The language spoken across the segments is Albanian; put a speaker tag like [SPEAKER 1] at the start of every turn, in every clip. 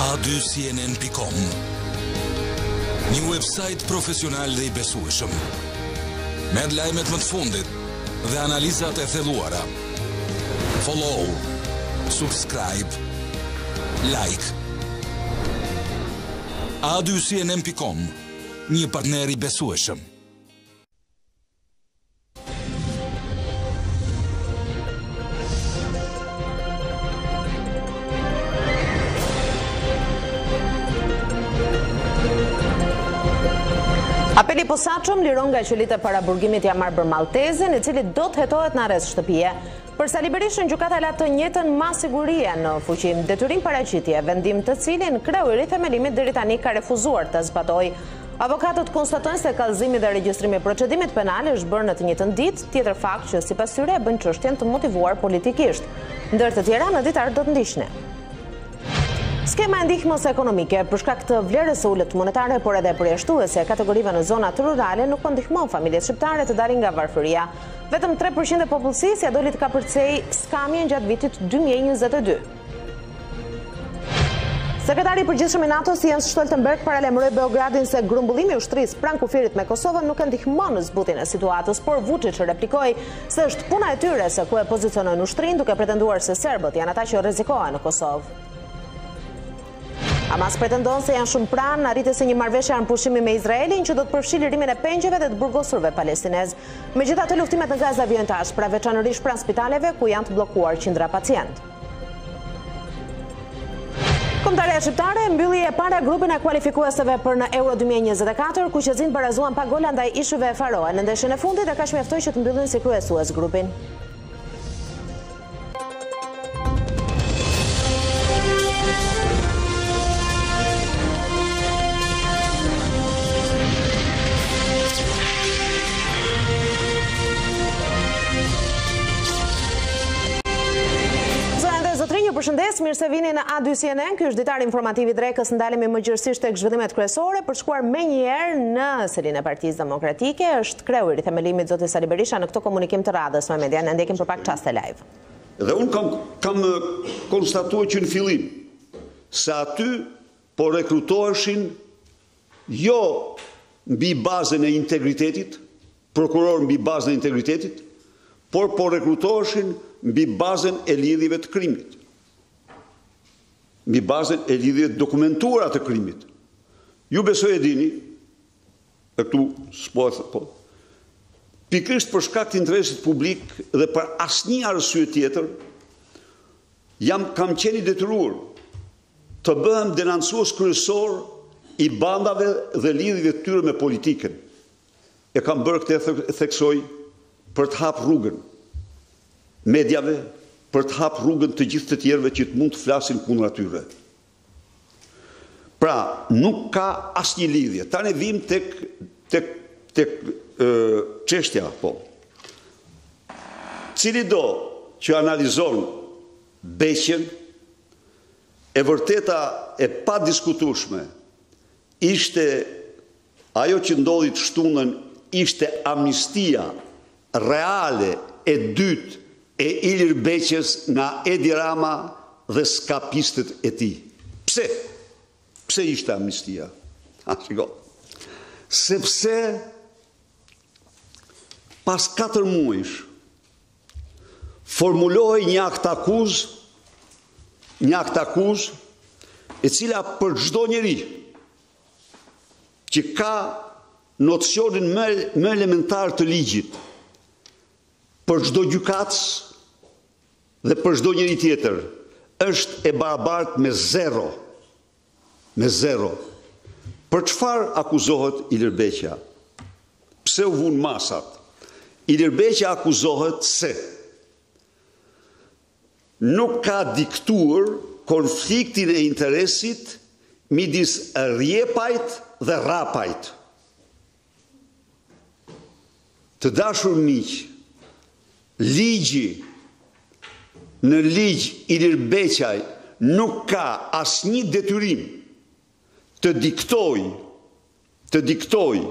[SPEAKER 1] A2cnn.com Një website profesional dhe i besueshëm Me lajmet më të fundit dhe analizat e thelluara. Follow, subscribe, like. A2cnn.com Një partner i besueshëm
[SPEAKER 2] Apeli i posaçëm liron nga qelitë e paraburgimit Jamarbër Malltezin, i cili do të hetohet në arrest shtëpie. Për Sali Berishën gjykata la të njëjtën masë sigurie në fuqi, detyrim paraqitje, vendim të cilin kreu i Rithemelimit deri tani ka refuzuar ta zbatojë. Avokatët konstatojnë se kallëzimi dhe regjistrimi i procedimit penal është bërë në të njëjtën ditë, tjetër fakt që sipas tyre e bëjnë çështjen të motivuar politikisht. Ndër të tjera, në ditar do të ndiqni. Skema e ndihmës ekonomike për shkak të vlerës së ulët monetare por edhe përjashtuese e kategorive në zonat rurale nuk po ndihmon familjet shqiptare të dalin nga varfëria. Vetëm tre për qind e popullsisë ia doli të kapërcejë skamjen gjatë vitit dy mijë e njëzet e dy. Sekretari i Përgjithshëm i NATO-s, Jens Stoltenberg, paralajmëroi Beogradin se grumbullimi i ushtrisë pranë kufirit me Kosovën nuk e ndihmon zbutjen e situatës, por Vuçiç replikoi se është puna e tyre se ku e pozicionojnë ushtrinë, duke pretenduar se serbët janë ata që rrezikohen në Kosovë. Hamas pretendon se janë shumë pranë arritjes së një marrëveshje armëpushimi me Izraelin që do të përfshijë lirimin e pengjeve dhe të burgosurve palestinezë. Megjithatë, luftimet në Gaza vijojnë të ashpra, veçanërisht pranë spitaleve ku janë të bllokuar qindra pacientë. Kombëtarja shqiptare mbylli e para grupin e kualifikueseve për në Euro 2024, kuqezinjtë barazuan pa gola ndaj ishujve Faroe në ndeshjen e fundit dhe kaq mjaftoi që të mbyllin si kryesues grupin. përshëndes, mirë se vini në A2 CNN, ky është ditari informativ i drekës, ndalemi më gjerësisht tek zhvillimet kryesore, për të shkuar menjëherë në selinë e Partisë Demokratike, është Kreu i Rithemelimit, zoti Sali Berisha, në këtë komunikim të radhës me median, e ndjekim për pak çaste live.
[SPEAKER 3] Dhe unë kam, kam konstatuar që në fillim, se aty po rekrutoheshin jo mbi bazën e integritetit, prokuror mbi bazën e integritetit, por po rekrutoheshin mbi bazën e lidhjeve të krimit. Mbi bazën e lidhjeve të dokumentuara të krimit. Ju besoj e dini, E këtu s'po e them, po pikërisht për shkak të interesit publik dhe për asnjë arsye tjetër jam kam qenë i detyruar të bëhem denoncues kryesor i bandave dhe lidhjeve të tyre me politikën. E kam bërë këtë theksoj për të hapë rrugën mediave, për të hapë rrugën të gjithë të tjerëve që të mund të flasin kundra tyre. Pra, nuk ka asnjë lidhje. Tani vijmë tek tek tek çështja, po. Cilido që analizon Beqen, e vërteta e padiskutueshme ishte Ajo që ndodhi të shtunën ishte amnistia reale e dytë e Ilir Beqes nga Edi Rama dhe skapistët e tij. Pse? Pse ishte amnistia? Ha, shiko. Sepse pas katër muajsh formulohej një aktakuzë, një aktakuzë e cila për çdo njeri që ka nocionin më, më elementar të ligjit për çdo gjykatës dhe për çdo njeri tjetër është e barabartë me zero. Me zero. Për çfarë akuzohet Ilir Beqja? Pse u vunë masat? Ilir Beqja akuzohet se nuk ka diktuar konfliktin e interesit midis Rjepajt dhe Rrapajt. Të dashur miq, ligji në ligj Ilir Beqaj nuk ka asnjë detyrim të diktojë të diktojë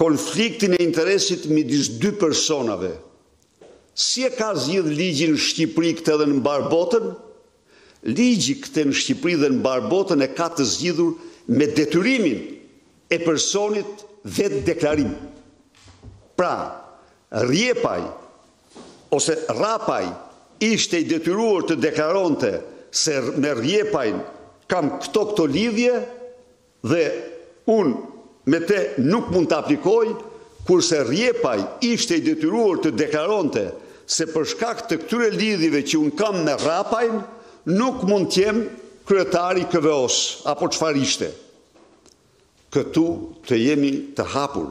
[SPEAKER 3] konfliktin e interesit midis dy personave. Si e ka zgjidh ligji në Shqipëri këtë dhe në mbarë botën? Ligji këtë në Shqipëri dhe në mbarë botën e ka të zgjidhur me detyrimin e personit vetëdeklarim. Pra, Rjepaj ose Rrapaj ishte i detyruar të deklaronte se me Rjepajn kam këto këto lidhje Dhe unë me te nuk mund të aplikoj, kurse Rjepaj ishte i detyruar të deklaronte se për shkak të këtyre lidhjeve që unë kam me Rrapajn, nuk mund të jem kryetar i KVO-së, apo çfarë ishte. Këtu të jemi të hapur.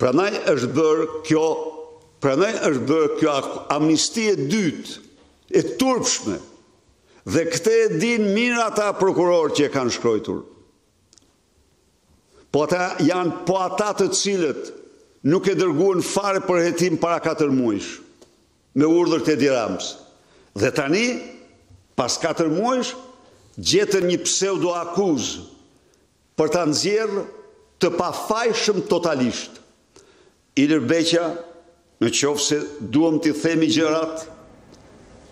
[SPEAKER 3] Prandaj është bërë kjo, prandaj është bërë kjo amnisti e dytë, e turpshme, Dhe këtë e dinë mirë ata prokurorë që e kanë shkrojtur. Po ata janë po ata të cilët nuk e dërguan fare për hetim para 4 muajsh me urdhër të Edi Ramës. Dhe tani, pas 4 muajsh, gjetën një pseudo akuzë për ta nxjerrë të pafajshëm totalisht. Ilir Beqja, në qoftë se duam t'i themi gjërat,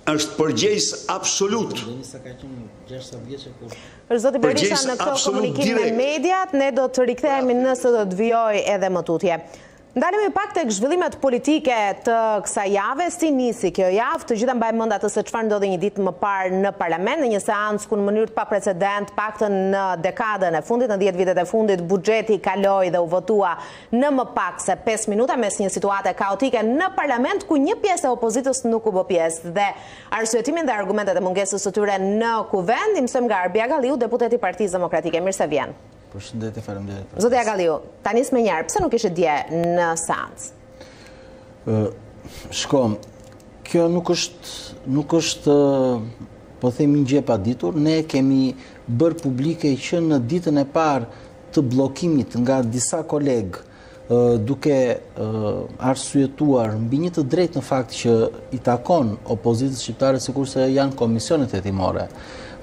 [SPEAKER 3] është përgjegjës absolut.
[SPEAKER 2] Është zoti Berisha në këtë komunikim me mediat, ne do të rikthehemi nëse do të vijojë edhe më tutje. Ndalemi pak tek zhvillimet politike të kësaj jave, si nisi kjo javë, të gjithë e mbajmë mend atë se çfarë ndodhi një ditë më parë në parlament, në një seancë ku në mënyrë të paprecedentë, paktën në dekadën e fundit, në dhjetë vitet e fundit, buxheti kaloi dhe u votua në më pak se pesë minuta mes një situate kaotike në parlament ku një pjesë e opozitës nuk u bë pjesë dhe arsyetimin dhe argumentet e mungesës së tyre në Kuvend i mësojmë nga Arbi Agalliu, deputet i Partisë Demokratike. Mirë se
[SPEAKER 4] vjen. Përshëndetje, faleminderit për të.
[SPEAKER 2] Zoti Agalliu, ta nis menjëherë, pse nuk ishe dje në seancë?
[SPEAKER 4] Shiko, kjo nuk është, nuk është, po themi një gjë e paditur, ne kemi bërë publike që në ditën e parë të bllokimit nga disa kolegë, duke arsyetuar mbi një të drejtë në fakt që i takon opozitës shqiptare sikurse janë komisionet hetimore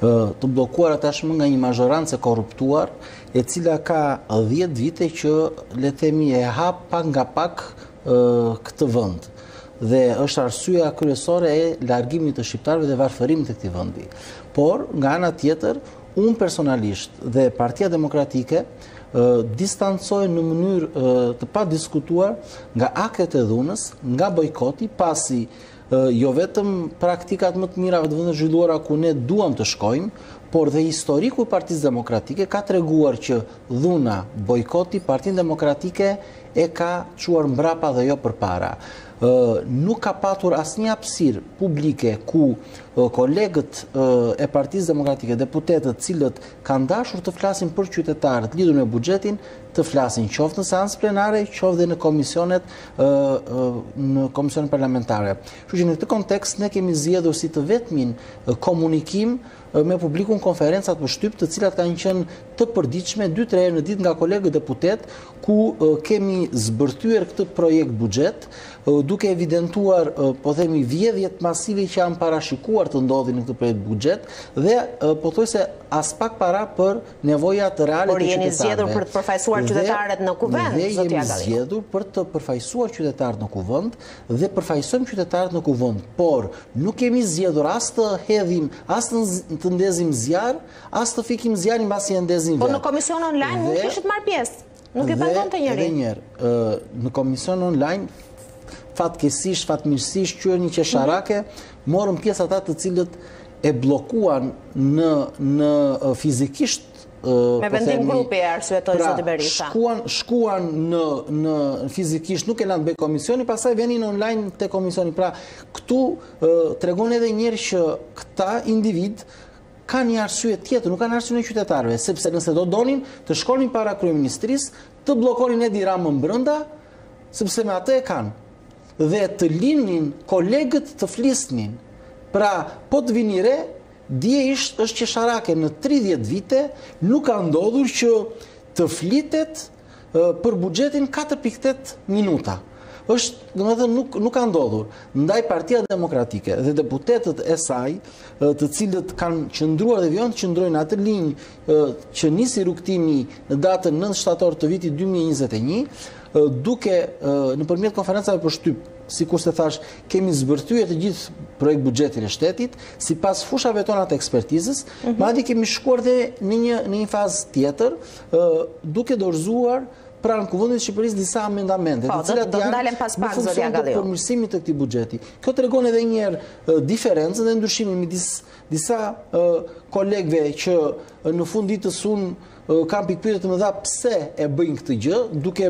[SPEAKER 4] të bllokuara tashmë nga një mazhorancë e korruptuar, e cila ka 10 vite që le të themi e ha pak nga pak këtë vend dhe është arsyeja kryesore e largimit të shqiptarëve dhe varfërimit të këtij vendi. Por, nga ana tjetër, Unë personalisht dhe Partia Demokratike distancohen në mënyrë të padiskutuar nga aktet e dhunës, nga bojkoti, pasi jo vetëm praktikat më të mira të vendeve të zhvilluara ku ne duam të shkojmë, por dhe historiku i Partisë Demokratike ka treguar që dhuna, bojkoti, Partinë Demokratike e ka çuar mbrapa dhe jo përpara. nuk ka patur asnjë hapësirë publike ku kolegët e Partisë Demokratike, deputetët, të cilët kanë dashur të flasin për qytetarët lidhur me buxhetin, të flasin qoftë në seancë plenare, qoftë dhe në komisionet në komisionet parlamentare. Kështu që në këtë kontekst ne kemi zgjedhur si të vetmin komunikim me publikun konferencat për shtyp, të cilat kanë qenë të përditshme, 2-3 herë në ditë nga kolegë deputetë, ku kemi zbërthyer këtë projektbuxhet, duke evidentuar, po themi, vjedhjet masive që janë parashikuar të ndodhin në këtë projektbuxhet, dhe pothuajse aspak para për nevojat reale
[SPEAKER 2] të qytetarëve. Por jeni zgjedhur për të përfaqësuar qytetarët në kuvend, zoti Agalliu?
[SPEAKER 4] Dhe jemi zgjedhur për të përfaqësuar qytetarët në kuvend, dhe përfaqësojmë qytetarët në Kuvend, por nuk jemi zgjedhur as të hedhim, as të ndezim zjarr, as të fikim zjarrin mbasi e ndezin
[SPEAKER 2] vetë. Po në komision online mund të kishit marrë pjesë. Nuk e pengonte njeri. Edhe
[SPEAKER 4] një herë, në komision online, fatkeqësisht, fatmirësisht, për mua qesharake, mhm. morën pjesë ata të cilët e bllokuan ne fizikisht
[SPEAKER 2] Me vendim grupi e arsuetoj
[SPEAKER 4] pra,
[SPEAKER 2] Zoti Berisha.
[SPEAKER 4] Shkuan, shkuan në, në fizikisht, nuk e lanë të bëhej komisioni, pastaj venin online te komisioni. Pra, këtu tregon edhe një herë që këta individë kanë një arsye tjetër, nuk kanë arsyen e qytetarëve, sepse nëse do donin të shkonin para kryeministrisë, të bllokonin Edi Ramën brenda, sepse me atë e kanë, dhe të linin kolegët të flisnin. Pra, po të vini re, Dje ish është qesharake në tridhjetë vite nuk ka ndodhur që të flitet për buxhetin katër pikë tetë minuta është, domethënë nuk nuk ka ndodhur. Ndaj Partia Demokratike dhe deputetët e saj, të cilët kanë qëndruar dhe vijojnë të qëndrojnë në atë linjë që nisi rrugëtimi në datën 9 shtator të vitit 2021, duke nëpërmjet konferencave për shtyp Sikurse thashë, kemi zbërthyer të gjithë projektbuxhetin e shtetit, sipas fushave tona të ekspertizës, mhm. madje kemi shkuar dhe në një në një fazë tjetër, ë duke dorëzuar pranë Kuvendit të Shqipërisë disa amendamente,
[SPEAKER 2] po, të cilat janë, ndalemi pas pak zoti Agalliu,
[SPEAKER 4] në funksion të përmirësimit të këtij buxheti. Kjo tregon edhe një herë diferencën dhe ndryshimin midis disa kolegëve që në fund të ditës unë Kam pikëpyetje të mëdha pse e bëjnë këtë gjë, duke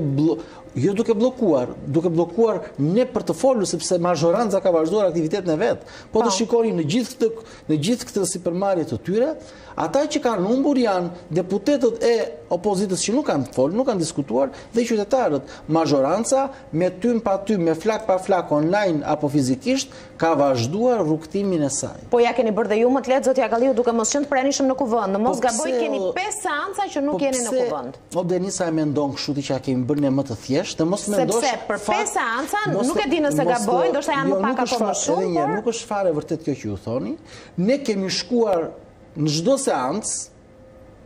[SPEAKER 4] jo duke bllokuar, duke bllokuar ne për të folur sepse mazhoranca ka vazhduar aktivitetin e vet. Po të po. shikoni në gjithë këtë në gjithë këtë sipërmarrje të tyre, ata që kanë humbur janë deputetët e opozitës që nuk kanë folur, nuk kanë diskutuar dhe qytetarët. Mazhoranca me tym pa tym, me flakë pa flakë online apo fizikisht ka vazhduar rrugëtimin e saj.
[SPEAKER 2] Po ia keni bërë dhe ju më të lehtë zoti Agalliu duke mos qenë të pranishëm në kuvend. Në mos po gaboj keni 5 seanca që nuk po jeni në kuvend.
[SPEAKER 4] Po Denisa e mendon kështu ti që ia kemi bërë ne më të thjeshtë, mos mendosh.
[SPEAKER 2] Sepse për 5 seanca nuk e di nëse gaboj, ndoshta janë më jo, pak apo më shumë.
[SPEAKER 4] Jo, nuk është fare e vërtetë kjo që ju thoni. Ne kemi shkuar në çdo seancë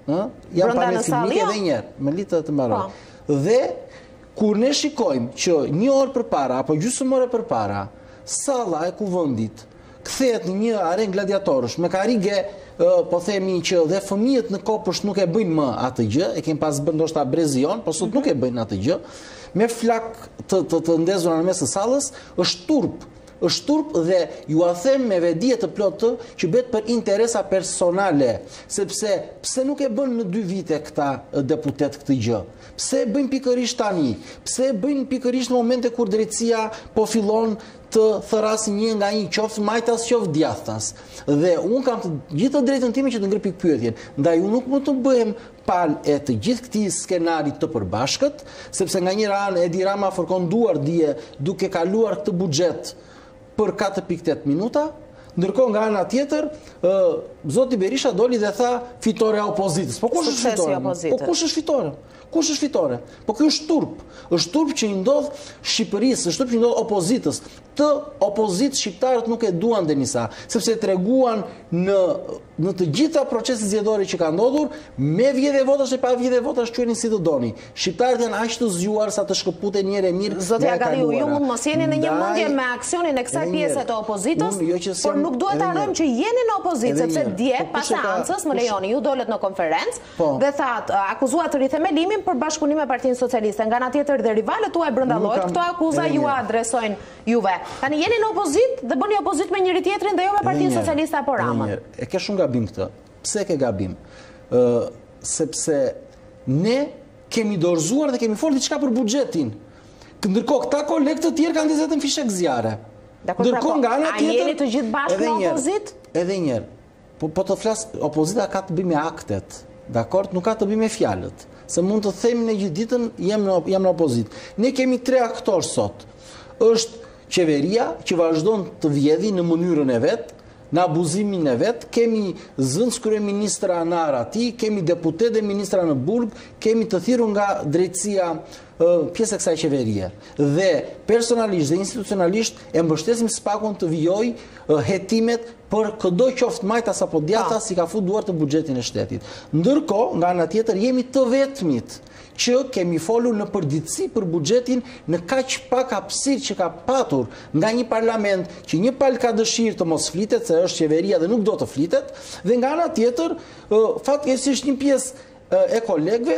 [SPEAKER 4] Jam pa një filmik edhe një herë, më lini të mbaroj. Po. Dhe, kur ne shikojmë që një orë përpara, apo gjysmë ore përpara, salla e kuvendit, kthehet në një arenë gladiatorësh, me karige, po themi që dhe fëmijët në kopsht nuk e bëjnë më atë gjë, e kemi pas bërë ndoshta brezi jonë, po sot nuk e bëjnë atë gjë, me flakë të, të, të ndezura në mes të sallës, është turp, Është turp dhe jua them me vetëdije të plotë që bëhet për interesa personale, sepse pse nuk e bënë në dy vite këta deputetë këtë gjë? Pse e bëjnë pikërisht tani? Pse e bëjnë pikërisht në momente kur drejtësia po fillon të thërrasë një nga një qoftë majtas qoftë djathtas? Dhe unë kam të gjithë të drejtën time që të ngre pikëpyetjen. Ndaj unë nuk mund të bëhem palë e të gjithë këtij skenari të përbashkët, sepse nga njëra anë Edi Rama fërkon duart dje duke kaluar këtë buxhet për 4.8 minuta, ndërkohë nga ana tjetër, ë zoti Berisha doli dhe tha fitore e opozitës. Po kush është fitore? Po kush është fitore? Kush është fitore? Po kjo është turp. Është turp që i ndodh Shqipërisë, është turp që i ndodh opozitës. Këtë opozitë shqiptarët nuk e duan Denisa, sepse e treguan në Në të gjitha proceset zgjedhore që ka ndodhur, me vjedhje votash e pa vjedhje votash quajeni si të doni. Shqiptarët janë aq të zgjuar sa të shkëputen një herë e mirë.
[SPEAKER 2] Zoti Agaliu, ju mund të mos jeni në një mendje me aksionin e kësaj pjese të opozitës, jo por nuk duhet të harrojmë që jeni në opozitë, sepse dje po, pas seancës më lejoni, ju dolët në konferencë po. dhe thatë akuzuat rithemelimin për bashkëpunim me Partinë Socialiste. Nga ana tjetër dhe rivalët tuaj brenda llojit këto akuza ju adresojnë Juve. Tani jeni në opozitë dhe bëni opozitë me njëri-tjetrin dhe jo me Partinë Socialiste apo Ramën.
[SPEAKER 4] E ke shumë gabim këtë. Pse e ke gabim? Sepse ne kemi dorëzuar dhe kemi folur diçka për buxhetin. Ndërkohë, këta kolegë të tjerë kanë ndezur fishekzjarre.
[SPEAKER 2] Ndërkohë, pra, po, nga ana tjetër... A jeni të gjithë bashkë në opozitë?
[SPEAKER 4] Edhe një herë. Po po të flas, opozita ka të bëjë me aktet. Dakord, nuk ka të bëjë me fjalët. Se mund të themi ne gjithë ditën jam në jam në opozitë. Ne kemi tre aktorë sot. Është qeveria që vazhdon të vjedhë në mënyrën e vet, në abuzimin e vet, kemi zëvendëskryeministra në arati, kemi deputetë dhe ministra në burg, kemi të thirrur nga drejtësia pjesë e kësaj qeverie. Dhe personalisht dhe institucionalisht e mbështesim SPAK-un të vijojë hetimet për këdo qoftë majtas apo djathtas i ka futur duart te buxheti e shtetit. Ndërkohë, nga ana tjetër, jemi të vetmit që kemi folur në përditshmëri për buxhetin në kaq pak hapësirë që ka patur nga një parlament që një palë ka dëshirë të mos flitet, se është qeveria dhe nuk do të flitet, dhe nga ana tjetër, fatkeqësisht një pjesë e kolegëve,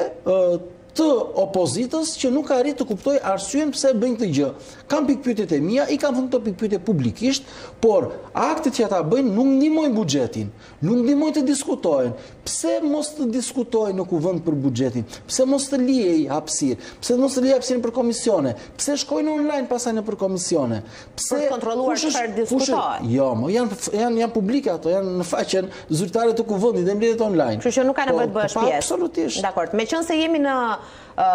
[SPEAKER 4] të opozitës që nuk arrij të kuptoj arsyen pse e bëjnë këtë gjë. Kam pikëpyetjet e mia, i kam thënë këto pikëpyetje publikisht, por aktet që ata bëjnë nuk ndihmojnë buxhetin, nuk ndihmojnë të diskutojnë. Pse mos të diskutojnë në Kuvend për buxhetin? Pse mos të lihej hapësirë? Pse mos të lihej hapësirë nëpër komisione? Pse shkojnë online pastaj nëpër komisione?
[SPEAKER 2] Pse të kontrolluar çfarë diskutohet?
[SPEAKER 4] Jo, më janë janë janë publike ato, janë në faqen zyrtare të kuvendit dhe mbledhjet online.
[SPEAKER 2] Kështu që nuk ka po, nevojë të po, bësh po, pjesë. Absolutisht. Dakord. Meqenëse jemi në ë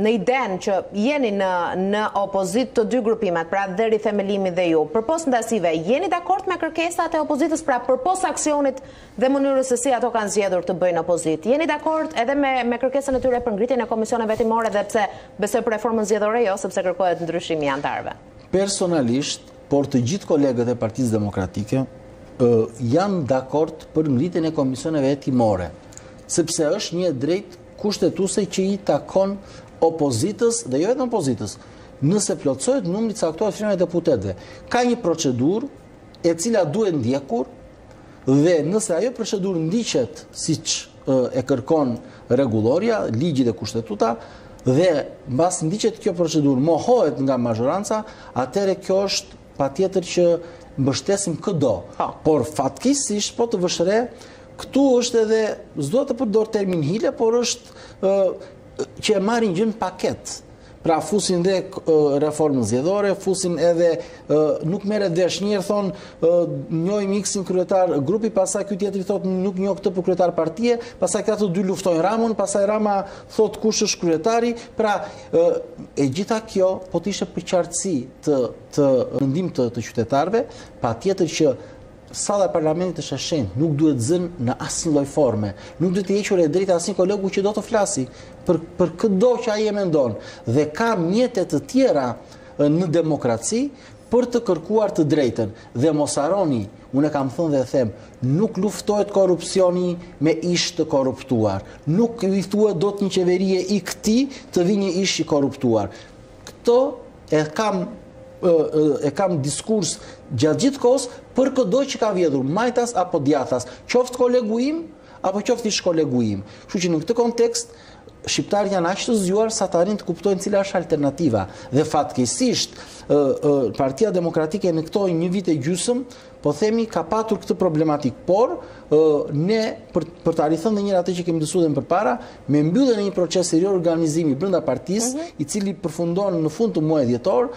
[SPEAKER 2] në idenë që jeni në në opozitë të dy grupimet, pra dhe rithemelimi dhe ju. Përpos ndasive, jeni dakord me kërkesat e opozitës pra përpos aksionit dhe mënyrës se si ata kanë zgjedhur të bëjnë opozitë. Jeni dakord edhe me me kërkesën e tyre për ngritjen e komisioneve hetimore dhe pse besoj për reformën zgjedhore jo, sepse kërkohet ndryshimi i anëtarëve?
[SPEAKER 4] Personalisht, por të gjithë kolegët e Partisë Demokratike ë janë dakord për ngritjen e komisioneve hetimore, sepse është një e drejtë kushtetuese që i takon opozitës dhe jo vetëm opozitës, nëse plotësohet numri i caktuar i firmave të deputetëve. Ka një procedurë e cila duhet ndjekur, dhe nëse ajo procedurë ndiqet siç e kërkon rregullorja, ligji dhe kushtetuta, dhe mbasi ndiqet kjo procedurë mohohet nga mazhoranca, atëherë kjo është patjetër që mbështesim këdo. Po. Por fatkeqësisht, po të vësh re, këtu është edhe, s'dua të përdor termin hile, por është që e marrin gjënë paketë. Pra fusin dhe reformën zgjedhore, fusin edhe nuk merret vesh, njëherë, thonë njohim iksin kryetar grupi, pastaj ky tjetri thotë nuk njoh këtë për kryetar partie, pastaj këta të dy luftojnë Ramën, pastaj Rama thotë kush është kryetari, pra e gjitha kjo po të ishte për qartësi dhe në ndihmë të qytetarëve, patjetër që Salla e parlamentit është e shenjtë, nuk duhet zënë në asnjë lloj forme. Nuk duhet t'i hequr e drejta asnjë kolegu që do të flasi për për këdo që ai e mendon dhe ka mjete të tjera në demokraci për të kërkuar të drejtën. Dhe mos harroni, unë e kam thënë dhe e them, nuk luftohet korrupsioni me ish të korruptuar. Nuk i thuhet dot një qeverie ik ti të vijë një ish i korruptuar. Këto e kam e kam diskurs gjatë gjithë kohës për këdo që ka vjedhur majtas apo djathas, qoftë kolegu im apo qoftë ish kolegu im. Kështu që në këtë kontekst shqiptarët janë aq të zgjuar sa të arrijnë të kuptojnë cila është alternativa. Dhe fatkeqësisht, Partia Demokratike në këto një vit e gjysmë Po themi ka patur këtë problematikë, por ne për për ta rithënë dhe një herë atë që kemi theksuar dhe më përpara, me mbylljen e një procesi riorganizimi brenda partisë, mhm. i cili përfundon në fund të muajit dhjetor,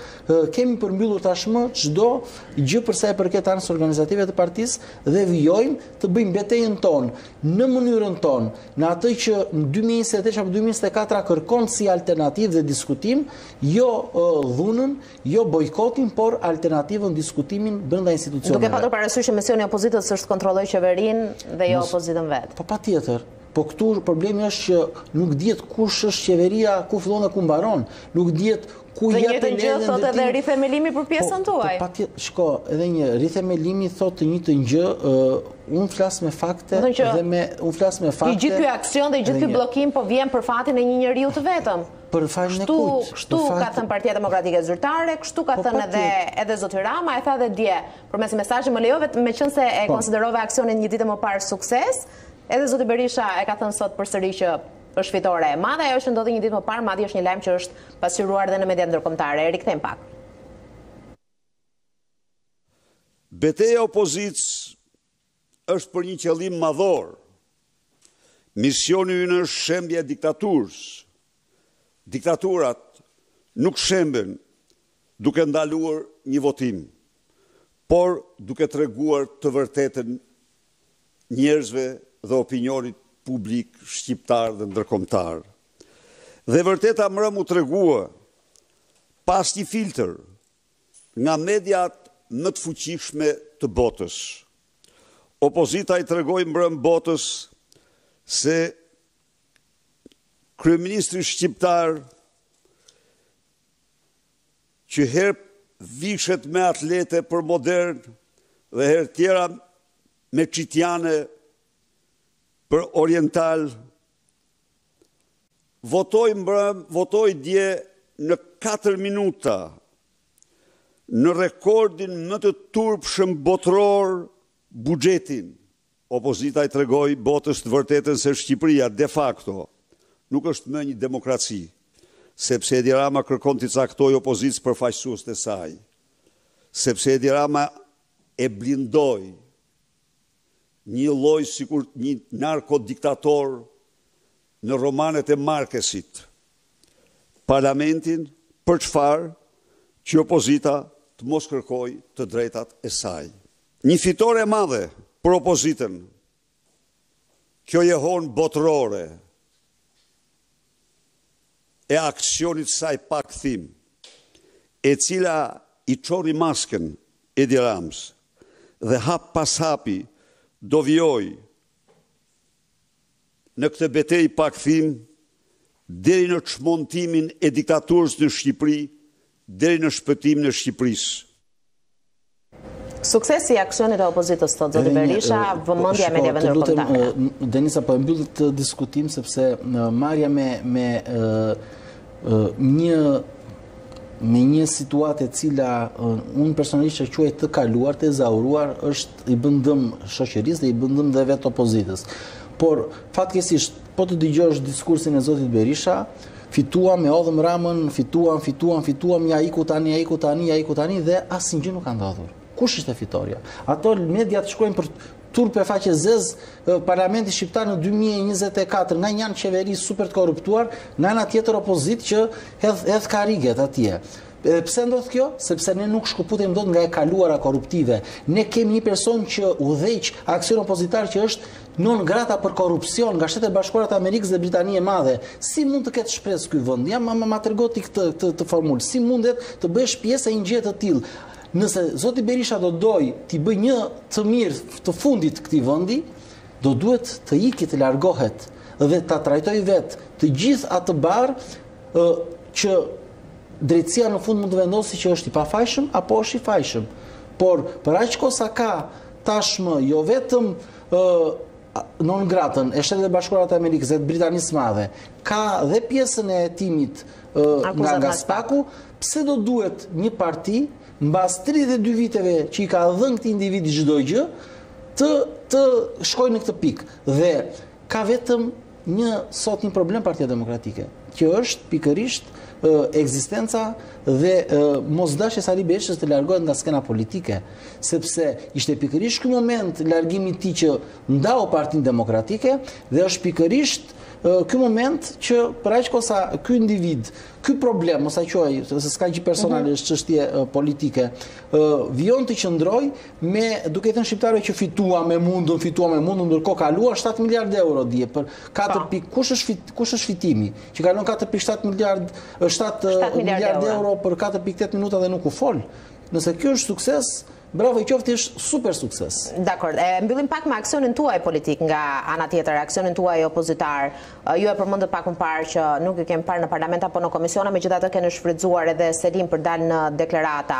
[SPEAKER 4] kemi përmbyllur tashmë çdo gjë për sa i përket anës organizative të partisë dhe vijojmë të bëjmë betejën tonë në mënyrën tonë, në atë që në 2023 apo 2024 kërkon si alternativë dhe diskutim, jo dhunën, Jo bojkotin, por alternativën, diskutimin brenda institucioneve.
[SPEAKER 2] Duke patur parasysh që misioni i opozitës është të kontrollojë qeverinë dhe jo opozitën vetë.
[SPEAKER 4] Po patjetër. Po këtu problemi është që nuk dihet kush është qeveria, ku fillon dhe ku mbaron. Nuk dihet ku
[SPEAKER 2] jepet leje e ndërtimit. Të njëjtën gjë thotë edhe rithemelimi për pjesën tuaj.
[SPEAKER 4] Po patjetër, shiko, edhe në rithemelimi thotë të njëjtën gjë, unë flas me fakte dhe me unë flas me fakte.
[SPEAKER 2] I gjithë ky aksion dhe i gjithë ky bllokim po vjen për fatin e një njeriu të vetëm.
[SPEAKER 4] Për faj të kujt.
[SPEAKER 2] Kështu ka thënë partia demokratike zyrtare, kështu ka, po, thënë edhe, edhe zoti Rama, e tha dhe dje, përmes mesazhit. Më lejo, meqenëse e po. konsiderove aksionin një ditë më parë sukses, edhe zoti Berisha e ka thënë sot përsëri që është fitore e madhe, ajo që ndodhi një ditë më parë, madje është një lajm që është pasqyruar dhe në mediat ndërkombëtare. E rikthejmë pak.
[SPEAKER 3] Beteja opozitës është për një qëllim madhor. Misioni ynë është shembja e diktaturës. Diktaturat nuk shemben duke ndaluar një votim, por duke treguar të vërtetën njerëzve dhe opinionit publik shqiptar dhe ndërkombëtar. Dhe e vërteta mbrëmë u tregua pa asnjë filtër, Nga mediat më të fuqishme të botës, opozita i tregoi mbrëmë botës se kryeministri shqiptar që herë vishet me atlete për modern dhe herë tjera me çitjane për oriental, Votoi mbrëmë, votoi dje në katër minuta, në rekordin më të turpshëm botëror buxhetin. Opozita i tregoi botës të vërtetën se Shqipëria de facto nuk është më një demokraci, sepse Edi Rama kërkon t'i caktojë opozitës përfaqësuesit e saj, sepse Edi Rama e blindoi njëlloj sikur një narkodiktator në romanet e Markesit, parlamentin për çfarë që opozita të mos kërkojë të drejtat e saj. Një fitore e madhe për opozitën kjo jehonë botërore e aksionit të saj pa kthim, e cila i çorri maskën Edi Ramës dhe hap pas hapi do vijojë në këtë betejë pa kthim deri në çmontimin e diktaturës në Shqipëri Deri në shpëtimin e Shqipërisë.
[SPEAKER 2] Sukses i aksionit të opozitës, thotë zoti Berisha, vëmendja e mediave ndërkombëtare.
[SPEAKER 4] Denisa po e mbyll këtë diskutim sepse marrja me me një me një situatë e cila unë personalisht e quaj të kaluar, të ezauruar, është i bën dëm shoqërisë dhe i bën dëm dhe vetë opozitës. Por fatkesisht po të dëgjosh diskursin e zotit Berisha, Fituam e hodhëm Ramën, fituam, fituam, fituam, ja iku tani, ja iku tani, ja iku tani dhe asnjë gjë nuk ka ndodhur. Kush ishte fitorja? Ato mediat shkruajnë për turp e faqe të zezë parlamenti shqiptar në 2024 nga një anë qeveri super të korruptuar, nga ana tjetër opozitë që hedh hedh karriget atje. Edhe pse ndodh kjo? Sepse ne nuk shkëputemi dot nga e kaluara korruptive. Ne kemi një person që udhëheq aksion opozitar që është non grata për korrupsion nga Shtetet e Bashkuara të Amerikës dhe Britania e Madhe. Si mund të ketë shpresë ky vend? Ja ma ma trego ti këtë këtë të formulë. Si mundet të bëhesh pjesë e një gjëje të tillë? Nëse zoti Berisha do donte t'i bëjë një të mirë të fundit këtij vendi, do duhet të iki të largohet dhe ta trajtojë vetë të gjithë atë barrë që Drejtësia në fund mund të vendosë që është i pafajshëm apo është i fajshëm. Por, për aq kohë sa ka tashmë, jo vetëm non gratën e shtetet e bashkuara të Amerikës dhe të Britanisë së madhe, ka dhe pjesën e hetimit nga nga spaku, pse do duhet një parti, mbas 32 viteve që i ka dhënë këtij individi çdo gjë, të shkojë në këtë pikë. Dhe ka vetëm një sot një problem Partia Demokratike, që është pikërisht ekzistenca dhe mosdashja e Sali Berishës të largohet nga skena politike, sepse ishte pikërisht ky moment largimi i tij që ndau Partinë Demokratike dhe është pikërisht ky moment që për aq kohë sa ky individ, ky problem, mos ta quaj, se s'ka gjë personale, mhm. është çështje politike, vijon të qëndrojë me duke i thënë shqiptarëve që fituam e mundëm, fituam e mundëm, ndërkohë kaluan 7 miliard euro dje për 4 po. pikë. Kush është fit, kush është fitimi? Që kalon 4.7 miliard 7, miliard euro për 4.8 minuta dhe nuk u fol. Nëse kjo është sukses, Bravo i qoftë është super sukses.
[SPEAKER 2] Dakord, e mbyllim pak me aksionin tuaj politik nga ana tjetër, aksionin tuaj opozitar. Ju e përmendët pak më parë që nuk ju kem parë në parlament apo në komisione, megjithatë keni shfrytëzuar edhe selinë për të dalë në deklarata.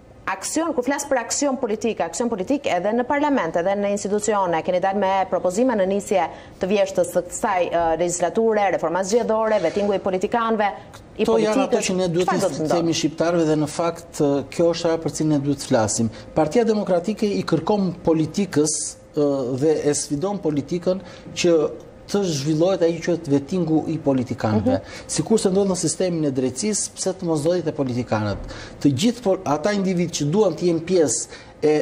[SPEAKER 2] Aksion, kur flas për aksion politik, aksion politik edhe në parlament, edhe në institucione, keni dalë me propozime në nisje të vjeshtës të kësaj legjislature, reforma zgjedhore, vetingu i politikanëve, i politikës,
[SPEAKER 4] çfarë do të ndodhë? Këto janë ato që ne duhet t'u themi shqiptarëve dhe në fakt kjo është ajo për cilën ne duhet të flasim. Partia Demokratike i kërkon politikës dhe e sfidon politikën që të zhvillohet ai që quhet vetingu i politikanëve. Mhm. Sikurse ndodh në sistemin e drejtësisë, pse të mos ndodhë dhe te politikanët. Të gjithë ata individë që duan të jenë pjesë e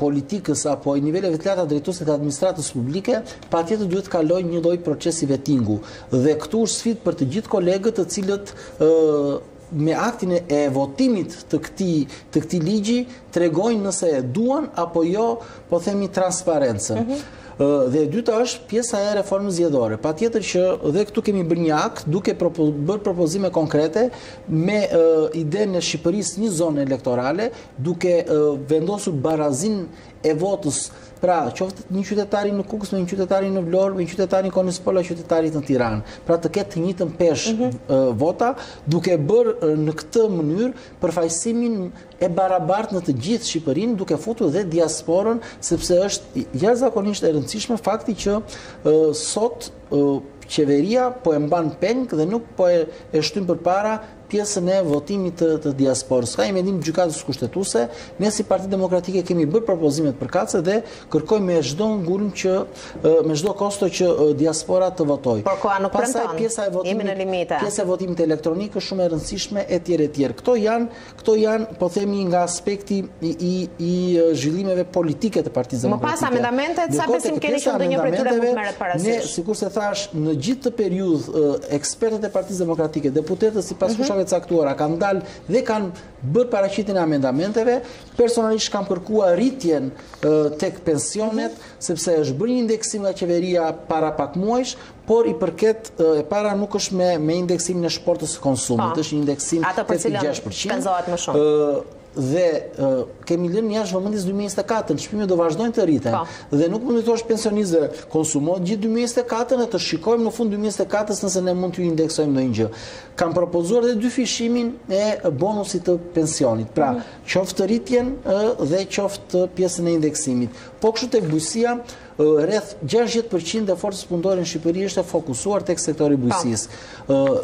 [SPEAKER 4] politikës apo e niveleve të larta drejtuese të administratës publike, patjetër duhet të kalojnë një lloj procesi vetingu. Dhe këtu është sfidë për të gjithë kolegët të cilët me aktin e votimit të këtij të këtij ligji tregojnë nëse e duan apo jo, po themi transparencën. Mm -hmm. Dhe e dyta është pjesa e reformës zgjedhore. Patjetër që dhe këtu kemi bërë një akt duke propo, bërë propozime konkrete me uh, idenë e Shqipërisë, një zonë elektorale, duke uh, vendosur barazinë e votës. Pra, qoftë një qytetari në Kukës, me një qytetari në Vlorë, me një qytetari në Konispol a qytetarit në Tiranë. Pra, të ketë të njëjtën peshë mhm. vota, duke bërë në këtë mënyrë përfaqësimin e barabartë në të gjithë Shqipërinë, duke futur dhe diasporën, sepse është jashtëzakonisht e rëndësishme fakti që sot qeveria po e mban peng dhe nuk po e shtyn përpara pjesën e votimit të të diasporës. Ka një vendim të gjykatës kushtetuese, ne si Parti Demokratike kemi bërë propozimet përkatëse dhe kërkojmë me çdo ngulm që me çdo kosto që diaspora të votojë.
[SPEAKER 2] Por koha nuk premton. Pastaj pjesa e votimit, jemi në limite.
[SPEAKER 4] Pjesa e votimit elektronik është shumë e rëndësishme etj etj. Këto janë, këto janë, po themi nga aspekti i zhvillimeve politike të Partisë Demokratike.
[SPEAKER 2] Më pas amendamentet, sa besim keni që ndonjë prej tyre mund të merret parasysh?
[SPEAKER 4] Ne, sikurse thashë, në gjithë këtë periudhë ekspertët e Partisë Demokratike, deputetët sipas mhm. fushave të caktuara kanë dalë dhe kanë bërë paraqitjen e amendamenteve, personalisht kam kërkuar rritjen tek pensionet, mhm. sepse është bërë një indeksim nga qeveria para pak muajsh, por i përket e para nuk është me me indeksimin e shportës së konsumit,
[SPEAKER 2] po.
[SPEAKER 4] është një indeksim 8.6%
[SPEAKER 2] Ato për cilën shpenzohet më shumë.
[SPEAKER 4] dhe kemi lënë jashtë vëmendjes 2024-ën, çmimet do vazhdojnë të rriten.
[SPEAKER 2] Po.
[SPEAKER 4] Dhe nuk mund t'u thuash pensionistëve, konsumo gjithë 2024-ën dhe të shikojmë në fund 2024-s nëse ne mund t'ju indeksojmë ndonjë gjë. Kam propozuar edhe dyfishimin e bonusit të pensionit. Pra, mhm. qoftë rritjen dhe qoftë pjesën e indeksimit. Po kështu tek bujqësia, Rreth gjashtëdhjetë për qind e forcës punëtore në Shqipëri është e fokusuar tek sektori i bujqësisë.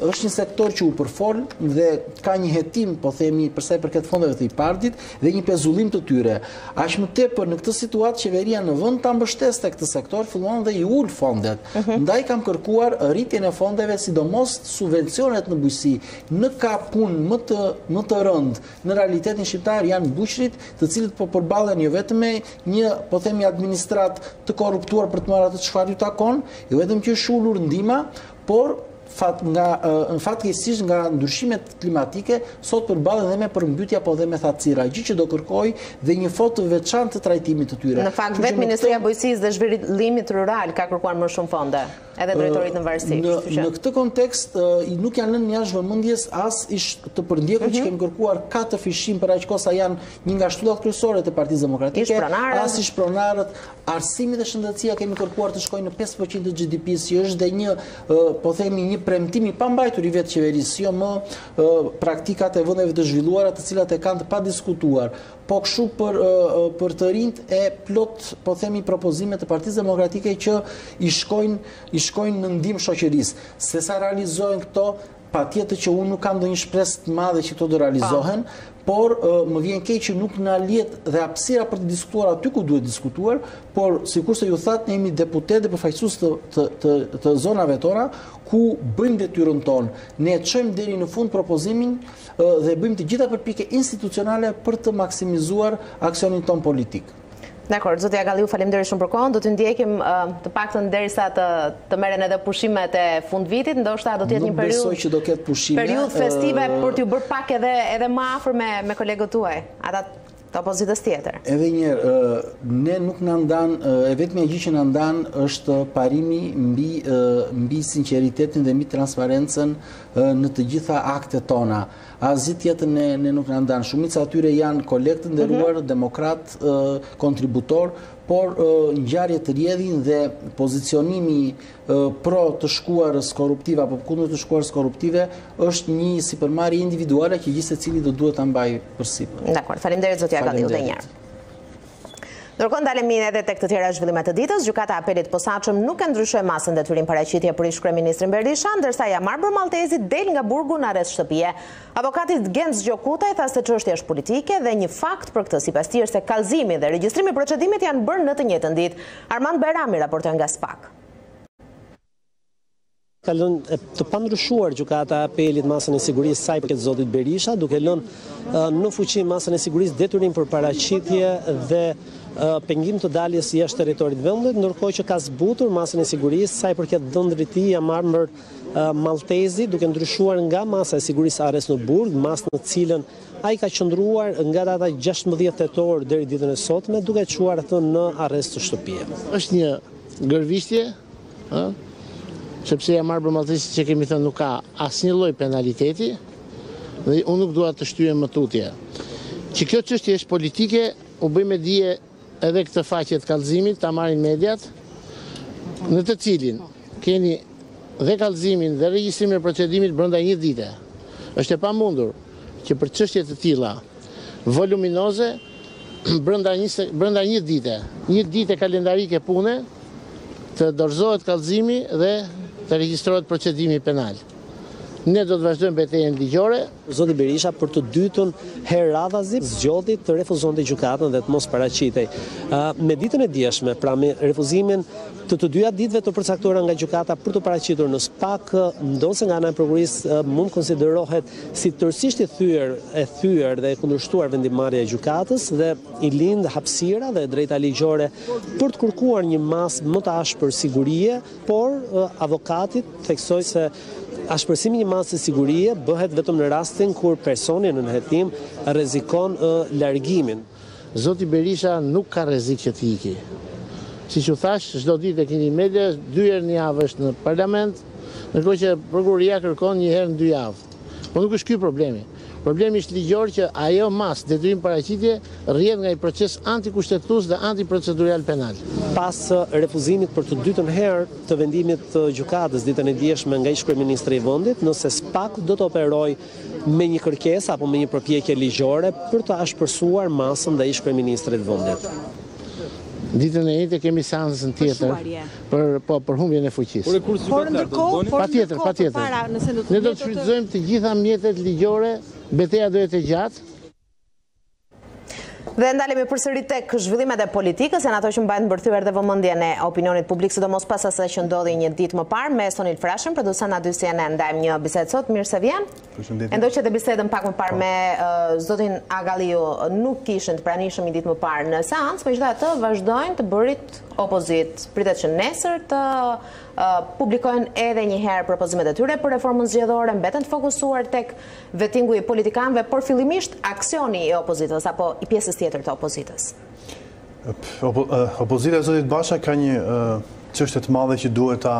[SPEAKER 4] Është një sektor që u përfol dhe ka një hetim, po themi, për sa i përket fondeve të IPARD-it dhe një pezullim të tyre. Aq më tepër në këtë situatë qeveria në vend ta mbështeste këtë sektor fillon dhe i ul fondet. Mhm. Ndaj kam kërkuar rritjen e fondeve, sidomos subvencionet në bujqësi. Në ka punë më të më të rëndë në realitetin shqiptar janë bujqërit, të cilët po përballen jo vetëm me Një, po themi, administratë të korruptuar për të marrë atë çfarë ju takon, jo vetëm që është ulur ndihma, por fat nga fatkeqësisht nga ndryshimet klimatike sot përballen dhe me përmbytje apo dhe me thatësira, gjë që do kërkojë dhe një fond të veçantë të trajtimit të tyre.
[SPEAKER 2] Në fakt vetë Ministria e Bujqësisë dhe Zhvillimit Rural ka kërkuar më shumë fonde. edhe drejtoritë në varësi.
[SPEAKER 4] Në këtë kontekst, nuk janë lënë jashtë vëmendjes as ish të
[SPEAKER 2] përndjekurit
[SPEAKER 4] që mhm. kemi kërkuar katërfishim për aq kohë sa janë një nga shtyllat kryesore të Partisë Demokratike, as ish pronarët, arsimi dhe shëndetësia kemi kërkuar të shkojnë në 5% të GDP-së, siç është dhe një, po themi, një premtim i pambajtur i vetë qeverisë, jo më praktikat e vendeve të zhvilluara të cilat e kanë të padiskutuar. Po kështu për për të rinjtë e plot po themi propozime të Partisë Demokratike që i shkojnë i shkojnë në ndihmë shoqërisë. Sesa realizohen këto, patjetër që unë nuk kam ndonjë shpresë të madhe që këto do realizohen, por më vjen keq që nuk na lihet dhe hapësira për të diskutuar aty ku duhet diskutuar, por sikurse ju thatë ne jemi deputetë dhe përfaqësues të të të, të zonave tona ku bëjmë detyrën tonë. Ne e çojmë deri në fund propozimin dhe bëjmë të gjitha përpjekjet institucionale për të maksimizuar aksionin tonë politik.
[SPEAKER 2] Dakord, zoti Agalliu, faleminderit shumë për kohën. Do t'ju ndjekim të paktën derisa të të merren edhe pushimet e fundvitit, ndoshta do të jetë një periudhë.
[SPEAKER 4] Nuk besoj që do ketë pushime.
[SPEAKER 2] Periudhë festive për t'ju bërë pak edhe edhe më afër me me kolegët tuaj. Ata Të opozitës tjetër.
[SPEAKER 4] Edhe një herë, ne nuk na ndan, e vetmja gjë që na ndan është parimi mbi mbi sinqeritetin dhe mbi transparencën në të gjitha aktet tona. Asgjë tjetër ne ne nuk na ndan. Shumica e tyre janë kolegë të nderuar, mhm. demokratë, kontributorë, por ngjarjet rrjedhin dhe pozicionimi pro të shkuarës korruptive apo kundër të shkuarës korruptive është një sipërmarrje individuale që gjithsecili do duhet ta mbajë përsipër.
[SPEAKER 2] Dakord, faleminderit zoti Agalliu dhe një Ndërkohë ndalemi edhe tek të tjera zhvillime të ditës, gjykata e apelit të posaçëm nuk e ndryshoi masën detyrim paraqitje për ish-kryeministrin Berisha, ndërsa Jamarbër Malltezi del nga burgu në arrest shtëpie. Avokati Genc Gjokutaj tha se çështja është politike dhe një fakt për këtë sipas tij është se kallëzimi dhe regjistrimi i procedimit janë bërë në të njëjtën ditë. Armand Bajrami raporton nga SPAK. Bashkë.
[SPEAKER 5] ka lënë të pandryshuar gjykata e apelit masën e sigurisë sa i përket zotit Berisha, duke lënë në fuqi masën e sigurisë detyrim për paraqitje dhe pengim të daljes jashtë territorit të vendit, ndërkohë që ka zbutur masën e sigurisë sa i përket dhëndrit të tij Jamarbër Malltezi, duke ndryshuar nga masa e sigurisë arrest në burg, masë në të cilën ai ka qëndruar nga data 16 tetor deri ditën e sotme, duke çuar atë në arrest shtëpie.
[SPEAKER 6] Është një Gërvishtje, ë? Sepse e ka marrë përmasën që kemi thënë nuk ka asnjë lloj penaliteti dhe unë nuk dua të shtyhem më tutje, që kjo çështje është politike, u bëj me dije edhe këtë faqe të kallëzimit, ta marrin mediat, në të cilin keni dhe kallëzimin dhe regjistrimin e procedimit brenda një dite. Është e pamundur që për çështje të tilla voluminoze brenda një dite, një dite kalendarike pune, të dorëzohet kallëzimi dhe të regjistrohet procedimi penal. Ne do të vazhdojmë betejën ligjore.
[SPEAKER 5] Zoti Berisha për të dytën herë radhazi zgjodhi të refuzonte gjykatën dhe të mos paraqitej. Me ditën e djeshme, pra me refuzimin të të dyja ditëve të përcaktuara nga gjykata për t'u paraqitur në SPAK, ndonëse nga ana e prokurorisë mund të konsiderohet si tërësisht e thyer, e thyer dhe e kundërshtuar vendimmarrja e gjykatës dhe i lind hapësira dhe e drejta ligjore për të kërkuar një masë më të ashpër sigurie, por avokati theksoi se ashpërsimi i një mase sigurie bëhet vetëm në rastin kur personi nën hetim rrezikon largimin.
[SPEAKER 6] Zoti Berisha nuk ka rrezik që të iki. Siç ju thashë, çdo ditë e keni në media, dy herë në javë është në parlament, ndërkohë që Prokuroria kërkon një herë në dy javë. Po nuk është ky problemi. Problemi është ligjor që ajo masë, detyrim paraqitjeje, rrjedh nga një proces antikushtetues dhe antiprocedural penal.
[SPEAKER 5] Pas refuzimit për të dytën herë të vendimit të gjykatës ditën e djeshme nga ish-kryeministri i vendit, nëse SPAK do të operojë me një kërkesë apo me një përpjekje ligjore për të ashpërsuar masën ndaj ish-kryeministrit të vendit.
[SPEAKER 6] Ditën e enjte kemi seancën tjetër për po për humbjen e fuqisë.
[SPEAKER 7] Por ndërkohë,
[SPEAKER 6] patjetër, patjetër. Ne do të shfrytëzojmë të gjitha mjetet ligjore, beteja do jetë e gjatë.
[SPEAKER 2] Dhe ndalemi përsëri tek zhvillimet e politikës, janë ato që mbajnë mbërthyer dhe vëmendjen e opinionit publik, sidomos pas asaj që ndodhi një ditë më parë me Sonil Frashën, producent në A2 CNN ndajmë një bisedë sot, mirë se vjen. Përshëndetje. E ndoqët bisedën pak më parë po me uh, zotin Agalliu, nuk ishin të pranishëm një ditë më parë në seancë, megjithatë vazhdojnë të bërit opozitë. Pritet që nesër të uh, publikojnë edhe një herë propozimet e tyre për reformën zgjedhore, mbeten të fokusuar tek Vettingu i politikanëve, por fillimisht aksioni i opozitës apo i pjesës tjetër të opozitës?
[SPEAKER 8] Opozita e zotit Basha ka një çështje të madhe që duhet ta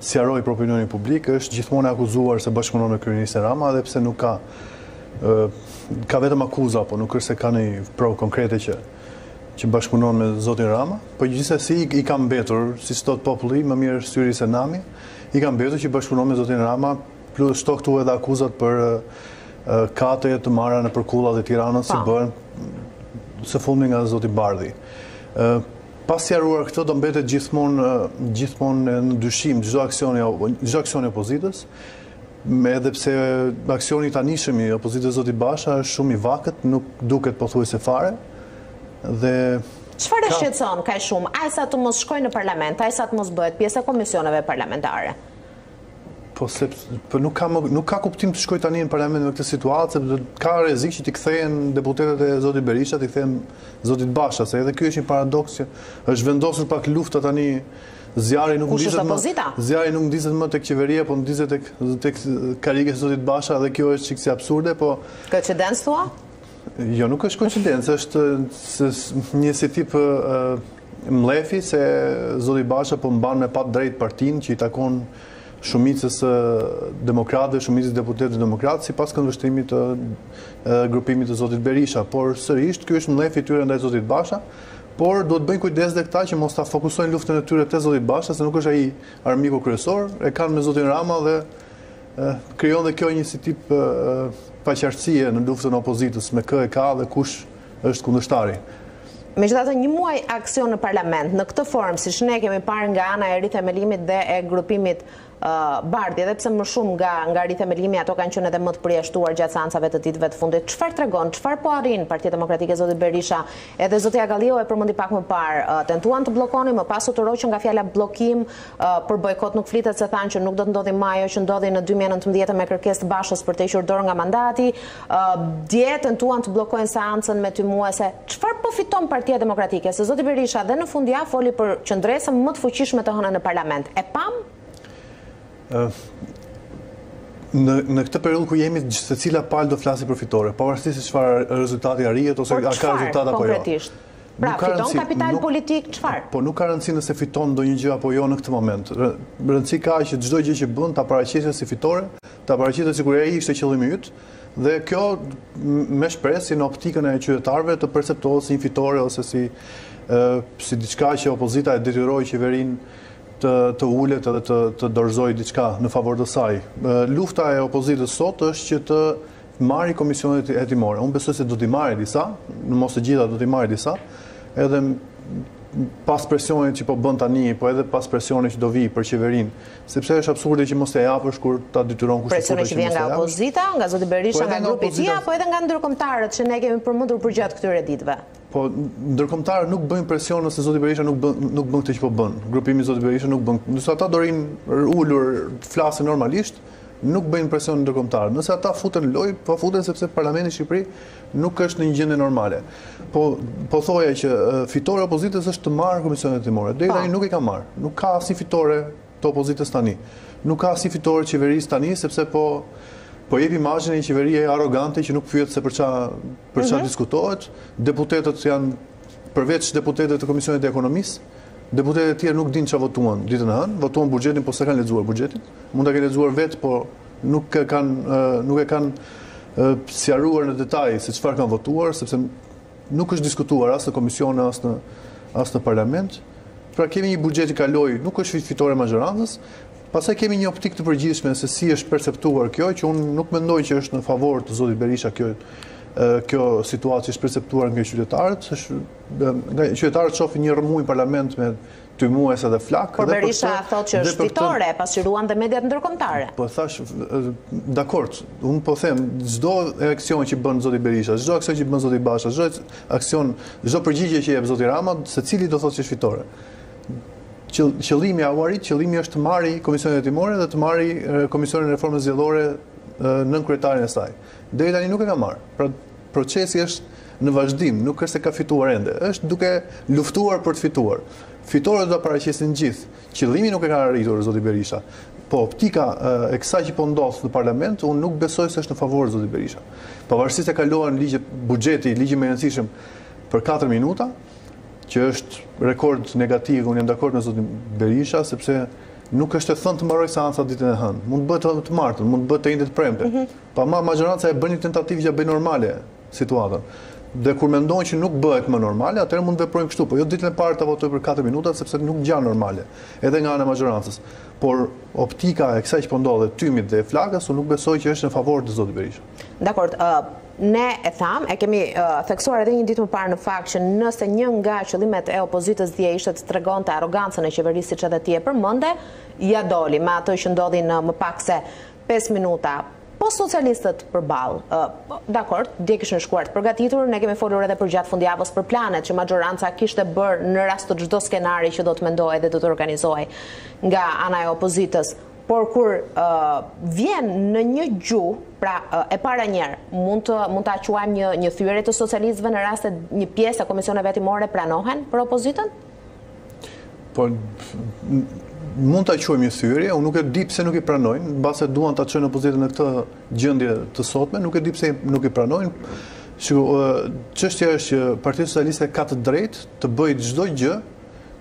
[SPEAKER 8] sqarojë për opinionin publik, është gjithmonë e akuzuar se bashkëpunon me kryeministrin Rama, edhe pse nuk ka ka vetëm akuza, po nuk është se ka një provë konkrete që që bashkëpunon me zotin Rama, po gjithsesi i ka mbetur, siç thotë populli, më mirë syri se nami, i ka mbetur që bashkëpunon me zotin Rama Plus shto këtu edhe akuzat për kate të marra nëpër kullat e Tiranës që po bëhen së fundmi nga zoti Bardhi. Pa sqaruar këtë do mbetet gjithmonë në dyshim gjithë aksioni i opozitës, edhe pse aksioni i tanishëm i opozitës zoti Basha është shumë i vakët, nuk duket pothuajse fare, dhe
[SPEAKER 2] Çfarë e shqetëson kaq shumë, aq sa të mos shkojë në parlament, aq sa të mos bëhet pjesë e komisioneve parlamentare?
[SPEAKER 8] Po se po nuk ka nuk ka kuptim të shkojë tani në parlament me këtë situatë, sepse ka rrezik që t'i kthehen deputetët e zotit Berisha, t'i kthehen zotit Basha, se edhe ky është një paradoks që është vendosur pak lufta tani zjarri nuk ndizet më zjarri nuk ndizet më tek qeveria, po ndizet tek tek karriga e zotit Basha dhe kjo është çik si absurde, po
[SPEAKER 2] Koincidencë thua?
[SPEAKER 8] Jo, nuk është koincidencë, është një si tip Mllefi se zoti Basha po mban me pa të drejtë partinë që i takon shumicës së demokratëve, shumicës së deputetëve demokratë sipas këndvështrimit të grupimit të zotit Berisha, por sërisht ky është mllefi i tyre ndaj zotit Basha, por duhet të bëjnë kujdes dhe këta që mos ta fokusojnë luftën e tyre te zoti Basha se nuk është ai armiku kryesor, e kanë me zotin Rama dhe krijon dhe kjo një si tip paqartësie në luftën e opozitës me kë e ka dhe kush është
[SPEAKER 2] kundërshtari. Megjithatë, një muaj aksion në Parlament, në këtë formë, siç ne e kemi parë nga ana e rithemelimit dhe e grupimit Bardhi, edhe pse më shumë nga nga rithemelimi, ato kanë qenë edhe më të përjashtuar gjatë seancave të ditëve të fundit. Çfarë tregon, çfarë po arrin Partia Demokratike, zoti Berisha, edhe zoti Agalliu e përmendi pak më parë, tentuan të bllokonin, më pas u tërhoqën nga fjala bllokim, për bojkot nuk flitet se thanë që nuk do të ndodhë më ajo që ndodhi në dy mijë e nëntëmbëdhjetë me kërkesë të Bashës për të hequr dorë nga mandati, Dje tentuan të bllokojnë seancën me tymuese. Çfarë po fiton Partia Demokratike? Se zoti Berisha dhe në fundjavë foli për qëndresën më të fuqishme të hënën në parlament. E pamë?
[SPEAKER 8] Në këtë periudhë ku jemi, secila palë do të flasë për fitore, pavarësisht se çfarë rezultati arrihet ose a ka rezultat apo jo.
[SPEAKER 2] Por çfarë konkretisht? Pra, fiton kapital politik, çfarë?
[SPEAKER 8] Po nuk ka rëndësi nëse fiton ndonjë gjë apo jo në këtë moment. Rëndësi ka që çdo gjë që bën ta paraqesë si fitore, Ta paraqitësh sikur ai ishte qëllimi yt dhe kjo me shpresë se në optikën e qytetarëve të perceptohet si një fitore ose si ë si diçka që opozita e detyroi qeverinë të të ulet edhe të të dorëzojë diçka në favor të saj. Lufta e opozitës sot është që të marrë komisionet hetimore. Unë besoj se do t'i marrë disa, në mos të gjitha do t'i marrë disa, edhe pas presionit që po bën tani, po edhe pas presionit që do vijë për qeverinë Sepse është absurde që mos t'ja japësh kur ta detyron kushtetuta
[SPEAKER 2] që mos t'ja japësh. Presioni që vjen nga opozita, nga zoti Berisha, po nga grupi i tij apo edhe nga ndërkombëtarët që ne kemi përmendur përgjatë këtyre ditëve?
[SPEAKER 8] Po ndërkombëtarët nuk bëjnë presion nëse zoti Berisha nuk bën nuk bën këtë që po bën. Grupimi i zotit Berisha nuk bën. Nëse ata do rrinë ulur, flasin normalisht, nuk bëjnë presion ndërkombëtarët. Nëse ata futen në lojë, po futen sepse parlamenti i Shqipërisë Nuk është në një gjendje normale. Po po thoja që fitore e opozitës është të marrë komisionet hetimore. Deri tani nuk e ka marrë. Nuk ka asnjë fitore të opozitës tani. Nuk ka asnjë fitore të qeverisë tani sepse po po jep imazhin e një qeverie arrogante që nuk pyet se për ça për ça mhm. diskutohet. Deputetët janë përveç deputetëve të Komisionit të Ekonomisë, deputetët e tjerë nuk dinë çfarë votuan ditën e hënë, votuan buxhetin, po s'e kanë lexuar buxhetin. Mund ta kenë lexuar vetë, po nuk e kanë nuk e kanë sqaruar në detaj se çfarë kanë votuar, sepse nuk është diskutuar as në komisione, as në as në parlament. Pra kemi një buxhet që kaloi, nuk është fitore e mazhorancës. Pastaj kemi një optikë të përgjithshme se si është perceptuar kjo, që unë nuk mendoj që është në favor të zotit Berisha kjo kjo situatë që është perceptuar nga qytetarët, është nga qytetarët shohin një rrëmujë në parlament me tymuese dhe flakë.
[SPEAKER 2] Por Berisha thotë që është fitore, pasqyruan dhe mediat ndërkombëtare.
[SPEAKER 8] Po thashë, dakord, unë po them, çdo aksion që bën Zoti Berisha, çdo aksion që bën Zoti Basha, çdo aksion, çdo përgjigje që jep Zoti Rama, secili do thotë që është fitore. Qëllimi a u arrit, qëllimi është të marrë Komisionin Hetimor edhe të marrë Komisionin e Reformës Zgjedhore nën kryetarin e saj. Deri tani nuk e ka marrë. Pra, Procesi është në vazhdim, nuk është se ka fituar ende, është duke luftuar për të fituar. Fitore do ta paraqesin të gjithë. Qëllimin nuk e ka arritur zoti Berisha. Po optika e kësaj që po ndodh në parlament, unë nuk besoj se është në favor të zotit Berisha. Pavarësisht se kaluan ligjin e buxhetit, ligji më i rëndësishëm për 4 minuta, që është rekord negativ, unë jam dakord me zotin Berisha sepse nuk është e thënë të mbarojë seanca ditën e hënë. Mund të bëhet të martën, mund të bëhet të enjte të premte. Mhm. Po ama maxhoranca e bën një tentativë që ta bëjë normale situatën. Dhe kur mendon që nuk bëhet më normale, atëherë mund të veprojnë kështu, po jo ditën e parë ta votojë për katër minuta, sepse nuk ngjan normale, edhe nga ana e maxhorancës. Por optika e kësaj që po ndodh e tymit dhe e flakës, unë nuk besoj që është në favor të zotit Berisha.
[SPEAKER 2] Dakord, ë ne e thamë, e kemi theksuar edhe një ditë më parë në fakt që nëse një nga qëllimet e opozitës dje ishte të tregonte arrogancën e qeverisë siç edhe ti e përmende, ia doli me atë që ndodhi në më pak se Pesë minuta, Po socialistët përballë, ë, dakord, dje kishin shkuar të përgatitur, ne kemi folur edhe përgjatë fundjavës për planet që maxhoranca kishte bërë në rast të çdo skenari që do të mendohej dhe do të organizohej nga ana e opozitës, por kur ë, vjen në një gjuhë, pra e paranojë, mund të mund ta quajmë një një thyerje të socialistëve në rast se një pjesë e komisioneve hetimore pranohen për opozitën?
[SPEAKER 8] Po, mund ta quajmë një thyerje, unë nuk e di pse nuk i pranojnë, mbase duan ta çojnë opozitën në këtë gjendje të sotme, nuk e di pse nuk i pranojnë, çështja është që Partia Socialiste ka të drejtë të bëjë çdo gjë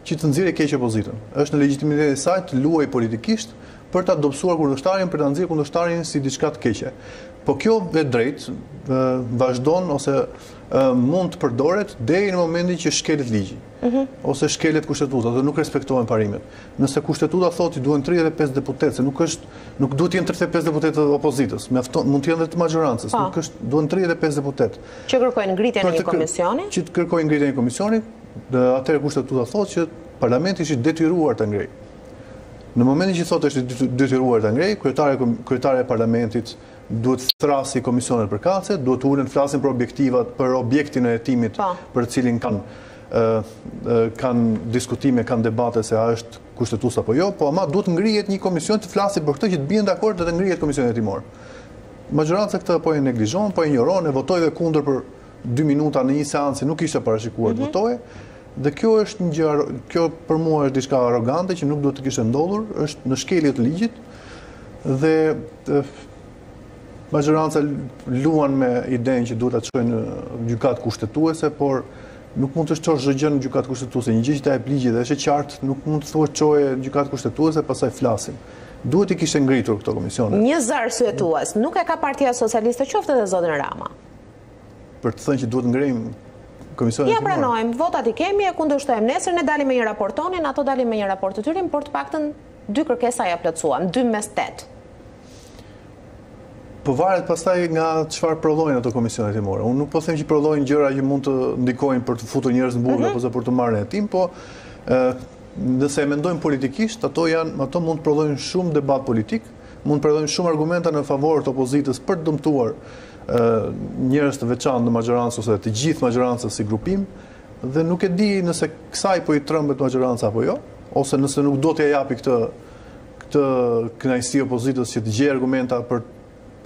[SPEAKER 8] që ta nxjerrë keq opozitën. është në legjitimitetin e saj të luajë politikisht, për ta dobësuar kundërshtarin, për ta nxjerrë kundërshtarin si diçka të keqe. Po kjo e drejtë vazhdon ose mund të përdoret deri në momentin që shkelet ligji, ose shkelet kushtetuta dhe nuk respektohen parimet. Nëse kushtetuta thotë duhen 35 deputetë, se nuk është, nuk duhet të jenë 35 deputetë të opozitës, mund të jenë dhe të maxhorancës, po. nuk është, duhen 35 deputetë.
[SPEAKER 2] Që kërkojnë ngritjen e një komisioni?
[SPEAKER 8] Që të kërkojnë ngritjen e një komisioni, dhe atëherë kushtetuta thotë që parlamenti është i detyruar ta ngrejë. Në momentin që thotë është i detyruar ta ngrejë, kryetarja e parlamentit, Duhet të thërrasë komisionet përkatëse, duhet të ulen të flasin për objektivat, për objektin e hetimit për të cilin kanë diskutime, kanë debate se a është kushtetues apo jo, po ama duhet ngrihet një komision të flasin për këtë që të bien dakord dhe të ngrihet komisioni hetimor. Maxhoranca këtë po e neglizhon, po e injoron, e votoi dhe kundër për dy minuta në një seancë që nuk ishte parashikuar të mhm. votohej. Dhe kjo është një gjë, kjo për mua është diçka arrogante që nuk duhet të kishte ndodhur, është në shkelje të ligjit. Dhe maxhoranca luan me idenë që duhet ta çojnë në gjykatë kushtetuese, por nuk mund të çosh çdo gjë në gjykatë kushtetuese. Një gjë që ta jep ligji dhe është e qartë, nuk mund të thuash çoje në gjykatë kushtetuese, pastaj flasim. Duhet t'i kishte ngritur këto komisione.
[SPEAKER 2] Një zë arsyetues, nuk e ka Partia Socialiste qoftë edhe zotin Rama?
[SPEAKER 8] Për të thënë që duhet ngrejmë
[SPEAKER 2] komisionin Ia pranojmë, votat i kemi, e kundërshtojmë. Nesër ne dalim me një raport tonin, ato dalin me një raport të tyre, por të paktën Dy kërkesa ia plotësuam, dy mes tetë.
[SPEAKER 8] Po varet pastaj nga çfarë prodhojnë ato komisione hetimore. Unë nuk po them që prodhojnë gjëra që mund të ndikojnë për të futur njerëz në burg apo se për t'i marrë në hetim, po nëse e mendojmë politikisht, ato janë, ato mund të prodhojnë shumë debat politik, mund të prodhojnë shumë argumenta në favor të opozitës për të dëmtuar njerëz të veçantë në maxhorancë ose të gjithë maxhorancën si grupim, Dhe nuk e di nëse kësaj po i trëmbet maxhoranca apo jo, ose nëse nuk do t'ia japi këtë këtë kënaqësi opozitës që të gjejë argumenta për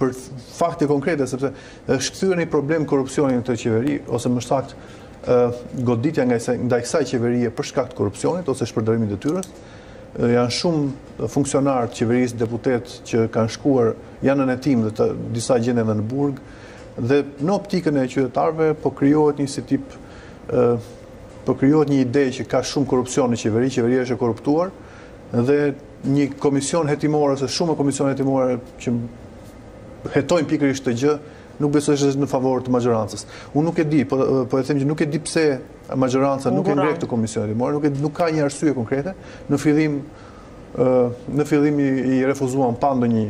[SPEAKER 8] për fakte konkrete, sepse është kthyer një problem korrupsioni në këtë qeveri, ose më saktë ë goditja nga ndaj kësaj qeverie për shkak të korrupsionit ose shpërdorimit të detyrës. Janë shumë funksionarë të qeverisë, deputetë që kanë shkuar, janë nën hetim dhe të, disa gjenden edhe në burg, Dhe në optikën e qytetarëve po krijohet një si tip po krijohet një ide që ka shumë korrupsion në qeveri, qeveria është e korruptuar dhe një komision hetimor ose shumë komisione hetimore që hetojnë pikërisht këtë gjë, nuk besoj se është në favor të mazhorancës. Unë nuk e di, po, po e them që nuk e di pse mazhoranca nuk e ngre këtë komision hetimor, nuk e nuk ka një arsye konkrete. Në fillim në fillim i refuzuan pa ndonjë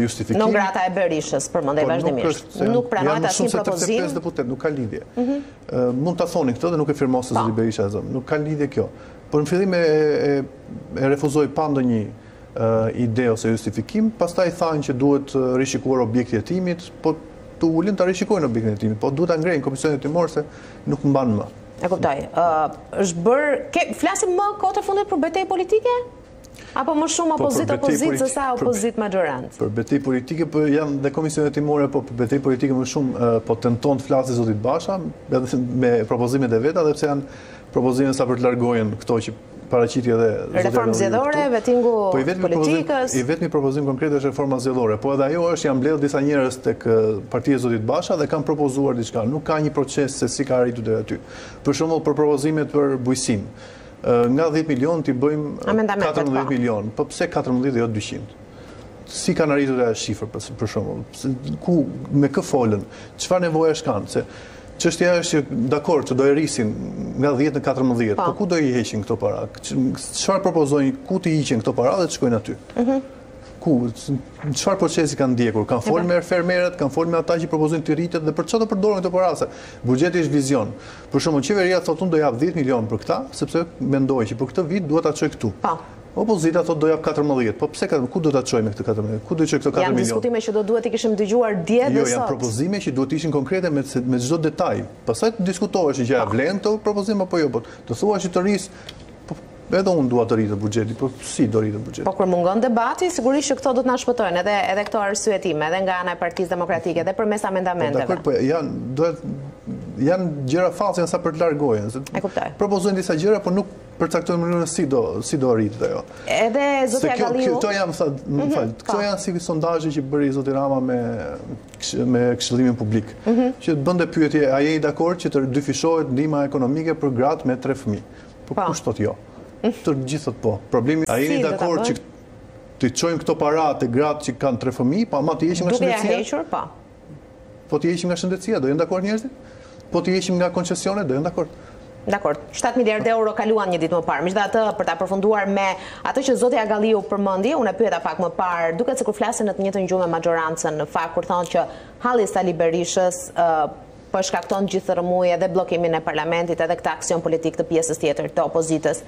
[SPEAKER 8] justifikim...
[SPEAKER 2] Non grata e Berishës, përmendej po, vazhdimisht. Nuk pranohet asnjë propozim...
[SPEAKER 8] Janë më shumë se 35 deputetë, nuk ka lidhje. Mhm. Mund ta thoni këtë dhe nuk e firmos dot, po, zoti Berisha, e zëmë. Nuk ka lidhje kjo. Por në fillim e refuzoi pa ndonjë ide ose justifikim, pastaj thanë që duhet rishikuar objekti i hetimit, po të ulen të rishikojnë objektin e hetimit, po duhet të ngrejnë komisionin hetimor se nuk mban më.
[SPEAKER 2] E kuptoj. Flasim me kohët e fundit për betejë politike? Apo më shumë po, opozitë-opozitë sesa opozitë-mazhorancë.
[SPEAKER 8] Për betejë politike, po janë dhe komisionet hetimore, po për betejë politike më shumë po tenton të flasë zoti Basha me propozimet e veta, edhe pse janë propozimet sa për të larë gojën këto që paraqiti edhe
[SPEAKER 2] zoti Arnaudiu. Reforma zgjedhore, vetingu, po, i politikës.
[SPEAKER 8] I vetmi propozim konkret është reforma zgjedhore, po edhe ajo është janë mbledhur disa njerëz te partia e zotit Basha dhe kanë propozuar diçka. Nuk ka një proces se si ka arritur deri aty. Për shembull për propozimet për bujqësinë. Nga dhjetë milion t'i bëjmë katërmbëdhjetë po. milion, po pse katërmbëdhjetë dhe jo dyqind? Si kanë arritur te ajo shifër, për shembull? Ku, me kë folën? Çfarë nevojash kanë? Se çështja është që dakord që do e rrisin nga 10 në 14, po. po ku do i heqin këto para? Çfarë propozojnë, ku të hiqen këto para dhe të shkojnë aty? Mhm. Ku, çfarë procesi kanë ndjekur? Kanë folur me fermerët, kanë folur me ata që propozojnë të rritet dhe për çfarë do përdoren këto para? Se buxheti është vizion. Për shembull, qeveria thotë unë do jap 10 milionë për këta, sepse mendoj që për këtë vit dua ta çoj këtu. Po. Opozita thotë do jap 14, po pse ku do ta çojmë këtë 14? Ku do i çoj këto 4 milionë?
[SPEAKER 2] Janë diskutime që do duhet të kishim dëgjuar dje jo, dhe
[SPEAKER 8] sot. Jo, janë propozime që duhet të ishin konkrete me me çdo detaj. Pastaj të diskutohesh që ia, po, vlejnë këto propozime apo jo, po të thuash që të rris Edhe unë dua të rritet buxheti, por si do rritet buxheti?
[SPEAKER 2] Po kur mungon debati, sigurisht që këto do të na shpëtojnë edhe edhe këto arsyetime, edhe nga ana e Partisë Demokratike dhe përmes amendamenteve.
[SPEAKER 8] Po dakord, po janë duhet janë gjëra fallse janë sa për të larë gojën.
[SPEAKER 2] E kuptoj.
[SPEAKER 8] Propozojnë disa gjëra, por nuk përcaktojnë mënyrën si do si do rritet ajo.
[SPEAKER 2] Edhe zoti Agalliu.
[SPEAKER 8] Këto janë sa, më mhm, fal, këto janë si sondazhet që bëri zoti Rama me me këshillimin publik. Mhm. Që bënte pyetje, a jeni dakord që të dyfishohet ndihma ekonomike për gratë me tre fëmijë? Po, po. kush thotë jo? Të gjithë thonë po. Problemi a jeni dakord që të çojmë këto para te gratë që kanë tre fëmijë, pa po m'i thënë t'i heqim nga shëndetësia?
[SPEAKER 2] Duke hequr, po.
[SPEAKER 8] Po t'i heqim nga shëndetësia, do jenë dakord njerëzit? Po t'i heqim nga koncesionet, do jenë dakord.
[SPEAKER 2] Dakord, 7 miliard euro kaluan një ditë më parë. Mirë, dhe për ta përfunduar me atë që zoti Agalliu përmendi, unë e pyeta pak më parë, duket se kur flasin në të njëjtën gjuhë me maxhorancën, në fakt, kur thonë që halli i Sali Berishës Po e shkakton gjithë rrëmujën edhe bllokimin e parlamentit edhe këtë aksion politik të pjesës tjetër të opozitës.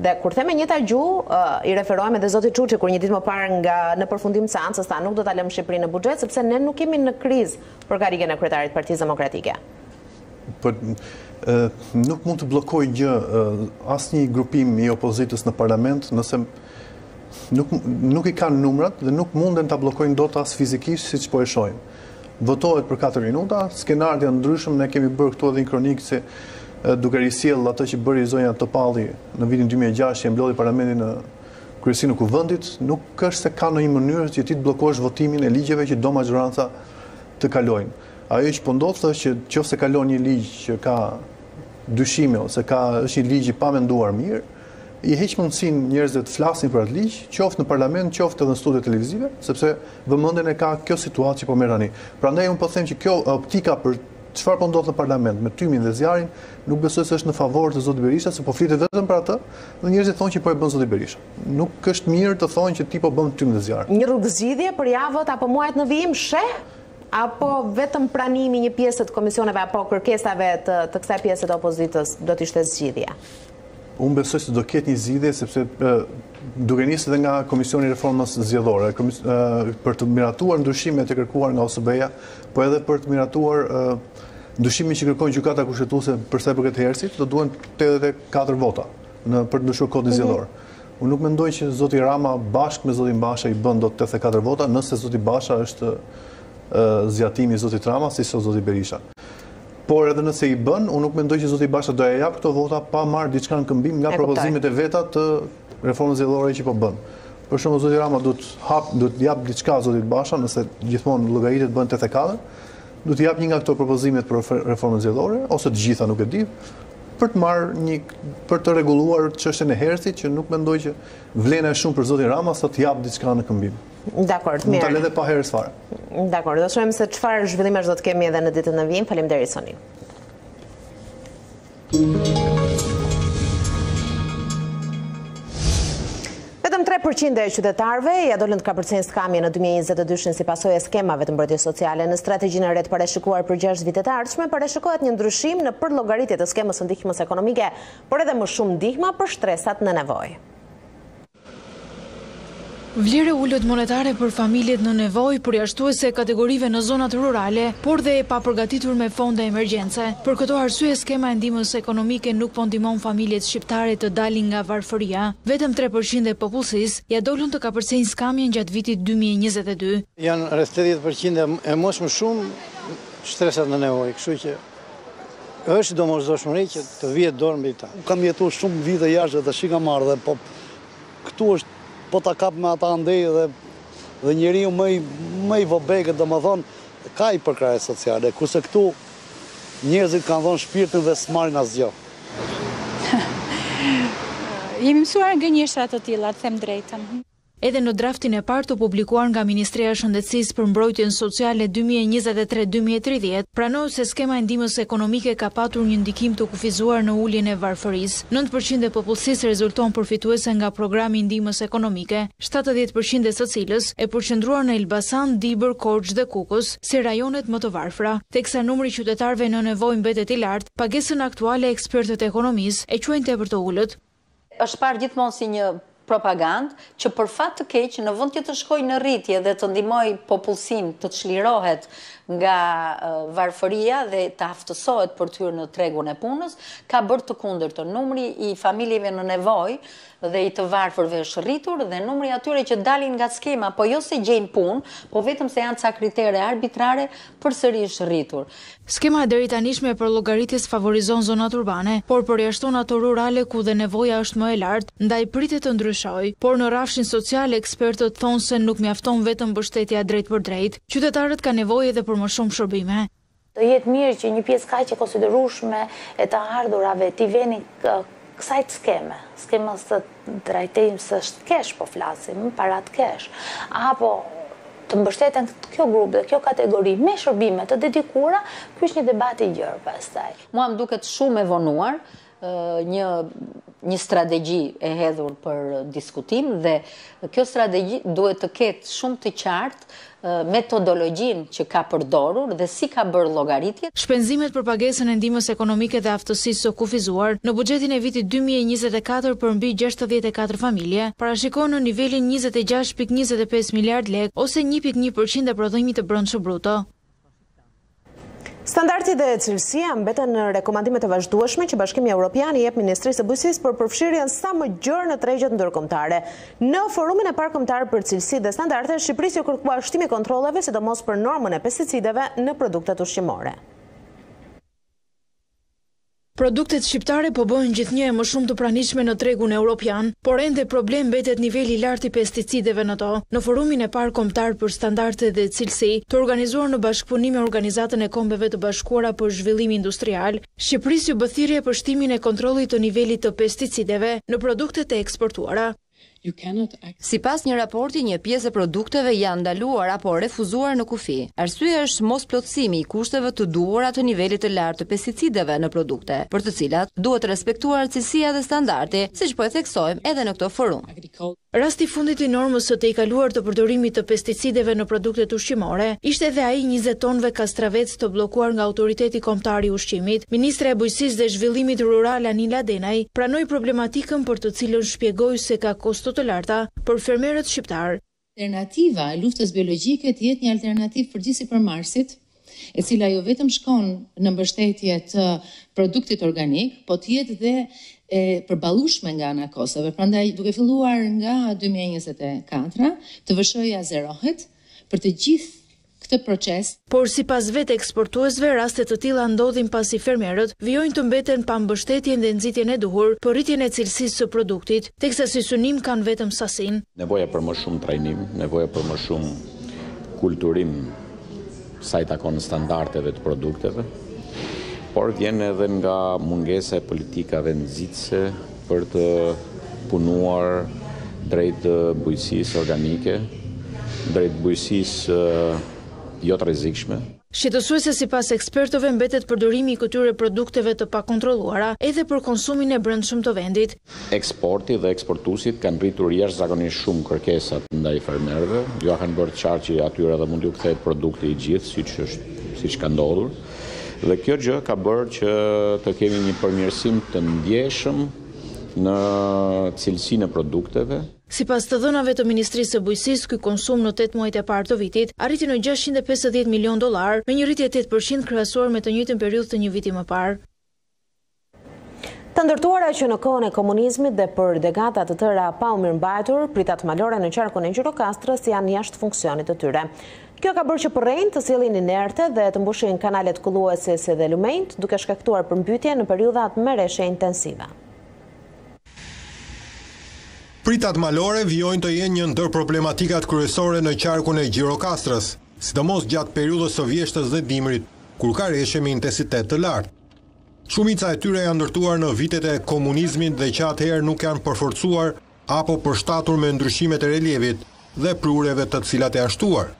[SPEAKER 2] Dhe kur them e njëjta gjuhë, i referohem edhe zotit Çuçi kur një ditë më parë nga në përfundim të seancës tha nuk do ta lëmë Shqipërinë pa buxhet sepse ne nuk jemi në krizë për karrigen e kryetarit të Partisë Demokratike.
[SPEAKER 8] Po nuk mund të bllokojë gjë asnjë grupim i opozitës në parlament nëse nuk nuk i kanë numrat dhe nuk munden ta bllokojnë dot as fizikisht siç po e shohim. Votohet për katër minuta, skenarët janë të ndryshëm, ne kemi bërë këtu edhe një kronikë duke risjellë atë që bëri zonja Topalli në vitin dy mijë e gjashtë që e mblodhi Parlamentin në kryesinë e Kuvendit, nuk është se ka ndonjë mënyrë që ti të bllokosh votimin e ligjeve që do maxhoranca të kalojnë. Ajo që po ndodhë është që nëse kalon një ligj që ka dyshime ose ka është një ligj i pamenduar mirë, i heq mundësinë njerëzve të flasin për atë ligj, qoftë në parlament, qoftë edhe në studiot televizive, sepse vëmendjen e ka kjo situatë që po merr tani. Prandaj unë po them që kjo optika për çfarë po ndodh në parlament me tymin dhe zjarrin, nuk besoj se është në favor të zotit Berisha, se po flitet vetëm për atë dhe njerëzit thonë që po e bën zoti Berisha. Nuk është mirë të thonë që ti po bën tym dhe zjarr.
[SPEAKER 2] Një rrugëzgjidhje për javët apo muajt në vijim sheh? Apo vetëm pranimi i një pjese të komisioneve apo kërkesave të të kësaj pjese të opozitës do të ishte zgjidhja?
[SPEAKER 8] Unë besoj se do ketë një zgjidhje sepse duke nisë dhe nga Komisioni i Reformës Zgjedhore për të miratuar ndryshimet e kërkuar nga OSBE-ja, po edhe për të miratuar ndryshimin që kërkon Gjykata Kushtetuese për sa i përket herësit, do duhen 84 vota në për të ndryshuar kodin mhm. zgjedhor. Unë nuk mendoj që zoti Rama bashkë me zotin Basha i bëjnë dot 84 vota, nëse zoti Basha është zgjatimi i zotit Rama, siç thotë zoti Berisha. Por edhe nëse i bën, unë nuk mendoj që zoti Basha do ia japë këto vota pa marrë diçka në këmbim nga propozimet e veta të Reformës Zgjedhore që po bën. Për shembull, zoti Rama duhet hap, duhet japë diçka zotit Basha, nëse gjithmonë llogaritet bën te 84, do të japë një nga këto propozimet për Reformën Zgjedhore ose të gjitha, nuk e di, për të marrë një për të rregulluar çështjen e herësit që nuk mendoj që vlen aq shumë për zotin Rama sa të japë diçka në këmbim.
[SPEAKER 2] Dakord,
[SPEAKER 8] mirë. Mund ta lërë dhe pa herës fare.
[SPEAKER 2] Dakord, do të shohim se çfarë zhvillimesh do të kemi edhe në ditët në vijim. Faleminderit Soni. Vetëm 3% e qytetarëve ia dolën të kapërcejnë skamjen në 2022-shin si pasojë e skemave të mbrojtjes sociale. Në strategjinë e re të parashikuar për 6 vitet e ardhshme parashikohet një ndryshim në përllogaritje të skemës së ndihmës ekonomike, por edhe më shumë ndihma për shtresat në nevojë.
[SPEAKER 7] Vlerë e ulët monetare për familjet në nevojë, përjashtuese e kategorive në zonat rurale, por dhe e papërgatitur me fonde emergjence. Për këto arsye, skema e ndihmës ekonomike nuk po ndihmon familjet shqiptare të dalin nga varfëria. Vetëm tre për qind e popullsisë ia dolën të kapërcejnë skamjen gjatë vitit dy mijë e njëzet e dy.
[SPEAKER 9] Janë rreth tetëdhjetë për qind e mos më shumë shtresat në nevojë, kështu që. Është domosdoshmëri që të vihet dorë mbi ta.
[SPEAKER 10] Unë kam jetuar shumë vite jashtë dhe tash kam ardhur po këtu është po ta krahasojmë me ata andej dhe dhe njeriu më i më i vobegët domethënë ka një përkrahje sociale kurse këtu njerëzit kanë dhënë shpirtin dhe s'marrin asgjë.
[SPEAKER 11] Jemi mësuar nga gënjeshtra të tilla, të them drejtën.
[SPEAKER 7] Edhe në draftin e parë të publikuar nga Ministria e Shëndetësisë për Mbrojtjen Sociale dy mijë e njëzet e tre dy mijë e tridhjetë, pranohet se skema e ndihmës ekonomike ka patur një ndikim të kufizuar në uljen e varfërisë. Nëntë për qind e popullsisë rezulton përfituese nga programi i ndihmës ekonomike, shtatëdhjetë për qind e së cilës e përqendruar në Elbasan, Dibër, Korçë dhe Kukës, si rajonet më të varfëra. Teksa numri i qytetarëve në nevojë mbetet i lartë, pagesën aktuale ekspertët e ekonomisë e quajnë tepër të ulët.
[SPEAKER 12] Është parë gjithmonë si një propagandë, që për fat të keq, në vend që të shkojë në rritje dhe të ndihmojë popullsinë të çlirohet nga varfëria dhe të aftësohet për të hyrë në tregun e punës, ka bërë të kundërtën. Numri i familjeve në nevojë dhe i të varfërve është rritur dhe numri i atyre që dalin nga skema, po jo se gjejnë punë, po vetëm se janë ca kritere arbitrare, përsëri është rritur.
[SPEAKER 7] Skema e deritanishme e përllogaritjes favorizon zonat urbane, por përjashton ato rurale ku dhe nevoja është më e lartë, ndaj pritet të ndryshojë. Por në rrafshin social, ekspertët thonë se nuk mjafton vetëm mbështetja e drejtpërdrejtë. Qytetarët kanë nevojë edhe për më shumë shërbime.
[SPEAKER 13] Do ishte mirë që një pjesë kaq e konsiderueshme e të ardhurave t'i venin kësaj skeme, skemës së trajtimit në kesh po flasim paratë kesh apo të mbështeten kjo grup dhe kjo kategori me shërbime të dedikuara ky është një debat i gjerë pastaj
[SPEAKER 12] mua më duket shumë e vonuar një një strategji e hedhur për diskutim dhe kjo strategji duhet të ketë shumë të qartë metodologjinë që ka përdorur dhe si ka bërë llogaritjet.
[SPEAKER 7] Shpenzimet për pagesën e ndihmës ekonomike dhe aftësisë së kufizuar në buxhetin e vitit dy mijë e njëzet e katër për mbi gjashtëdhjetë e katër familje parashikohen në nivelin njëzet e gjashtë pikë njëzet e pesë miliardë lekë ose një pikë një për qind e prodhimit të brendshëm bruto.
[SPEAKER 2] Standardi dhe cilësia mbeten në rekomandimet e vazhdueshme që Bashkimi Evropian i jep Ministrisë së Bujqësisë për përfshirjen sa më gjerë në tregjet ndërkombëtare. Në Forumin e Parë Kombëtar për Cilësi dhe Standarde, Shqipërisë iu kërkua shtimi i kontrolleve, sidomos për normën e pesticideve në produktet ushqimore.
[SPEAKER 7] Produktet shqiptare po bëhen gjithnjë e më shumë të pranishme në tregun europian, por ende problem mbetet niveli i lartë i pesticideve në to. Në Forumin e parë Kombëtar për Standarde dhe Cilësi, të organizuar në bashkëpunim me Organizatën e Kombeve të Bashkuara për Zhvillim Industrial, Shqipërisë iu bë thirrje për shtimin e kontrollit të nivelit të pesticideve në produktet e eksportuara.
[SPEAKER 14] Sipas një raporti, një pjesë e produkteve janë ndaluar apo refuzuar në kufi. Arsyeja është mosplotësimi i kushteve të duhura të nivelit të lartë të pesticideve në produkte, për të cilat duhet respektuar cilësia dhe standardi, siç po e theksojmë edhe në këtë forum.
[SPEAKER 7] Rasti i fundit i normës së tejkaluar të përdorimit të pesticideve në produktet ushqimore, ishte edhe ai i njëzet tonëve kastravec të bllokuar nga Autoriteti Kombëtar i Ushqimit. Ministrja e Bujqësisë dhe Zhvillimit Rural Anila Denaj pranoi problematikën për të cilën shpjegoi se ka kosto të larta për fermerët shqiptarë.
[SPEAKER 15] Alternativa e luftës biologjike të jetë një alternativë për gjithë sipërmarrësit, e cila jo vetëm shkon në mbështetje të produktit organik, po të jetë dhe e përballueshme nga ana e kostove. Prandaj, duke filluar nga dy mijë e njëzet e katër, TVSH-ja zerohet për të gjithë këtë proces.
[SPEAKER 7] Por sipas vetë eksportuesve, raste të tilla ndodhin pasi fermerët vijojnë të mbeten pa mbështetjen dhe nxitjen e duhur për rritjen e cilësisë së produktit, teksa si synim kanë vetëm sasinë.
[SPEAKER 16] Nevoja për më shumë trajnim, nevoja për më shumë kulturim sa i takon standardeve të produkteve, por vjen edhe nga mungesa e politikave nxitëse, për të punuar drejt bujqësisë organike, drejt bujqësisë jo të rrezikshme.
[SPEAKER 7] Shqetësuese sipas ekspertëve mbetet përdorimi i këtyre produkteve të pakontrolluara edhe për konsumin e brendshëm të vendit.
[SPEAKER 16] Eksporti dhe eksportuesit kanë rritur jashtëzakonisht shumë kërkesat ndaj fermerëve, iua kanë bërë të qartë atyre dhe mund t'iu kthehet produkti i gjithë, siç është, siç ka ndodhur. Dhe kjo gjë ka bërë që të kemi një përmirësim të ndjeshëm në cilësinë e produkteve.
[SPEAKER 7] Sipas të dhënave të Ministrisë së Bujqësisë, ky konsum në tetë muajt e parë të vitit arriti në gjashtëqind e pesëdhjetë milionë dollarë, me një rritje tetë për qind krahasuar me të njëjtën periudhë të një viti më parë.
[SPEAKER 2] Të ndërtuara që në kohën e komunizmit dhe për dekada të tëra pa u mirëmbajtur, pritat malore në qarkun e Gjirokastrës janë jashtë funksionit të tyre. Kjo ka bërë që përrenjtë të sjellin inerte dhe të mbushin kanalet kulluese si dhe lumenjtë, duke shkaktuar përmbytje në periudhat me reshe intensive.
[SPEAKER 17] Pritat malore vijojnë të jenë një ndër problematikat kryesore në qarkun e Gjirokastrës, sidomos gjatë periudhës së vjeshtës dhe dimrit, kur ka reshe me intensitet të lartë. Shumica e tyre janë ndërtuar në vitet e komunizmit dhe që atëherë nuk janë përforcuar apo përshtatur me ndryshimet e relievit dhe prurjeve të cilat janë shtuar.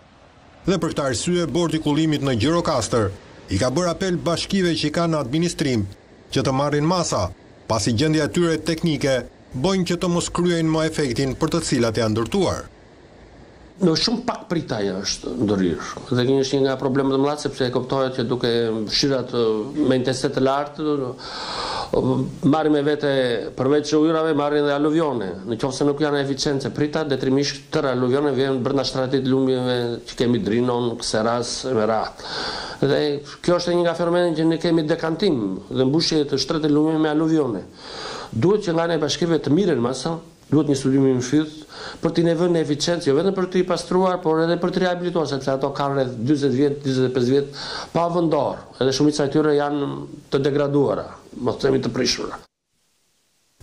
[SPEAKER 17] Dhe për këtë arsye Bordi i Kullimit në Gjirokastër i ka bërë apel bashkive që i kanë në administrim që të marrin masa, pasi gjendja e tyre teknike bëjnë që të mos kryejnë më efektin për të cilat janë ndërtuar.
[SPEAKER 18] Në shumë pak prej tyre është ndërhyrë. Dhe kjo është një nga problemet e mëdha sepse e kuptohet që duke shirat me intensitet të lartë marrin me vete përveç ujërave marrin dhe aluvione. Në qoftë se nuk janë eficiente prita, detyrimisht tërë aluvione vjen brenda shtratit të lumeve që kemi Drinon, Kseras e me radhë. Dhe kjo është një nga fenomenet që ne kemi dekantim dhe mbushje të shtratit të lumeve me aluvione. Duhet që nga ana e bashkive të merren masa Duhet një studim për t'i vënë në efiçencë, jo vetëm për t'i pastruar, por edhe për t'i rehabilituar, sepse ato kanë rreth dyzet vjet, dyzet e pesë vjet pa vënë dorë, edhe shumica e tyre janë të degraduara, mos themi të prishura.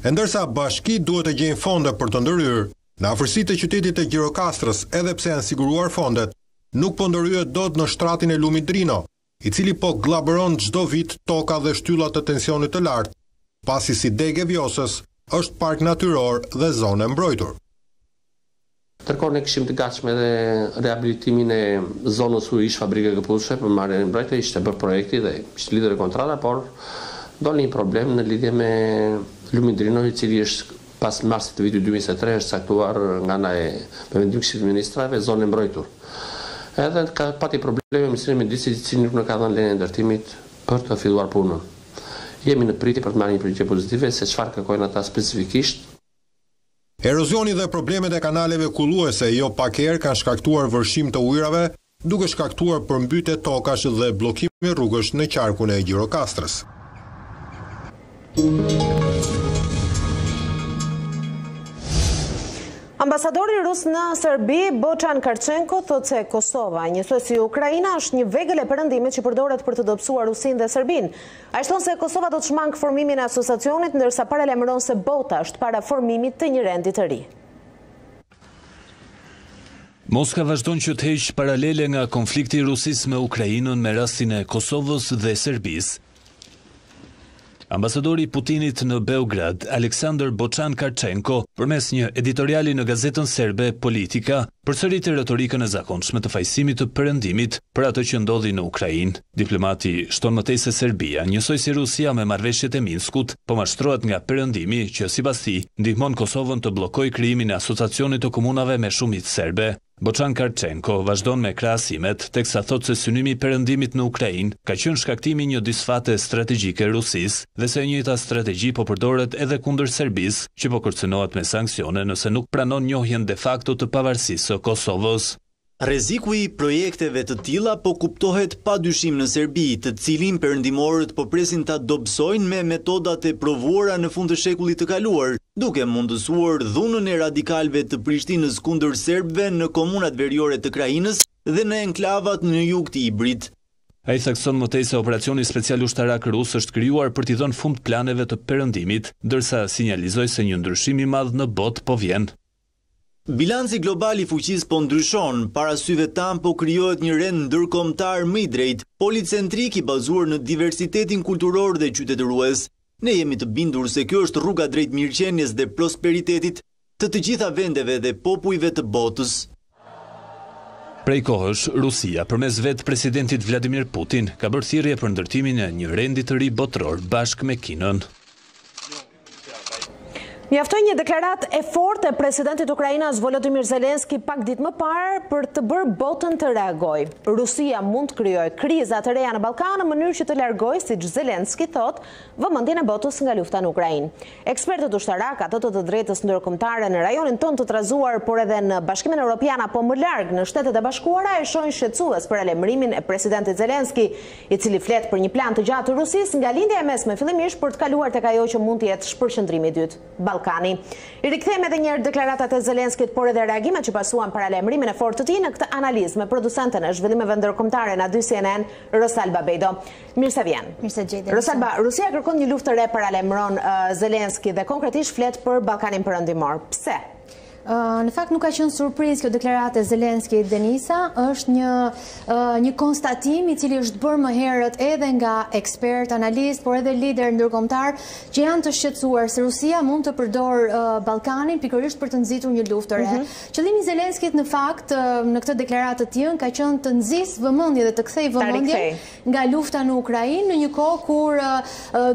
[SPEAKER 17] E ndërsa bashkitë duhet të gjejnë fonde për të ndërhyrë, në afërsi të qytetit të Gjirokastrës, edhe pse janë siguruar fondet, nuk po ndërhyhet dot në shtratin e lumit Drino, i cili po gllabëron çdo vit toka dhe shtylla të tensionit të lartë, pasi si degë e Vjosës është park natyror dhe zonë e mbrojtur.
[SPEAKER 18] Ndërkohë ne kishim të gatshme edhe rehabilitimin e zonës ku ish fabrika e këpucëve për marrjen e mbrojtëve, ishte bërë projekti dhe ishte lidhur edhe kontrata, por doli një problem në lidhje me lumin Drino i cili është Pas marsit të vitit dy mijë e tre është caktuar nga ana e me vendim të Këshillit të Ministrave zonë e mbrojtur. Edhe ka pati probleme me Mjedisin i cili nuk na ka dhënë lejen e ndërtimit për të filluar punën. Jemi në pritje për të marrë një përgjigje pozitive se çfarë kërkojnë ata specifikisht.
[SPEAKER 17] Erozioni dhe problemet e kanaleve kulluese jo pak herë kanë shkaktuar vërshim të ujërave duke shkaktuar përmbytje tokash dhe bllokime rrugësh në qarkun e Gjirokastrës.
[SPEAKER 2] Ambasadori rus në Serbi, Boçan Karçenko, thotë se Kosova, njësoj si Ukraina, është një vegël e perëndimit që përdoret për të dobësuar Rusinë dhe Serbinë. Ai shton se Kosova do të shmangë formimin e asociacionit, ndërsa paralajmëron se bota është para formimit të një rendi të ri.
[SPEAKER 19] Moska vazhdon që të heqë paralele nga konflikti i Rusisë me Ukrainën me rastin e Kosovës dhe Serbisë. Ambasadori i Putinit në Beograd, Aleksandër Boçan Karçenko, përmes një editoriali në gazetën serbe Politika, përsëriti retorikën e zakonshme të fajësimit të Perëndimit për atë që ndodhi në Ukrainë. Diplomati shton më tej se Serbia, njësoj si Rusia me marrëveshjet e Minskut, po mashtrohet nga Perëndimi, që sipas tij, ndihmon Kosovën të bllokojë krijimin e Asociacionit të komunave me shumicë serbe. Boçan Karçenko vazhdon me krahasimet, teksa thotë se synimi i Perëndimit në Ukrainë ka qenë shkaktimi i një disfate strategjike e Rusisë dhe se e njëjta strategji po përdoret edhe kundër Serbisë, që po kërcënohet me sanksione nëse nuk pranon njohjen de facto të pavarësisë së Kosovës.
[SPEAKER 20] Rreziku i projekteve të tilla po kuptohet padyshim në Serbi, të cilin perëndimorët po presin ta dobësojnë me metodat e provuara në fund të shekullit të kaluar, duke mundësuar dhunën e radikalëve të Prishtinës kundër serbëve në komunat veriore të krahinës dhe në enklavat në jug të Ibrit.
[SPEAKER 19] Ai thekson më tej se operacioni special ushtarak rus është krijuar për t'i dhënë fund planeve të Perëndimit, ndërsa sinjalizoi se një ndryshim i madh në botë po vjen.
[SPEAKER 20] Bilanci global i fuqisë po ndryshon, para syve tanë po krijohet një rend ndërkombëtar më i drejtë, policentrik i bazuar në diversitetin kulturor dhe qytetërues. Ne jemi të bindur se kjo është rruga drejt mirëqenies dhe prosperitetit të të gjitha vendeve dhe popujve të botës.
[SPEAKER 19] Prej kohësh, Rusia, përmes vetë presidentit Vladimir Putin, ka bërë thirrje për ndërtimin e një rendi të ri botëror bashkë me Kinën.
[SPEAKER 2] Mjaftoi një deklaratë e fortë e presidentit ukrainas Volodymyr Zelensky pak ditë më parë për të bërë botën të reagojë. Rusia mund të krijojë kriza të reja në Ballkan në mënyrë që të largojë, siç Zelensky thotë, vëmendjen e botës nga lufta në Ukrainë. Ekspertët ushtarakë, ata të të drejtës ndërkombëtare në rajonin tonë të trazuar, por edhe në Bashkimin Evropian apo më larg në Shtetet e Bashkuara e shohin shqetësues paralajmërimin e presidentit Zelensky, i cili flet për një plan të gjatë të Rusisë nga Lindja e Mesme fillimisht për të kaluar tek ajo që mund të jetë shpërqendrimi i dytë, Ballkani. I rikthejmë edhe një herë deklaratat e Zelenskit, por edhe reagimet që pasuan paralajmërimin e fortë të tij në këtë analizë me producenten e zhvillimeve ndërkombëtare në A2 CNN, Rosalba Bejdo. Mirë se vjen.
[SPEAKER 21] Mirë se ju gjeta.
[SPEAKER 2] Rosalba, Rusia kërkon një luftë të re paralajmëron Zelenski dhe konkretisht flet për Ballkanin Perëndimor. Pse?
[SPEAKER 21] Në fakt nuk ka qenë surprizë kjo deklaratë e Zelenskit, Denisa, është një një konstatim i cili është bërë më herët edhe nga ekspertë, analistë, por edhe liderë ndërkombëtarë që janë të shqetësuar se Rusia mund të përdorë Ballkanin pikërisht për të nxitur një luftë të re. Mhm. Qëllimi i Zelenskit në fakt në këtë deklaratë të tijën ka qenë të nxisë vëmendje dhe të kthejë vëmendje nga lufta në Ukrainë, në një kohë kur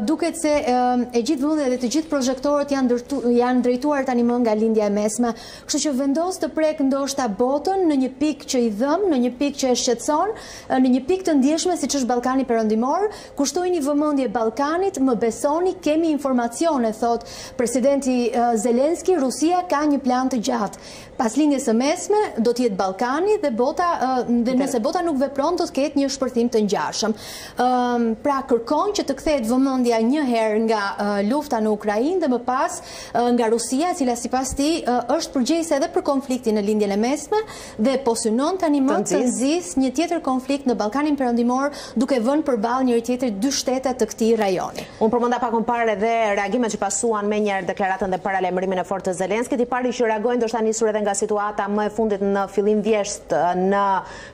[SPEAKER 21] duket se e gjithë vëmendja dhe të gjithë prozhektorët janë janë drejtuar tani më nga Lindja e Mesme. Kështu që vendos të prekë ndoshta botën në një pikë që i dhemb, në një pikë që e shqetëson, në një pikë të ndjeshme siç është Ballkani Perëndimor, kushtojini vëmendje Ballkanit, më besoni, kemi informacione, thotë presidenti Zelenski, Rusia ka një plan të gjatë. Pas Lindjes së Mesme do të jetë Ballkani dhe bota dhe nëse bota nuk vepron do të ketë një shpërthim të ngjashëm. Ëm pra kërkon që të kthehet vëmendja një herë nga lufta në Ukrainë dhe më pas nga Rusia, e cila sipas tij është përgjegjëse edhe për konfliktin në Lindjen e Mesme dhe po synon tani më të nxisë një tjetër konflikt në Ballkanin Perëndimor duke vënë përballë njëri-tjetrit dy shtete të këtij rajoni.
[SPEAKER 2] Unë përmenda pak më parë edhe reagimet që pasuan menjëherë deklaratën dhe paralajmërimin e fortë të Zelenskit, i pari që reagoi ndoshta nisur edhe nga situata më e fundit në fillim vjeshtë në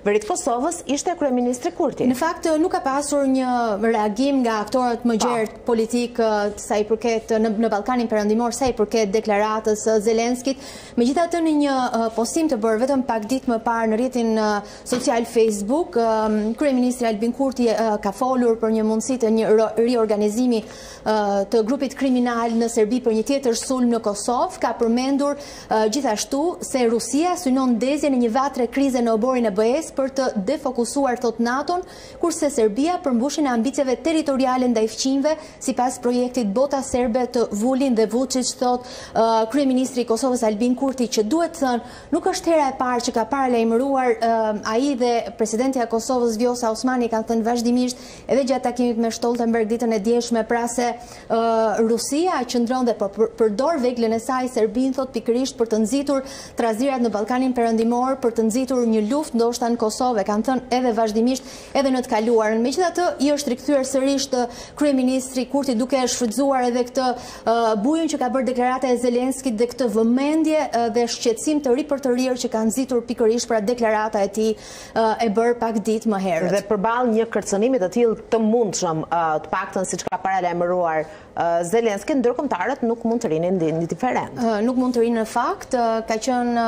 [SPEAKER 2] veri të Kosovës, ishte kryeministri Kurti.
[SPEAKER 21] Në fakt nuk ka pasur një reagim nga aktorët më gjerë politikë sa i përket në Ballkanin Perëndimor sa i përket deklaratës së Zelenskit. Megjithatë në një postim të bërë vetëm pak ditë më parë në rrjetin social Facebook, kryeministri Albin Kurti ka folur për një mundësi të një riorganizimi të grupit kriminal në Serbi për një tjetër sulm në Kosovë, ka përmendur gjithashtu se Rusia synon ndezjen e një vatre krize në oborrin e BE-së për të defokusuar thotë NATO-n, kurse Serbia përmbushjen e ambicieve territoriale ndaj fqinjve sipas projektit Bota Serbe të Vulin dhe Vuçiç, thotë kryeministri i Kosovës Albin Kurti që duhet thënë Nuk është hera e parë që ka paralajmëruar ai dhe presidentja e Kosovës Vjosa Osmani kanë thënë vazhdimisht edhe gjatë takimit me Stoltenberg ditën e djeshme pra se Rusia qëndron dhe po përdor veglën e saj Serbinë thotë pikërisht për të nxitur trazirat në Ballkanin Perëndimor për të nxitur një luftë ndoshta në Kosovë e kanë thënë edhe vazhdimisht edhe në të kaluarën. Megjithatë i është rikthyer sërish kryeministri Kurti duke e shfrytëzuar edhe këtë bujën që ka bërë deklarata e Zelenskit dhe këtë vëmendje dhe shqetësim të ripërtërirë që ka nxitur pikërisht pra deklarata e tij e bërë pak ditë më herët.
[SPEAKER 2] Dhe përballë një kërcënimi të tillë të mundshëm, të paktën siç ka paralajmëruar Zelenski, ndërkombëtarët nuk mund të rrinin indiferentë.
[SPEAKER 21] Nuk mund të rrinë në fakt, ka qenë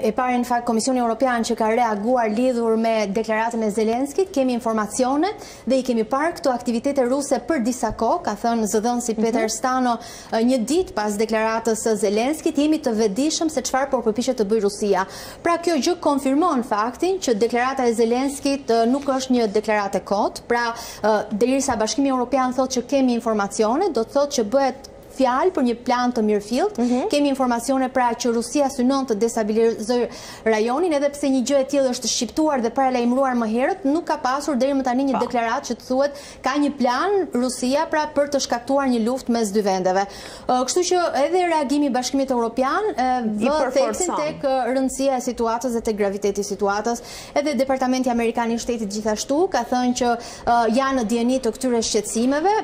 [SPEAKER 21] e pari në fakt Komisioni Europian që ka reaguar lidhur me deklaratën e Zelenskit, kemi informacione, Dhe i kemi parë këto aktivitete ruse për disa kohë, ka thënë zëdhënësi Peter Stano, një ditë pas deklaratës së Zelenskit, jemi të vetëdijshëm se çfarë po përpiqet të bëjë Rusia. Pra kjo gjë konfirmon faktin që deklarata e Zelenskit nuk është një deklaratë e kotë. Pra, derisa Bashkimi Europian thotë që kemi informacione, do të thotë që bëhet fjalë për një plan të mirëfilltë.
[SPEAKER 2] Mhm.
[SPEAKER 21] Kemi informacione pra që Rusia synon të destabilizojë rajonin edhe pse një gjë e tillë është shqiptuar dhe paralajmëruar më herët, nuk ka pasur deri më tani një deklaratë që të thuhet ka një plan Rusia pra për të shkaktuar një luftë mes dy vendeve. Kështu që edhe reagimi i Bashkimit Evropian vë theksin tek rëndësia e situatës dhe tek graviteti i situatës. Edhe Departamenti Amerikan i Shtetit gjithashtu ka thënë që janë në dijeni të këtyre shqetësimeve.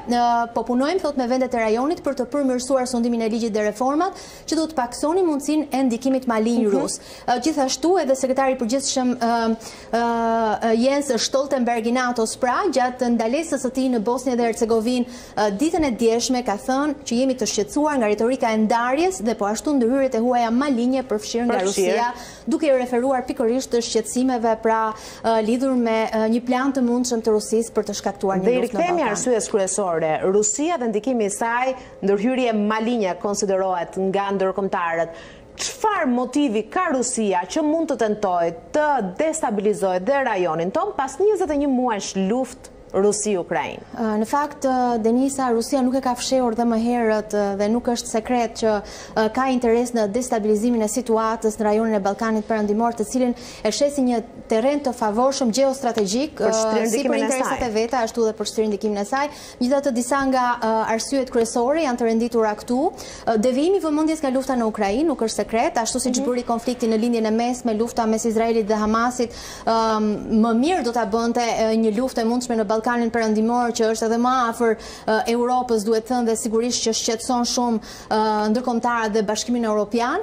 [SPEAKER 21] Po punojmë, thotë me vendet e rajonit për të përmirësuar sundimin e ligjit dhe reformat që do të pakësonin mundësinë e ndikimit malinj
[SPEAKER 2] mhm.
[SPEAKER 21] rus. Gjithashtu edhe sekretari i përgjithshëm Jens Stoltenberg i NATO-s pra gjatë ndalesës së tij në Bosnjë dhe Hercegovinë ditën e djeshme ka thënë që jemi të shqetësuar nga retorika e ndarjes dhe po ashtu ndërhyrjet e huaja malinje përfshirë nga Rusia duke iu referuar pikërisht shqetësimeve pra lidhur me një plan të mundshëm të Rusisë për të shkaktuar një luftë në Ballkan.
[SPEAKER 2] Dhe i rikthehemi arsyes kryesore, Rusia dhe ndikimi i saj, ndërhyrje malinje konsiderohet nga ndërkombëtarët. Çfarë motivi ka Rusia që mund të tentojë të destabilizojë dhe rajonin tonë pas njëzet e një muajsh luftë? Rusi-Ukrainë.
[SPEAKER 21] Në fakt, Denisa, Rusia nuk e ka fshehur dhe më herët dhe nuk është sekret që ka interes në destabilizimin e situatës në rajonin e Ballkanit Perëndimor, të cilin e sheh si një terren të favorshëm gjeostrategjik, si për interesat e veta, ashtu dhe për të shtrirë ndikimin e saj. Megjithatë, disa nga arsyet kryesore janë të renditura këtu. Devijimi i vëmendjes nga lufta në Ukrainë nuk është sekret, ashtu siç bëri konflikti në Lindjen e Mesme, lufta mes Izraelit dhe Hamasit, më mirë do ta bënte një luftë e mundshme në Ballkanin Perëndimor që është edhe më afër Europës, duhet thënë dhe sigurisht që shqetëson shumë ndërkombëtarët dhe Bashkimin Europian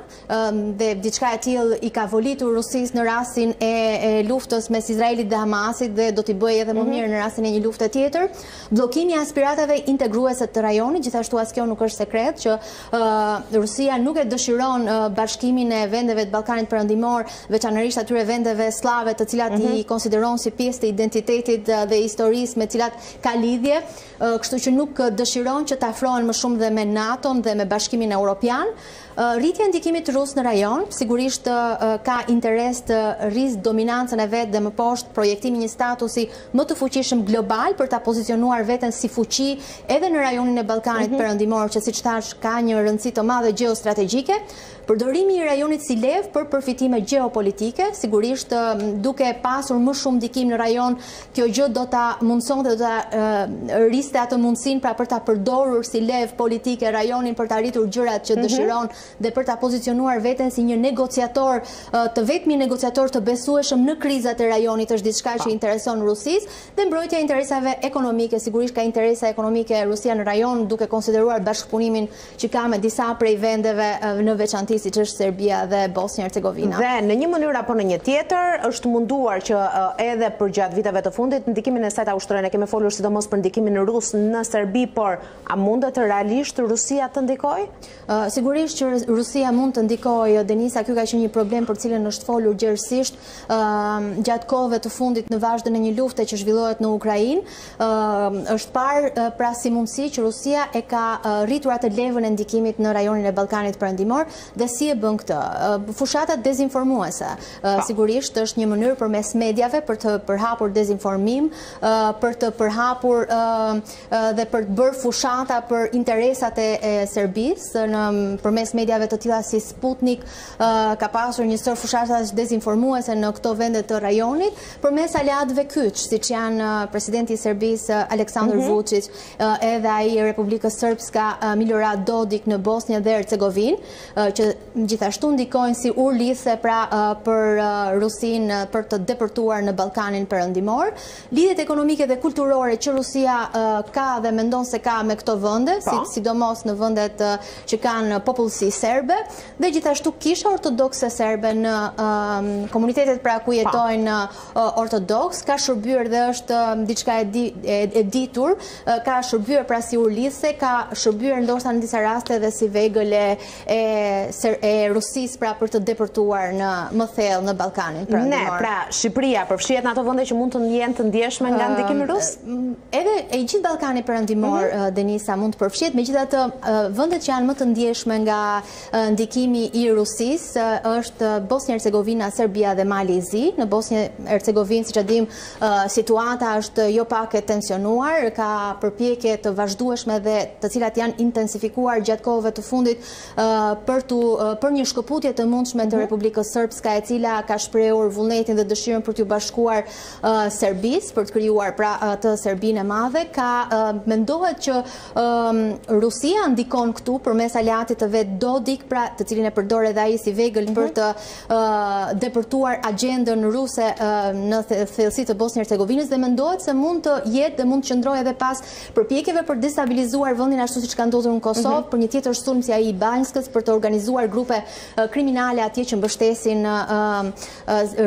[SPEAKER 21] dhe diçka e tillë i ka volitur Rusisë në rastin e luftës mes Izraelit dhe Hamasit dhe do t'i bëjë edhe më mhm. mirë në rastin e një lufte tjetër. Bllokimi i aspiratave integruese të rajonit, gjithashtu as kjo nuk është sekret që Rusia nuk e dëshiron bashkimin e vendeve të Ballkanit Perëndimor, veçanërisht atyre vendeve sllave të cilat mhm. i konsideron si pjesë të identitetit dhe historisë me të cilat ka lidhje, kështu që nuk dëshiron që të afrohen më shumë dhe me NATO-n dhe me Bashkimin Europian. Rritja e ndikimit rus në rajon, sigurisht ka interes të rrisë dominancën e vet dhe më poshtë projektimi i një statusi më të fuqishëm global për ta pozicionuar veten si fuqi edhe në rajonin e Ballkanit mhm. Perëndimor, që siç thashë ka një rëndësi të madhe gjeostrategjike, përdorimi i rajonit si levë për përfitime gjeopolitike, sigurisht duke pasur më shumë ndikim në rajon, kjo gjë do ta mundësonte dhe do ta rriste atë mundësinë pra për ta përdorur si levë politike rajonin për të arritur gjërat që
[SPEAKER 2] mhm.
[SPEAKER 21] dëshiron dhe për ta pozicionuar veten si një negociator, të vetmi negociator të besueshëm në krizat e rajonit është diçka që intereson Rusisë dhe mbrojtja e interesave ekonomike, sigurisht ka interesa ekonomike Rusia në rajon duke konsideruar bashkëpunimin që ka me disa prej vendeve në veçanti siç është Serbia dhe Bosnja Hercegovina.
[SPEAKER 2] Dhe në një mënyrë apo në një tjetër është munduar që edhe përgjatë viteve të fundit ndikimin e saj ta ushtrojë. Ne kemi folur sidomos për ndikimin rus në Serbi, por a mundet realisht Rusia të ndikojë?
[SPEAKER 21] Sigurisht që Rusia mund të ndikojë, Denisa, ky ka qenë një problem për të cilin është folur gjerësisht gjatë kohëve të fundit në vazhdën e një lufte që zhvillohet në Ukrainë, është parë pra si mundësi që Rusia e ka rritur atë levën e ndikimit në rajonin e Ballkanit Perëndimor dhe si e bën këtë. Fushatat dezinformuese, po. sigurisht është një mënyrë përmes mediave për të përhapur dezinformim, për të përhapur dhe për të bërë fushata për interesat e Serbisë përmes mediave të tilla si Sputnik ka pasur një sërë fushatash dezinformuese në këto vende të rajonit përmes aleatëve kyç siç janë presidenti i Serbisë Aleksandër
[SPEAKER 2] mhm.
[SPEAKER 21] Vuçiç edhe ai i Republikës Sërpska Milorad Dodik në Bosnje dhe Hercegovinë që gjithashtu ndikojnë si urë lidhëse pra për Rusinë për të depërtuar në Ballkanin Perëndimor Lidhjet ekonomike dhe kulturore që Rusia ka dhe mendon se ka me këto vende, po. si, sidomos në vendet që kanë popullsi serbe, dhe gjithashtu kisha ortodokse serbe në um, komunitetet pra ku po. jetojnë uh, ortodoksë, ka shërbyer dhe është um, diçka e, di, e, e ditur, uh, ka shërbyer pra si urë lidhëse, ka shërbyer ndoshta në disa raste dhe si vegël e e e Rusisë pra për të depërtuar në më thellë në Ballkanin Perëndimor.
[SPEAKER 2] Ne, pra Shqipëria përfshihet në ato vende që mund të jenë të ndjeshme nga ndikimi rus?
[SPEAKER 21] Edhe i gjithë Ballkani Perëndimor mm -hmm. Denisa mund të përfshihet, megjithatë vendet që janë më të ndjeshme nga ndikimi i Rusisë është Bosnjë-Hercegovina, Serbia dhe Mali i Zi. Në Bosnjë-Hercegovinë, siç e dimë, Situata është jo pak e tensionuar, ka përpjekje të vazhdueshme dhe të cilat janë intensifikuar gjatë kohëve të fundit për të për një shkëputje të mundshme të mhm. Republikës Srpska e cila ka shprehur vullnetin dhe dëshirën për t'iu bashkuar Serbisë, për të krijuar pra atë Serbinë e Madhe, ka mendohet që Rusia ndikon këtu përmes aleatit të vet Dodik, pra të cilin e përdor edhe ai si vegël për mhm. të depërtuar agjendën ruse në thellësi të Bosnjë Hercegovinës dhe mendohet se mund të jetë dhe mund të qëndrojë edhe pas përpjekjeve për të destabilizuar vendin ashtu siç ka ndodhur në Kosovë mhm. për një tjetër sulm si ai i Banjskës për të organizuar grupe kriminale atje që mbështesin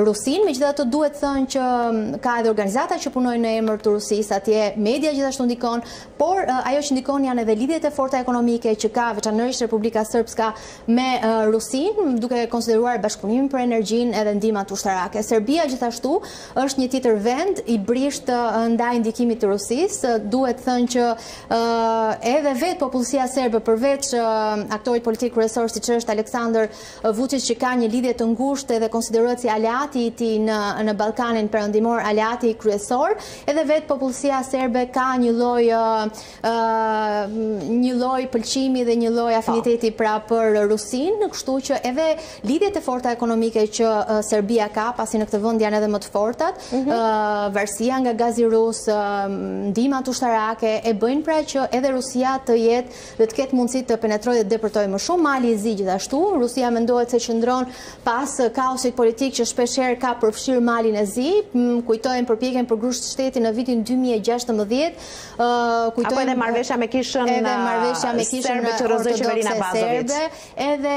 [SPEAKER 21] Rusinë, megjithatë duhet thënë që ka edhe organizata që punojnë në emër të Rusisë atje, media gjithashtu ndikon, por ajo që ndikon janë edhe lidhjet e forta ekonomike që ka veçanërisht Republika Srpska me Rusinë, duke konsideruar bashkëpunimin për energjinë edhe ndihmat ushtarake. Serbia gjithashtu është një tjetër vend i brishtë ndaj ndikimit të Rusisë. Duhet thënë që edhe vetë popullsia serbe përveç aktorit politik kryesor siç është Aleksandar Vuçiç që ka një lidhje të ngushtë edhe konsiderohet si aleati i tij në në Ballkanin Perëndimor, aleati kryesor, edhe vetë popullsia serbe ka një lloj një lloj pëlqimi dhe një lloj afiniteti pra për Rusinë, në kështu që edhe lidhjet e forta ekonomike që Serbia ka, pasi në këtë vend janë edhe më të fortat, mhm. varësia nga gazi rus, ndihmat ushtarake, e bëjnë pra që edhe Rusia të jetë dhe të ketë mundësi të penetrojë dhe të depërtojë më shumë, Mali i Zi gjithashtu, Rusia mendohet se qëndron pas kaosit politik që shpeshherë ka përfshirë Malin e Zi, kujtojmë përpjekjen për grusht shteti në vitin 2016,
[SPEAKER 2] Apo edhe marrëveshja me kishën serbe që rrëzoi qeverinë Abazoviç.
[SPEAKER 21] Edhe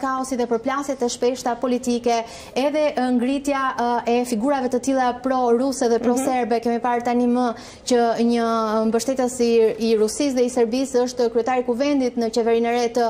[SPEAKER 21] kaosi dhe përplasjet e shpeshta politike, edhe ngritja e figurave të tilla pro-ruse dhe pro-serbe, kemi parë tanimë që një mbështetës i Rusisë dhe i Serbisë është kryetari i kuvendit në qeverinë e re të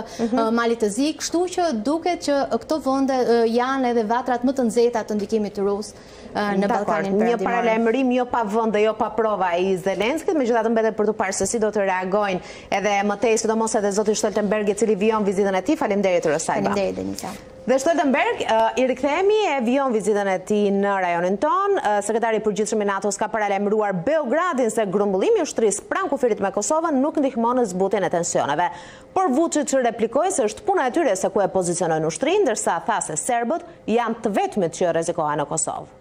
[SPEAKER 21] Malit të Zi, kështu që duket që këto vende janë edhe vatrat më të nxehta të ndikimit rus. në Ballkanin
[SPEAKER 2] Perëndimor. Një paralajmërim jo pa vend dhe jo pa prova i Zelenskit, megjithatë mbetet për t'u parë se si do të reagojnë edhe më tej, sidomos edhe zoti Stoltenberg i cili vijon vizitën e tij. Faleminderit Rosalba.
[SPEAKER 21] Faleminderit Denisa.
[SPEAKER 2] Dhe Stoltenberg i rikthehemi e vijon vizitën e tij në rajonin tonë. Sekretari i Përgjithshëm i NATO-s ka paralajmëruar Beogradin se grumbullimi i ushtrisë pranë kufirit me Kosovën nuk ndihmon në zbutjen e tensioneve. Por Vuçiç replikoi se është puna e tyre se ku e pozicionojnë ushtrinë, ndërsa tha se serbët janë të vetmit që rrezikohen në Kosovë.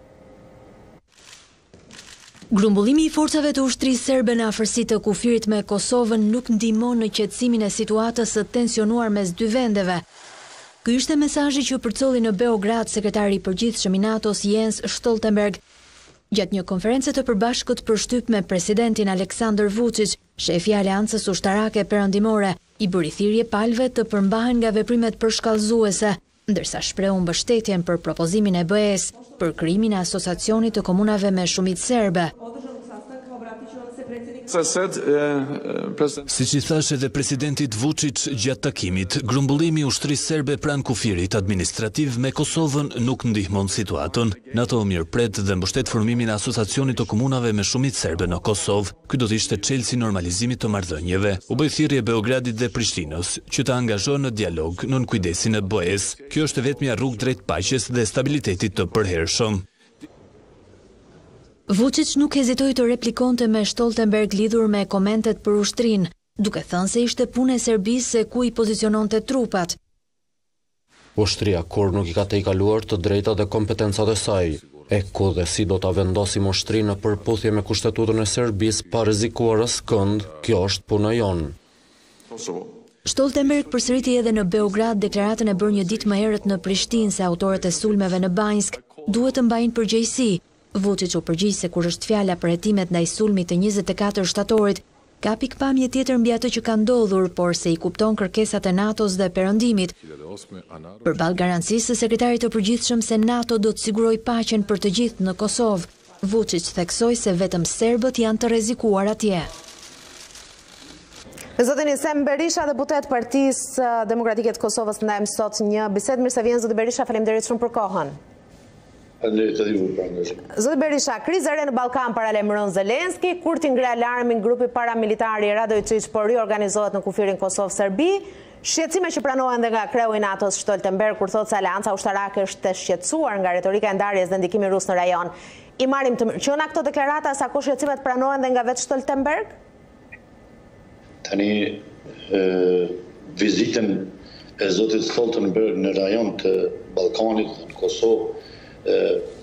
[SPEAKER 22] Grumbullimi i forcave të ushtrisë serbe në afërsi të kufirit me Kosovën nuk ndihmon në qetësimin e situatës së tensionuar mes dy vendeve. Ky ishte mesazhi që përcolli në Beograd sekretari i përgjithshëm i NATO-s Jens Stoltenberg gjatë një konference të përbashkët për shtyp me presidentin Aleksandar Vuçiç, Shefi i Aleancës Ushtarake Perëndimore i bëri thirrje palëve të përmbahen nga veprimet përshkallëzuese, ndërsa shprehu mbështetjen për propozimin e BE-së për krijimin e Asociacionit të Komunave me Shumicë Serbe.
[SPEAKER 19] Siç i thashë edhe presidentit Vuçiç gjatë takimit, grumbullimi i ushtrisë serbe pranë kufirit administrativ me Kosovën nuk ndihmon situatën. NATO mirëpret dhe mbështet formimin e Asociacionit të Komunave me Shumicë Serbe në Kosovë. Ky do të ishte çelësi i normalizimit të marrëdhënieve. U bëj thirrje Beogradit dhe Prishtinës që të angazhohen në dialog nën kujdesin e BE-së. Kjo është e vetmja rrugë drejt paqes dhe stabilitetit të përhershëm.
[SPEAKER 22] Vuçiç nuk hezitoi të replikonte me Stoltenberg lidhur me komentet për ushtrinë, duke thënë se ishte punë e Serbisë se ku i poziciononte trupat,
[SPEAKER 23] Ushtria kurrë nuk i ka tejkaluar të drejtat dhe kompetencat e saj. E ku dhe si do ta vendosim ushtrinë në përputhje me Kushtetutën e Serbisë pa rrezikuar askënd, kjo është puna jonë.
[SPEAKER 22] Stoltenberg përsëriti edhe në Beograd deklaratën e bërë një ditë më herët në Prishtinë se autorët e sulmeve në Banjskë duhet të mbajnë përgjegjësi, Vuçiç u përgjigj se kur është fjala për hetimet ndaj sulmit të njëzet e katër shtatorit, ka pikëpamje tjetër mbi atë që ka ndodhur, por se i kupton kërkesat e NATO-s dhe Perëndimit, përballë garancisë së Sekretarit të Përgjithshëm se NATO do të sigurojë paqen për të gjithë në Kosovë. Vuçiç theksoi se vetëm serbët janë të rrezikuar atje.
[SPEAKER 2] Zotin Hisen Berisha, deputet Partisë Demokratike të Kosovës, ndajmë sot një bisedë. Mirë se vjen, zoti Berisha, faleminderit shumë për kohën. Faleminderit edhe juve për angazhimin. Zoti Berisha, krizë e re në Ballkan paralajmëron Zelensky, Kurti ngre alarmin, grupi paramilitar i Radoiçiçit po riorganizohet në kufirin Kosovë-Serbi. Shqetësime që pranohen dhe nga kreu i NATO-s Stoltenberg kur thotë se aleanca ushtarake është e shqetësuar nga retorika e ndarjes dhe ndikimi rus në rajon. I marrim të mirëqena këto deklarata, sa kohë shqetësimet pranohen dhe nga vetë Stoltenberg?
[SPEAKER 24] Tani vizitën e zotit Stoltenberg në rajon të Ballkanit dhe në Kosovë,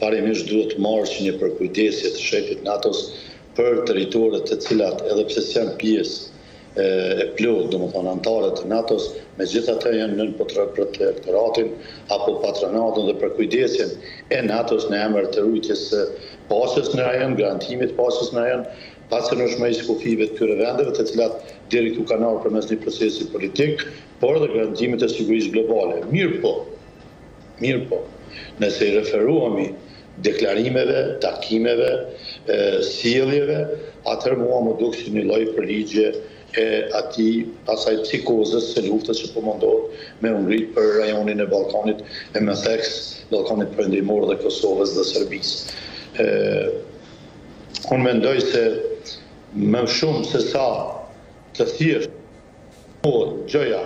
[SPEAKER 24] parimisht duhet marrë si një përkujdesje të shefit NATO-s për territoret të cilat edhe pse s'janë pjesë e plotë, domethënë anëtare të NATO-s, megjithatë janë nën protektoratin apo patronatin dhe përkujdesjen e NATO-s në emër të rujtjes së paqes në rajon, garantimit të paqes në rajon Pacenueshmërisë kufijve të këtyre vendeve, të cilat deri këtu kanë ardhur përmes një procesi politik, por dhe garantimit të sigurisë globale. Mirëpo, mirëpo, nëse i referuhemi deklarimeve, takimeve, sjelljeve, atëherë mua më duk si një lloj përligje e atij, asaj psikozës së luftës që po mundohet me u ngrit për rajonin e Ballkanit e me theks Ballkanit Perëndimor dhe Kosovës dhe Serbisë. Unë mendoj se më shumë se sa të theksohet gjoja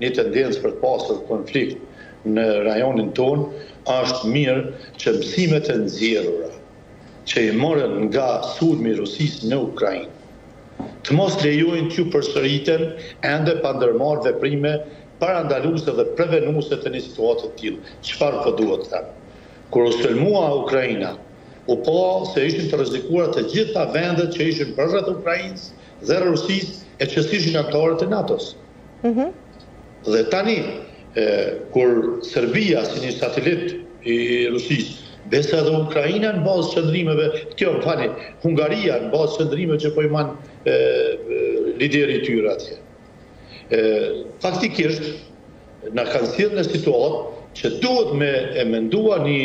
[SPEAKER 24] një tendencë për të pasur konflikt në rajonin tonë, është mirë që mësimet e nxjerrura që i morën nga sulmi i Rusisë në Ukrainë, të mos lejojnë t'ju përsëriten ende pa ndërmarrë veprime parandaluese dhe prevenuese të një situate të tillë. Çfarë po dua të them? Kur u sulmua Ukraina, U pa se ishin të rrezikuara të gjitha vendet që ishin përreth Ukrainës dhe Rusisë e që s'ishin anëtarë të NATO-s. Dhe tani, kur Serbia si një satelit i Rusisë, besa edhe Ukraina në bazë qëndrimeve, kjo, më falni, Hungaria në bazë qëndrimeve që po i mban lideri i tyre atje, faktikisht, na kanë sjellë në situatë që duhet me e mendu një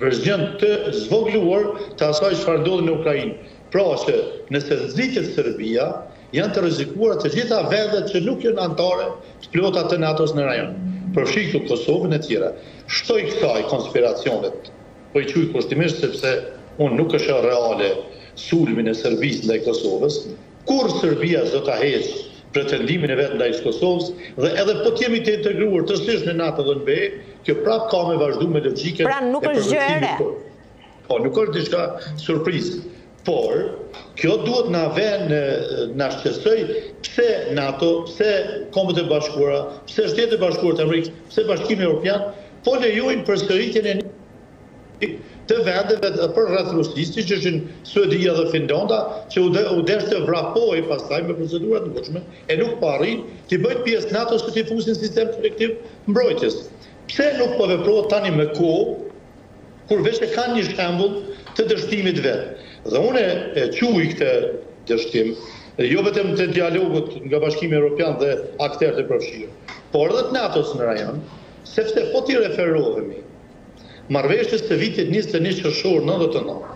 [SPEAKER 24] Version të zvogëluar të asaj çfarë ndodhi në Ukrainë, pra që nëse nxitet Serbia, janë të rrezikuara të gjitha vendet që nuk janë anëtare të plota të NATO-s në rajon, përfshi këtu Kosovën etj. Shtoj kësaj konspiracionet, po i quaj kushtimisht sepse unë nuk e shoh reale sulmin e Serbisë ndaj Kosovës, Kurrë Serbia s'do ta heqë pretendimin e vet ndaj Kosovës dhe edhe po të jemi të integruar tërësisht në NATO dhe në BE, kjo prapë ka me vazhdu me logjikën...
[SPEAKER 2] Pra nuk është gjë e re.
[SPEAKER 24] Po, nuk është diçka surprizë. Por, kjo duhet neve na shqetësojë pse NATO, pse Kombet e Bashkuara, pse Shtetet e Bashkuara të Amerikës, pse Bashkimi Evropian po lejojnë përsëritjen e një. të vendeve përreth Rusisë, siç ishin Suedia dhe Finlanda, që u desh të vrapohej pastaj me procedura të ngutshme e nuk po arrin t'i bëjë pjesë NATO-s e t'i fusin sistem kolektiv mbrojtjes. Pse nuk po veprohet tani me kohë, kur veç e kanë një shembull të dështimit vet? Dhe unë e quaj këtë dështim, jo vetëm të dialogut nga Bashkimi Evropian dhe akterët e përfshirë, por edhe të NATO-s në rajon, sepse po t'i referohemi, Marrëveshjes së vitit njëzet e një qershor nëntëdhjetë e nëntë,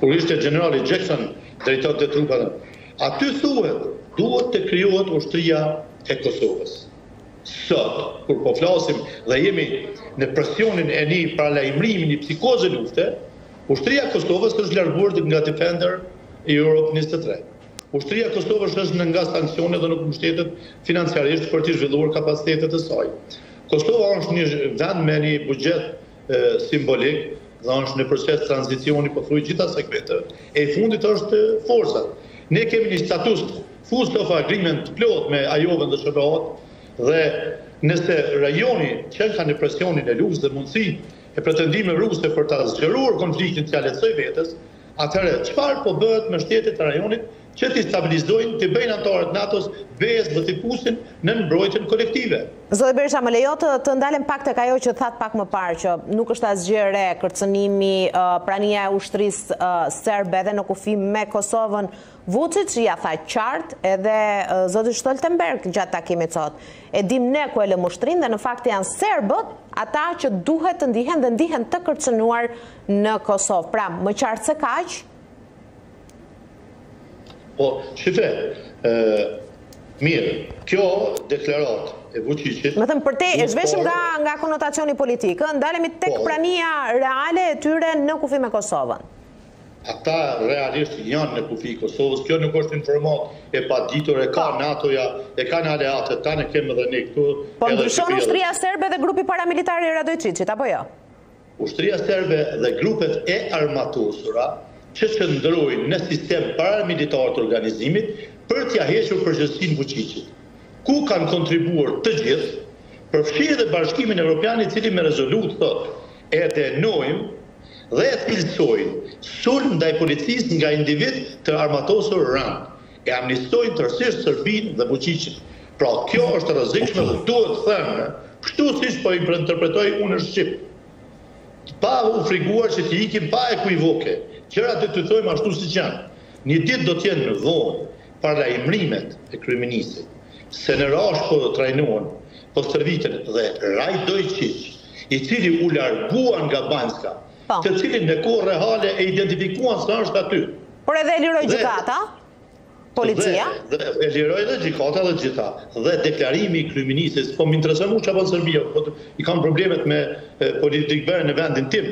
[SPEAKER 24] kur ishte gjenerali Jackson drejtues i trupave, aty thuhet, Duhet të krijohet ushtria e Kosovës. Sot, kur po flasim dhe jemi në presionin e një paralajmërimi, një psikoze lufte, ushtria e Kosovës është larguar nga Defender Europe njëzet e tre. Ushtria e Kosovës është nën sanksione dhe nuk mbështetet financiarisht për t'i zhvilluar kapacitetet e saj. Kosova është një vend me një buxhet simbolik dhe është në proces tranzicioni pothuaj gjitha segmentet, e i fundit është forca. Ne kemi një Status of Forces Agreement të plot me Ajovën dhe SHBA-të dhe nëse rajoni qenka në presionin e luftës dhe mundësi e pretendime ruse për ta zgjeruar konfliktin t'ia lehtësojë vetes, Atëherë, çfarë po bëhet me shtetet e rajonit që t'i stabilizojnë, t'i bëjnë anëtare të NATO-s, BE-së dhe t'i fusin nën mbrojtjen kolektive?
[SPEAKER 2] Zoti Berisha, më lejo të ndalem pak tek ajo që thatë pak më parë që nuk është asgjë e re kërcënimi, prania e ushtrisë serbe edhe në kufi me Kosovën. Vuçiç ia tha qartë edhe zotit Stoltenberg gjatë takimit sot. E dimë ne ku e lëmë ushtrinë dhe në fakt janë serbët ata që duhet të ndihen dhe ndihen të kërcënuar në Kosovë. Pra, më qartë se kaq?
[SPEAKER 24] Po, shifre, mirë, kjo deklaratë e Vuçiqit...
[SPEAKER 2] Me thënë, pra ta zhveshim nga, nga konotacioni politik, ndalemi tek po, prania reale e tyre në kufi me Kosovën.
[SPEAKER 24] Ata realisht janë në kufi të Kosovës, kjo nuk është informatë e paditur, e ka po. NATO-ja, e kanë aleatët, ta kemi dhe ne këtu...
[SPEAKER 2] Po, ndryshon ushtria serbe dhe grupi paramilitar i Radojçiqit, apo jo?
[SPEAKER 24] Ushtria serbe dhe grupet e armatosura që qëndrojnë në sistem paramilitar të organizimit për t'ia hequr përgjegjësinë Vuçiqit, ku kanë kontribuar të gjithë, përfshirë edhe Bashkimin Evropian i cili me rezolutë thotë e dënojmë dhe e cilësojnë sulm ndaj policisë nga individë të armatosur rëndë. e amnistojnë tërësisht Serbinë dhe Vuçiqin. Pra kjo është e rrezikshme dhe duhet thënë kështu siç po interpretoj unë shqip. Pa u frikuar që t'i ikim pa ekuivoke. Gjërat le t'i thojmë ashtu siç janë. Një ditë do të jenë vonë paralajmërimet e kryeministrit se në Rashkë po trajnohen, po stërviten dhe Radojçiq, i cili u largua nga Banjska të cilin në kohë reale e identifikuan se është aty.
[SPEAKER 2] Por edhe e liroi gjykata, policia.
[SPEAKER 24] E liroi dhe gjykata dhe të gjitha. Dhe deklarimi i kryeministrit, s'po më intereson mu çka bon Serbia, po i kam problemet me politikëbërje në vendin tim.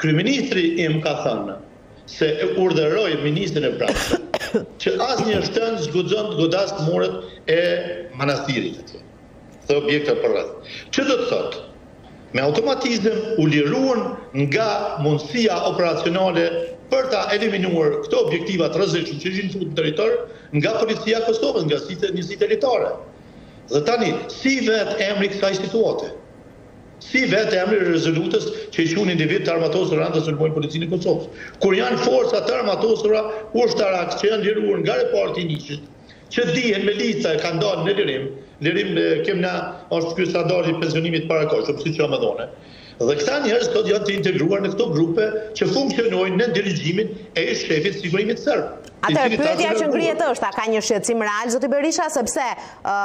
[SPEAKER 24] Kryeministri im ka thënë se urdhëroj ministrin e brendshëm, që asnjë e shtënë s'guxon të godasë muret e manastirit. dhe objektet përreth. Që do të thotë, me automatizëm u liruan nga mundësia operacionale për t'i eliminuar këto objektiva të rrezikshëm që ishin futur në territor nga Policia e Kosovës, nga njësitë elitare. Dhe tani, si i vihet emri kësaj situate? Si i vihet emri rezolutës që i quan individë të armatosur rëndë dhe sulmojnë Policinë e Kosovës? Kur janë forca të armatosura ushtarake që janë liruar nga reparti i Nishit, Që dihen me lista e kanë dalë në lirim, lirim kem... na është ky standardi i pensionimit të parakohshëm siç janë edhe tanët. Dhe këta njerëz sot janë të integruar në këto grupe që funksionojnë nën dirigjimin e shefit të sigurimit serb.
[SPEAKER 2] Atëherë pyetja që ngrihet është, a ka një shqetësim real zoti Berisha sepse ë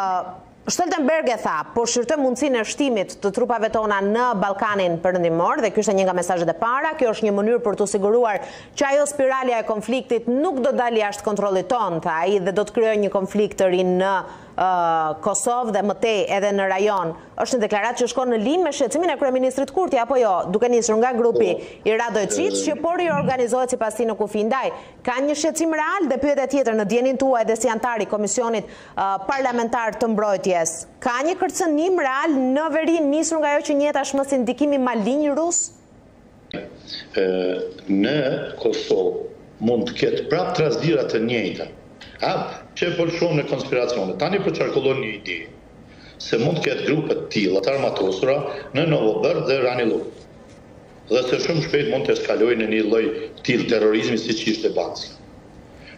[SPEAKER 2] Stoltenberg e tha, Po shqyrtojmë mundësinë e shtimit të trupave tona në Ballkanin Perëndimor dhe ky ishte një nga mesazhet e para. Kjo është një mënyrë për t'u siguruar që ajo spiralja e konfliktit nuk do dalë jashtë kontrollit tonë, tha ai, dhe do të krijojë një konflikt të ri në Kosovë dhe më tej edhe në rajon. Është një deklaratë që shkon në linjë me shqetësimin e kryeministrit Kurti apo jo, duke nisur nga grupi po, i Radojçiqit që po riorganizohet sipas tij në kufi. Ndaj, ka një shqetësim real dhe pyetja tjetër në dijenin tuaj dhe si anëtar i komisionit Parlamentar të mbrojtjes, ka një kërcënim real në veri nisur nga ajo që njihet tashmë si ndikimi malinj rus?
[SPEAKER 24] Në Kosovë mund të ketë prapë trazira të njëjta. Që po lëshojmë në konspiracione. Tani po qarkullon një ide se mund të ketë grupe të tilla të armatosura në Novobërdë dhe Ranillug. dhe se shumë shpejt mund të eskalojë në një lloj të tillë terrorizmi siç ishte Banjska.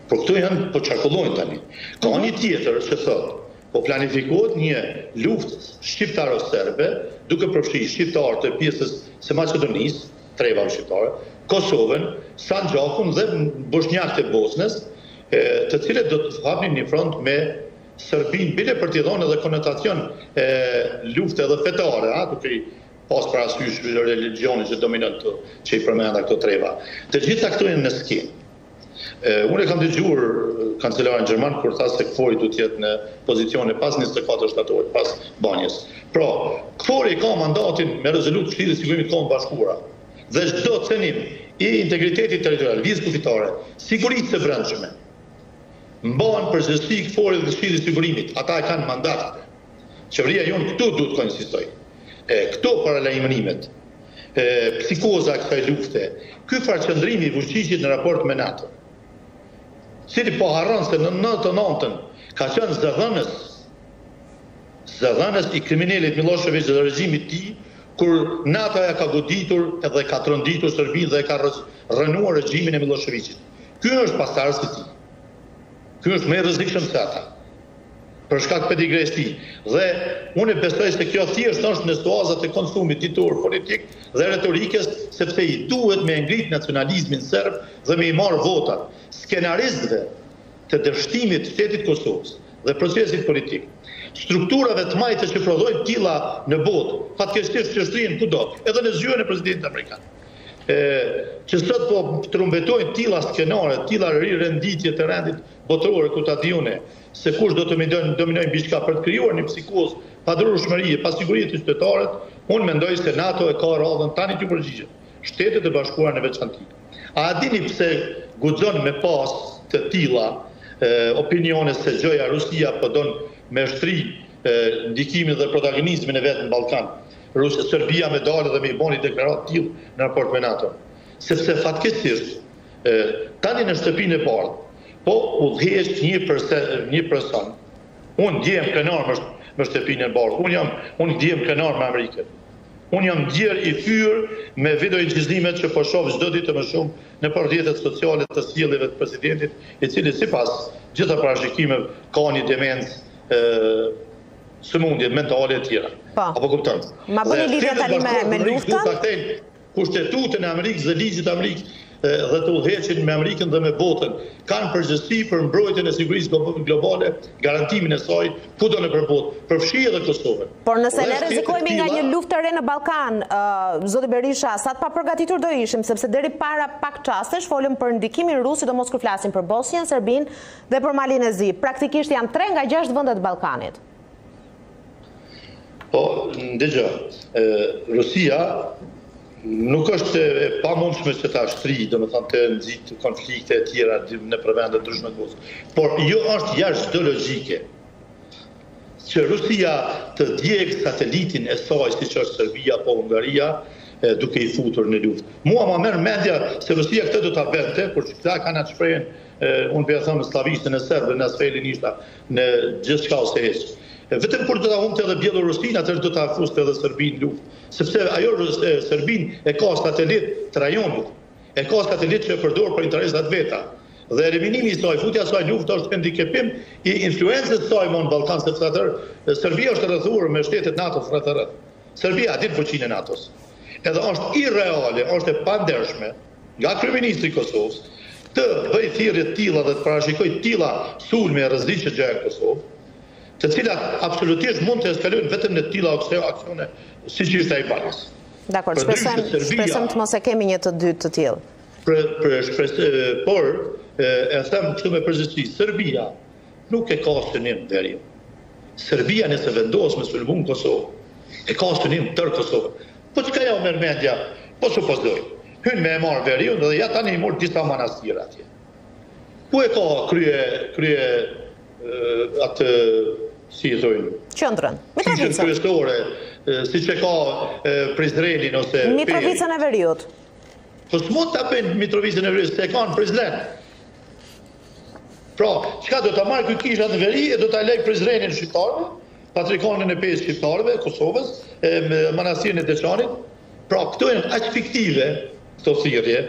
[SPEAKER 24] Por këto janë po qarkullojnë tani. Ka një tjetër që thotë, po planifikohet një luftë shqiptaro-serbe, duke përfshirë shqiptarë të pjesës së Maqedonisë, trevave shqiptare, Kosovën, Sanxhakun dhe boshnjakët e Bosnës, të cilët do të hapnin një front me Serbinë, bile për t'i dhënë edhe konotacion lufte edhe fetare, a, duke i Pas parasysh religjionin që dominon këtu, që i përmenda këto treva. Të gjitha këto janë në skemë. Unë e kam dëgjuar kancelarin gjerman kur tha se KFOR-i duhet të jetë në pozicion pas njëzet e katër shtatorit, pas Banjskës. Pra, KFOR-i e ka mandatin me rezolutë të Këshillit të Sigurimit të Kombeve të Bashkuara dhe çdo cenim i integritetit territorial, vijës kufitare, sigurisë së brendshme, mban përgjegjësi KFOR-i dhe Këshilli i Sigurimit. Ata e kanë mandat atë. Qeveria jonë këtu duhet të insistojë. E, këto paralajmërimet, e, psikoza e kësaj lufte, ky farë qëndrimi i Vuçiqit në raport me NATO-n, i cili po harron se në nëntëdhjetë e nëntën ka qenë zëdhënës, zëdhënës i kriminelit Millosheviq dhe regjimit të tij, kur NATO-ja ka goditur dhe ka tronditur Serbinë dhe e ka rrënuar regjimin e Millosheviqit. Ky është pasardhës i tij. Ky është më i rrezikshëm se ata. për shkak të pedigresë së tij. Dhe, unë besoj se kjo thjesht është në suazat e konsumit ditor politik dhe retorikës sepse i duhet me e ngrit nacionalizmin serb dhe me i marrë votat skenaristëve të dështimit të shtetit të Kosovës dhe procesit politik, strukturave të majta që prodhojnë të tilla në botë, fatkeqësisht që shtrihen kudo, edhe në zyrën e presidentit amerikan, e, që sot po trumbetojnë të tilla skenare, të tilla rirenditje të rendit botëror ku ta di unë se kush do të dominojë mbi çka për të krijuar një psikozë padurueshmërie e pasigurie te qytetarët unë mendoj se nato e ka radhën tani t'u përgjigjet shtetet e bashkuara në veçanti a e dini pse guxon me pas të tilla opinione se gjoja rusia po don me shtri ndikimin dhe protagonizmin e vet në ballkan serbia me dal dhe me i bo një deklaratë të tillë në raport me naton sepse fatkeqësisht E, tani në shtëpinë e bardhë, po udhëheq një përse, një person. Unë ndjehem krenar me, me shtëpinë e bardhë. Unë jam, unë ndjehem krenar me Amerikën. Unë jam ndier i fyer me videoincizimet që po shoh çdo ditë e më shumë nëpër rrjetet sociale të sjelljeve të presidentit, i cili sipas të gjitha parashikimeve ka një demencë, e, sëmundje mentale etj.
[SPEAKER 2] Po.
[SPEAKER 24] Apo kupton?
[SPEAKER 2] Ma bëni lidhjen tani me, me luftën?
[SPEAKER 24] Dhe shtetet e bashkuara me të rinj duhet ta kthejnë Kushtetutën e Amerikës dhe ligjet e Amerikës dhe të udhëheqin me Amerikën dhe me botën. Kanë përgjegjësi për mbrojtjen e sigurisë globale, garantimin e saj kudo nëpër botë, përfshi edhe Kosovën.
[SPEAKER 2] Por nëse ne rrezikohemi nga një luftë e re në Ballkan, zoti Berisha, sa të papërgatitur do ishim, sepse deri para pak çastesh folëm për ndikimin rus, sidomos kur flasim për Bosnjën, Serbinë dhe për Malin e Zi. Praktikisht janë tre nga gjashtë vende të Ballkanit.
[SPEAKER 24] Po, ndëgjo, Rusia nuk është e pamundshme që ta shtrijë, domethënë të nxitë konflikte të tjera nëpër vende të ndryshme të botës. Por, jo është jashtë çdo logjike që Rusia të djegë satelitin e saj, siç është Serbia apo Hungaria, duke i futur në luftë. Mua ma merr mendja se Rusia këtë do ta bënte, por që këta kanë një shprehje, unë po e them në sllavisht, në serb, në sve ili ništa, Në gjithçka ose hiç. Vetëm kur do ta humbte edhe Bjellorusinë, atëherë do ta fuste edhe Serbinë në luftë, sepse ajo Serbinë e ka satelit të rajonit, e ka satelit që e përdor për interesa të veta. Dhe eliminimi i saj, futja e saj në luftë është hendikepim i influencës së saj në Ballkan, sepse atëherë Serbia është rrethuar me shtetet e NATO-s rreth e rreth. Serbia e din fuqinë e NATO-s. Edhe është irreale, është e pandershme, Nga kryeministri i Kosovës të bëjë thirrje të tilla dhe të parashikojë të tilla sulme e rreziqe ndaj në Kosovë, të cilat absolutisht mund të eskalojnë vetëm në të tilla aks aksione siç ishte ai i Banjskës.
[SPEAKER 2] Dakord, shpresojmë, shpresojmë të mos e kemi një të dytë të tillë.
[SPEAKER 24] Por, shpres, por e them kështu me përgjegjësi, Serbia nuk e ka synim veriun. Serbia nëse vendos me sulmu në Kosovë, e ka synim tërë Kosovën. Po çka jau merr mendja po supozoj hyn me e marr veriun dhe ja tani i mori disa manastire atje ku e ka krye krye atë si i thojnë?
[SPEAKER 2] Qendrën, Mitrovicën.
[SPEAKER 24] Kishën kryesore, siç e ka Prizrenin ose Pejë.
[SPEAKER 2] Mitrovicën e Veriut.
[SPEAKER 24] Po s'mund ta bëjnë Mitrovicën e Veriut, se e kanë Prizren. Pra, çka do ta marrë ky kishat në veri e do ta lejë Prizrenin shqiptarëve? Patrikanin e Pejës shqiptarëve, Kosovës, e Manastirin e Deçanit. Pra, këto janë aq fiktive këto thirrje,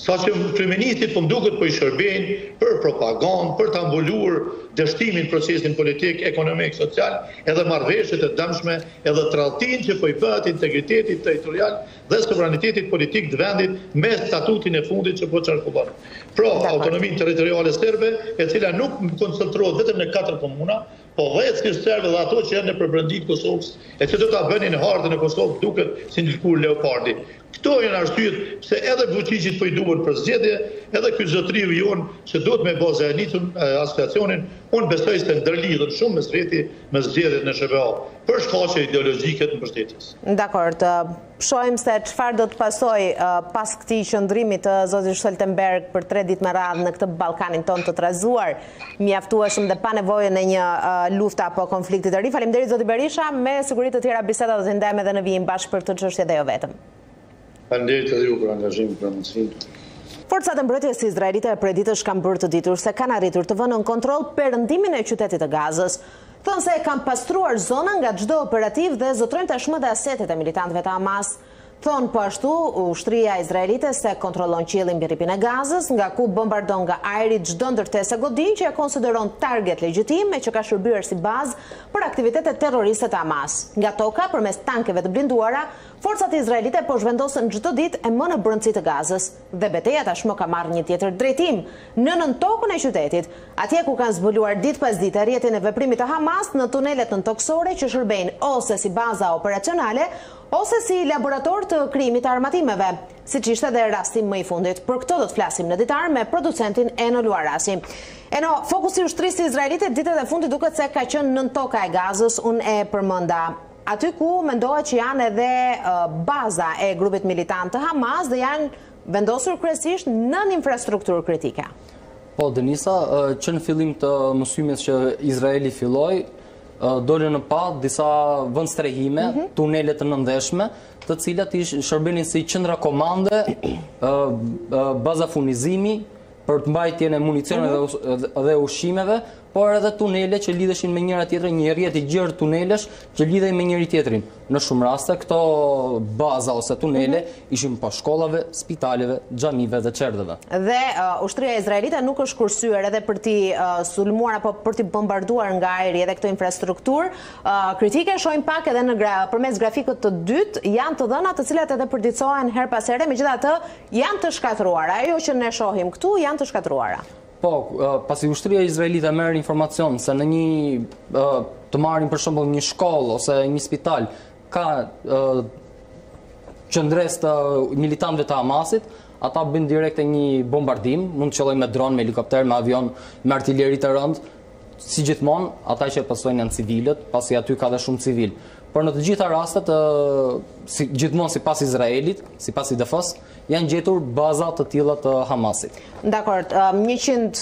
[SPEAKER 24] sa që kryeministrit po m'duket po i shërbejnë për propagandë, për ta mbuluar dështimin në procesin politik, ekonomik, social, edhe marrëveshjet e dëmshme, edhe tradhtinë që po i bëhet integritetit territorial dhe sovranitetit politik të vendit me statutin e fundit që po qarkullon. Pra, autonominë territoriale serbe, e cila nuk koncentrohet vetëm në katër komuna, Po edhe enklavat serbe dhe ato që janë nëpër brendi të Kosovës e që do ta bënin hartën e Kosovës duket si një lëkurë leopardi. Këto janë arsyet pse edhe Vuçiqit po i duhen për zgjedhje edhe ky zotriu jonë që duket me ba se e nisëm asociacionin unë besoj se ndërlidhen shumë mes veti me zgjedhjet në SHBA për shkaqe ideologjike të
[SPEAKER 2] mbështetjes. Dakord. Shohim se çfarë do të pasojë pas këtij qëndrimi të zotit Stoltenberg për tre ditë me radhë në këtë Ballkanin tonë të trazuar, mjaftueshëm dhe pa nevojën e një lufte apo konflikti të ri. Faleminderit zoti Berisha, me siguri të tjera biseda do t'i ndajmë edhe në vijim bashkë për këtë çështje dhe jo vetëm.
[SPEAKER 24] Faleminderit edhe juve për angazhimin, për mundësinë.
[SPEAKER 2] Forcat e mbrojtjes izraelite prej ditësh kanë bërë të ditur se kanë arritur të vënë nën kontroll perëndimin e qytetit të Gazës. Thonë se e kanë pastruar zonën nga çdo operativ dhe zotërojnë tashmë dhe asetet e militantëve të Hamas. Thonë po ashtu ushtria izraelite se kontrollon qiellin mbi Rripin e Gazës, nga ku bombardon nga ajri çdo ndërtesë e godinë që e konsideron target legjitim e që ka shërbyer si bazë për aktivitetet terroriste të Hamas. Nga toka, përmes tankeve të blinduara, forcat izraelite po zhvendosen çdo ditë e më në brendësi të Gazës. Dhe beteja tashmë ka marrë një tjetër drejtim, në nëntokën e qytetit, atje ku kanë zbuluar ditë pas dite rrjetin e veprimit të Hamas në tunelet nëntokësore që shërbejnë ose si baza operacionale, ose si laboratorë të krijimit të armatimeve, siç ishte edhe rasti më i fundit. Për këto do të flasim në Ditar me producentin Eno Luarasi. Eno, fokusi i ushtrisë izraelite ditët e fundit duket se ka qenë nëntoka e Gazës, unë e përmenda aty ku mendohet që janë edhe baza e grupit militant të Hamas dhe janë vendosur kryesisht nën infrastrukturë kritike.
[SPEAKER 25] Po, Denisa, që në fillim të mësymjes që Izraeli filloi, dolën në pah disa vendstrehime, mhm. tunele të nëndheshme, të cilat i shërbenin si qendra komande, baza furnizimi, për të mbajtjen e municioneve mhm. dhe ushqimeve, por edhe tunele që lidheshin me njëra tjetrën, një rrjet i gjerë tunelesh që lidhej me njëri tjetrin. Në shumë raste këto baza ose tunele mm -hmm. ishin poshtë shkollave, spitaleve, xhamive dhe çerdheve.
[SPEAKER 2] Dhe uh, ushtria izraelite nuk është kursyer edhe për t'i uh, sulmuar apo për t'i bombarduar nga ajri edhe këtë infrastrukturë uh, kritike. Shohim pak edhe në gra, përmes grafikut të dytë janë të dhëna të cilat edhe përditësohen herë pas here, megjithatë janë të shkatërruara. Ajo që ne shohim këtu janë të shkatërruara.
[SPEAKER 25] Po, pasi ushtria izraelite merr informacion se në një të marrim për shembull një shkollë ose një spital ka qëndres të militantëve të Hamasit, ata bëjnë direkt një bombardim, mund të qëllojnë me dron, me helikopter, me avion, me artileri të rëndë, si gjithmonë, ata që e pësojnë janë civilët, pasi aty ka dhe shumë civilë. Por në të gjitha rastet, si, gjithmonë sipas Izraelit, sipas IDF-së, Janë gjetur baza të tilla të Hamasit.
[SPEAKER 2] Dakord, njëqind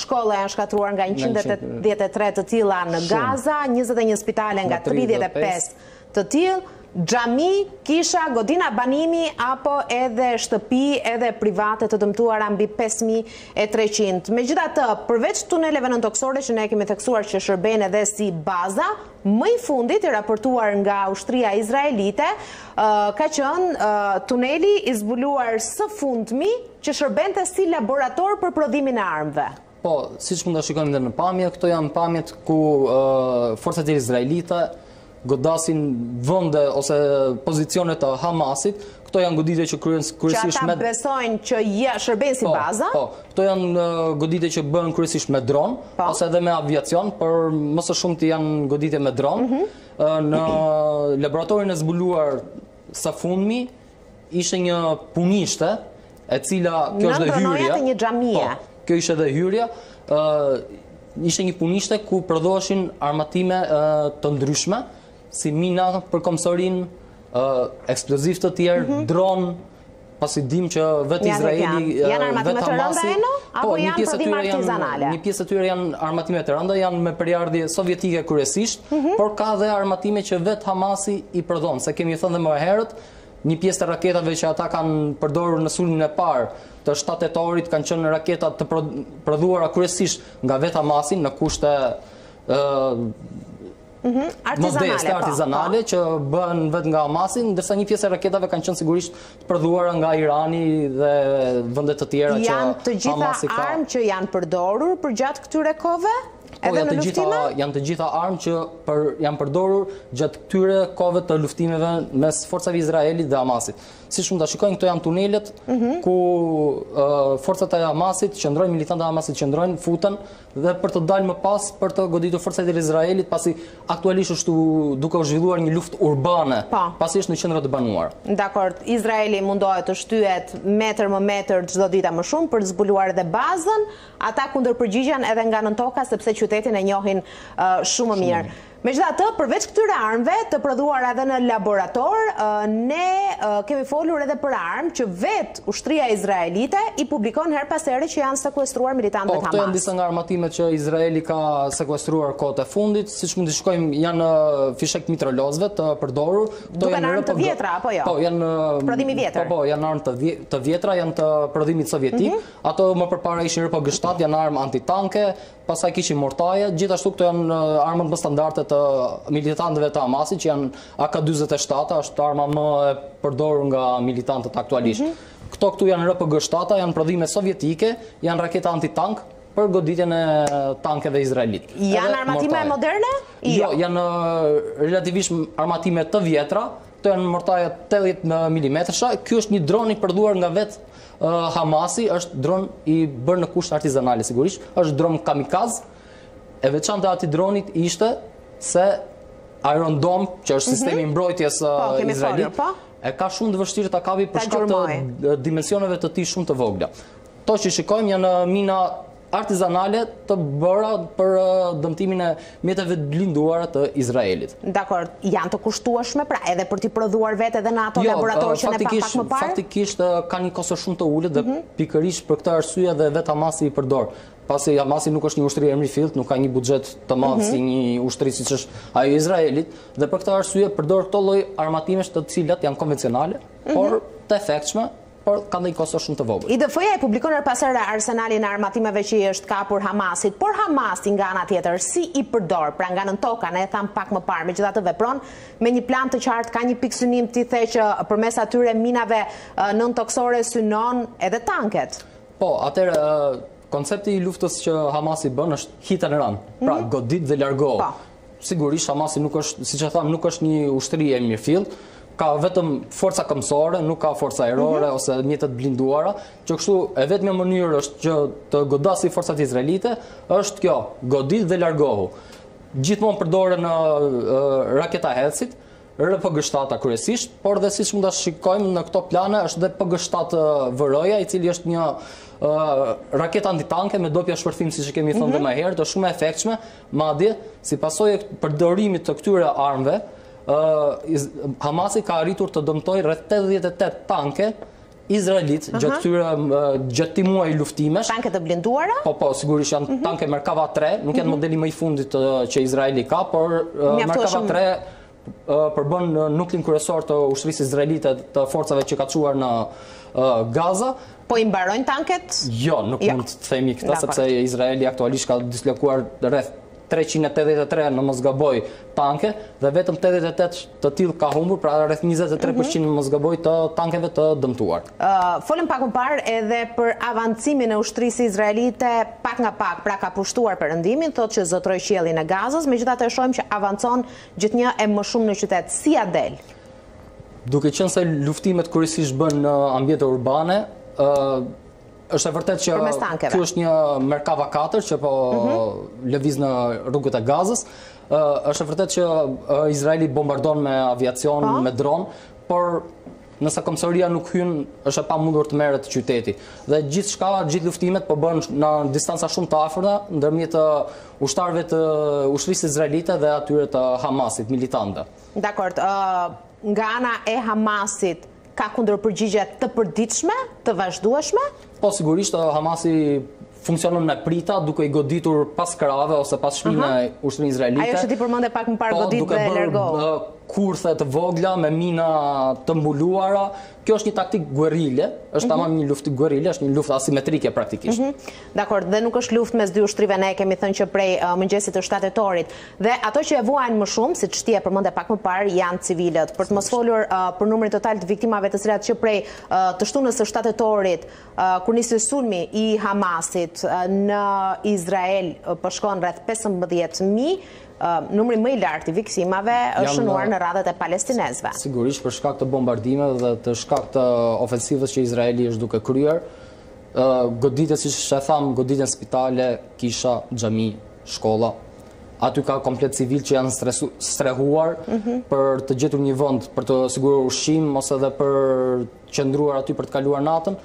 [SPEAKER 2] shkolla janë shkatërruar nga njëqind e tetëdhjetë e tre të tilla në Gaza, njëzet e një spitale nga tridhjetë e pesë të tillë, xhami, kisha, godina banimi apo edhe shtëpi edhe private të dëmtuara mbi pesë mijë e treqind. Megjithatë, përveç tuneleve nëntokësore që ne e kemi theksuar që shërbejnë edhe si baza, Më i fundit i raportuar nga ushtria izraelite ka qenë tuneli i zbuluar së fundmi që shërbente si laborator për prodhimin e armëve.
[SPEAKER 25] Po, siç mund ta shikojmë edhe në pamje, këto janë pamjet ku forcat izraelite godasin vende ose pozicione të Hamasit, Këto janë goditje që kryhen kryesisht me...
[SPEAKER 2] Që ata besojnë që shërbejnë si po, baza?
[SPEAKER 25] Po, këto janë uh, goditje që bëhen kryesisht me dron, po. ose edhe me aviacion, por më së shumti janë goditje me dron. Mhm. Uh, në laboratorin e zbuluar së fundmi, ishte një punishte, e cila kjo është dhe hyrja. Në
[SPEAKER 2] një xhamie.
[SPEAKER 25] Po, kjo ishte dhe hyrja. Uh, ishte një punishte ku prodhoheshin armatime uh, të ndryshme, si mina për këmbësorinë, eksplozivë të tjerë, mhm. dronë, pasi dimë që vetë Izraeli,
[SPEAKER 2] vetë Hamasi, po, një pjesë të
[SPEAKER 25] tyre
[SPEAKER 2] janë,
[SPEAKER 25] një pjesë e tyre janë armatime të rënda, janë me prejardhje sovjetike kryesisht, mhm. por ka dhe armatime që vetë Hamasi i prodhon, siç e kemi thënë dhe më herët, një pjesë e raketave që ata kanë përdorur në sulmin e parë të shtatë tetorit, kanë qënë raketa të prodhuara kryesisht nga vetë Hamasi në kushte
[SPEAKER 2] Mhm,
[SPEAKER 25] artizanale, po, artizanale po. që bëhen vetë nga Hamasi, ndërsa një pjesë e raketave kanë qenë sigurisht të prodhuara nga Irani dhe vende të tjera që
[SPEAKER 2] janë të gjitha armë që janë përdorur përgjatë këtyre kohëve?
[SPEAKER 25] Po, edhe në luftime? Janë të gjitha armë që janë përdorur gjatë këtyre kohëve të luftimeve mes forcave izraelite dhe Hamasit. Siç mund ta shikojmë, këto janë tunelet mhm. ku forcat e Hamasit qëndrojnë, militantët e Hamasit qëndrojnë, futen, dhe për të dalë më pas për të goditur forcat e Izraelit, pasi aktualisht është duke u zhvilluar një luftë urbane,
[SPEAKER 2] po.
[SPEAKER 25] pasi është në qendra të banuara.
[SPEAKER 2] Dakord, Izraeli mundohet të shtyhet metër më metër çdo ditë më shumë për të zbuluar edhe bazën. Ata kundërpërgjigjen edhe nga nëntoka sepse qytetin e njohin uh, shumë më mirë. Megjithatë, përveç këtyre armëve, të prodhuara edhe në laborator, ne kemi folur edhe për armë që vetë ushtria izraelite i publikon herë pas here që janë sekuestruar militantëve të Hamas.
[SPEAKER 25] Po, këto janë disa nga armatimet që Izraeli ka sekuestruar kohët e fundit, siç mund të shikojmë janë fishekë mitralozësh të përdorur.
[SPEAKER 2] Këto janë armë të vjetra apo jo?
[SPEAKER 25] Po, janë
[SPEAKER 2] prodhim i vjetër.
[SPEAKER 25] Po, po, janë armë të vjetra, janë të prodhimit sovjetik. Mhm. Ato më përpara ishin RPG-7, janë armë antitanke, Pastaj kishim mortaja, gjithashtu këto janë armët më standarde të militantëve të Hamasit, që janë AK-47, është arma më e përdorur nga militantët aktualisht. Mhm. Këto këtu janë RPG-7, janë prodhime sovjetike, janë raketa antitank, për goditjen e tankeve izraelite.
[SPEAKER 2] Janë armatime moderne?
[SPEAKER 25] Jo, jo, janë relativisht armatime të vjetra, këto janë mortaja 80 mm, ky është një dron i prodhuar nga vetë Hamasi është dron i bërë në kushte artizanale sigurisht, është dron kamikaz, e veçanta e atij droni ishte se Iron Dome, që është mhm. sistemi i mhm. mbrojtjes po, po, uh, izraelite, po? Po. e ka shumë të vështirë ta kapi për shkak të dimensioneve të tij shumë të vogla. Këto që shikojmë janë uh, mina artizanale të bëra për dëmtimin e mjeteve të blinduara të Izraelit.
[SPEAKER 2] Dakord, janë të kushtueshme pra edhe për t'i prodhuar vetë edhe në ato jo, laboratorë që ne pamë pak më parë?
[SPEAKER 25] Faktikisht kanë një kosto shumë të ulët dhe mhm. pikërisht për këtë arsye dhe vetë Hamasi i përdor. Pasi Hamasi nuk është një ushtri e mirëfilltë, nuk ka një buxhet të madh mhm. si një ushtri siç është ajo e Izraelit dhe për këtë arsye përdor këto lloj armatimesh të cilat janë konvencionale, mhm. por të efektshme Por kanë një kosto shumë të vogël.
[SPEAKER 2] IDF-ja i publikon herë pas here arsenalin e armatimeve që i është kapur Hamasit, por Hamasi nga ana tjetër si i përdor, pra nga nëntoka, ne e thamë pak më parë, megjithatë vepron me një plan të qartë, ka një pikësynim, ti the që përmes atyre minave nëntokësore synon edhe tanket.
[SPEAKER 25] Po, atëherë koncepti i luftës që Hamasi bën është hit and run, pra godit dhe largohu. Po. Sigurisht Hamasi nuk është, siç e thamë, nuk është një ushtri e mirëfilltë, ka vetëm forca këmbësore, nuk ka forca ajrore mhm. ose mjete të blinduara, që kështu e vetëmja mënyrë është që të godasi forcat izraelite, është kjo, godit dhe largohu. Gjithmonë përdoren raketahedhësit, RPG-7 kryesisht, por dhe siç mund ta shikojmë në këto plane është dhe PG-7 VR-ja, i cili është një raketë antitanke me dopjo shpërthim siç e kemi thënë dhe mhm. më herët, është shumë e efektshme, Madje, si pasojë e përdorimit të këtyre armëve, Hamasi ka arritur të dëmtojë rreth 88 tanke izraelite gjatë këtyre gjatë këtij muaji luftimesh.
[SPEAKER 2] Tanke të blinduara?
[SPEAKER 25] Po, po, sigurisht janë mhm. tanke Merkava 3, nuk janë mhm. modeli më i fundit që Izraeli ka, por Merkava 3 përbën nuklein kryesor të ushtrisë izraelite të forcave që ka çuar në Gaza.
[SPEAKER 2] Po i mbarojnë tanket?
[SPEAKER 25] Jo, nuk jo. mund të themi këtë, sepse Izraeli aktualisht ka dislokuar rreth 383 në mos gaboj tanke dhe vetëm 88 të tillë ka humbur, pra rreth 23% në mos gaboj të tankeve të dëmtuar.
[SPEAKER 2] Folëm pak më parë edhe për avancimin e ushtrisë izraelite pak nga pak, pra ka pushtuar perëndimin, thotë që zotëron qiellin e Gazës, megjithatë shohim që avancon Gjithnjë e më shumë në qytet, si ia del?
[SPEAKER 25] Duke qenë se luftimet kryesisht bëhen në ambiente urbane, është e vërtetë që kjo është një Merkava 4 që po mhm. lëviz në rrugët e Gazës, është e vërtetë që Izraeli bombardon me aviacion, po. me dron, por Nëse këmbësoria nuk hyn, është e pamundur të merret qyteti. Dhe gjithçka, gjithë luftimet po bëhen në distanca shumë të afërta ndërmjet ushtarëve të ushtrisë izraelite dhe atyre të Hamasit, militantëve.
[SPEAKER 2] Dakord. Nga ana e Hamasit ka kundërpërgjigje të përditshme, të vazhdueshme?
[SPEAKER 25] Po sigurisht Hamasi funksionon me prita duke i goditur pas krahëve ose pas shpine uh -huh. ushtrinë izraelite.
[SPEAKER 2] Ajo që ti përmende pak më parë po, godit dhe largohu.
[SPEAKER 25] kurthe të vogla me mina të mbuluara. Kjo është një taktikë guerrile, është mhm. tamam një luftë guerrile, është një luftë asimetrike praktikisht.
[SPEAKER 2] Mhm. Dakord, dhe nuk është luftë mes dy ushtrive, ne e kemi thënë që prej uh, mëngjesit të shtatë tetorit. Dhe ato që e vuajnë më shumë, siç ti e përmende pak më parë, janë civilët. Për të mos folur uh, për numrin total të viktimave të cilat që prej Të shtunës së shtatë tetorit, kur nisi sulmi i Hamasit në Izrael, po shkon rreth pesëmbëdhjetë mijë, numri më i lartë i viktimave është shënuar në radhët e palestinezëve.
[SPEAKER 25] Sigurisht për shkak të bombardimeve dhe për shkak të ofensivës që Izraeli është duke kryer, goditen siç e thamë, goditen spitale, kisha, xhami, shkolla. aty ka komplet civilë që janë strehuar mhm. për të gjetur një vend, për të siguruar ushqim, ose edhe për të qëndruar aty për të kaluar natën,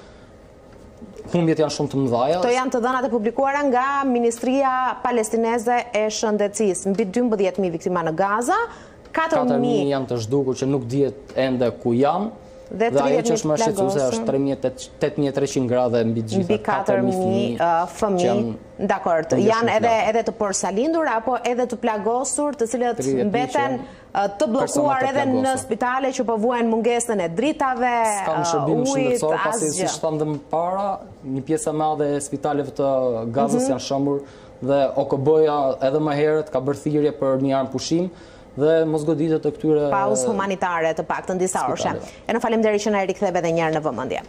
[SPEAKER 25] humbjet janë shumë të mëdha.
[SPEAKER 2] Këto janë të dhënat e publikuara nga Ministria Palestineze e Shëndetësisë, mbi 12.000 viktima në Gaza,
[SPEAKER 25] 4.000 janë të zhdukur që nuk dihet ende ku janë, dhe ajo që është më shqetësuese është 3800 gra dhe mbi të
[SPEAKER 2] gjitha 4000 fëmijë. Dakord, janë edhe edhe të porsalindur apo edhe të plagosur, të cilët mbeten të bllokuar edhe në spitale që po vuajnë mungesën e dritave, ujit, asgjë.
[SPEAKER 25] S'kanë shërbim shëndetësor, pasi siç e thamë dhe më parë, një pjesë e madhe e spitaleve të Gazës mhm. janë shembur dhe OKB-ja edhe më herët ka bërë thirrje për një armëpushim, dhe mos goditjes të këtyre
[SPEAKER 2] pauzave humanitare të paktën disa orëshe. Eno faleminderit që na e riktheve edhe një herë në vëmendje.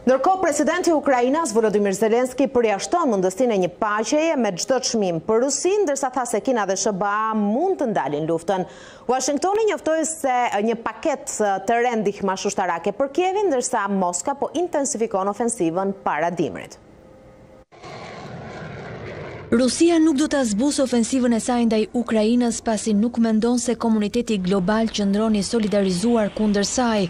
[SPEAKER 2] Ndërkohë, presidenti ukrainas Volodymyr Zelensky përjashton mundësinë e një paqeje me çdo çmim për Rusinë, ndërsa tha se Kina dhe SHBA mund të ndalin luftën. Uashingtoni njoftoi se një paketë të re ndihmash ushtarake për Kievin, ndërsa Moska po intensifikon ofensivën para dimrit.
[SPEAKER 7] Rusia nuk do ta zbusë ofensivën e saj ndaj Ukrainës pasi nuk mendon se komuniteti global qëndron i solidarizuar kundër saj.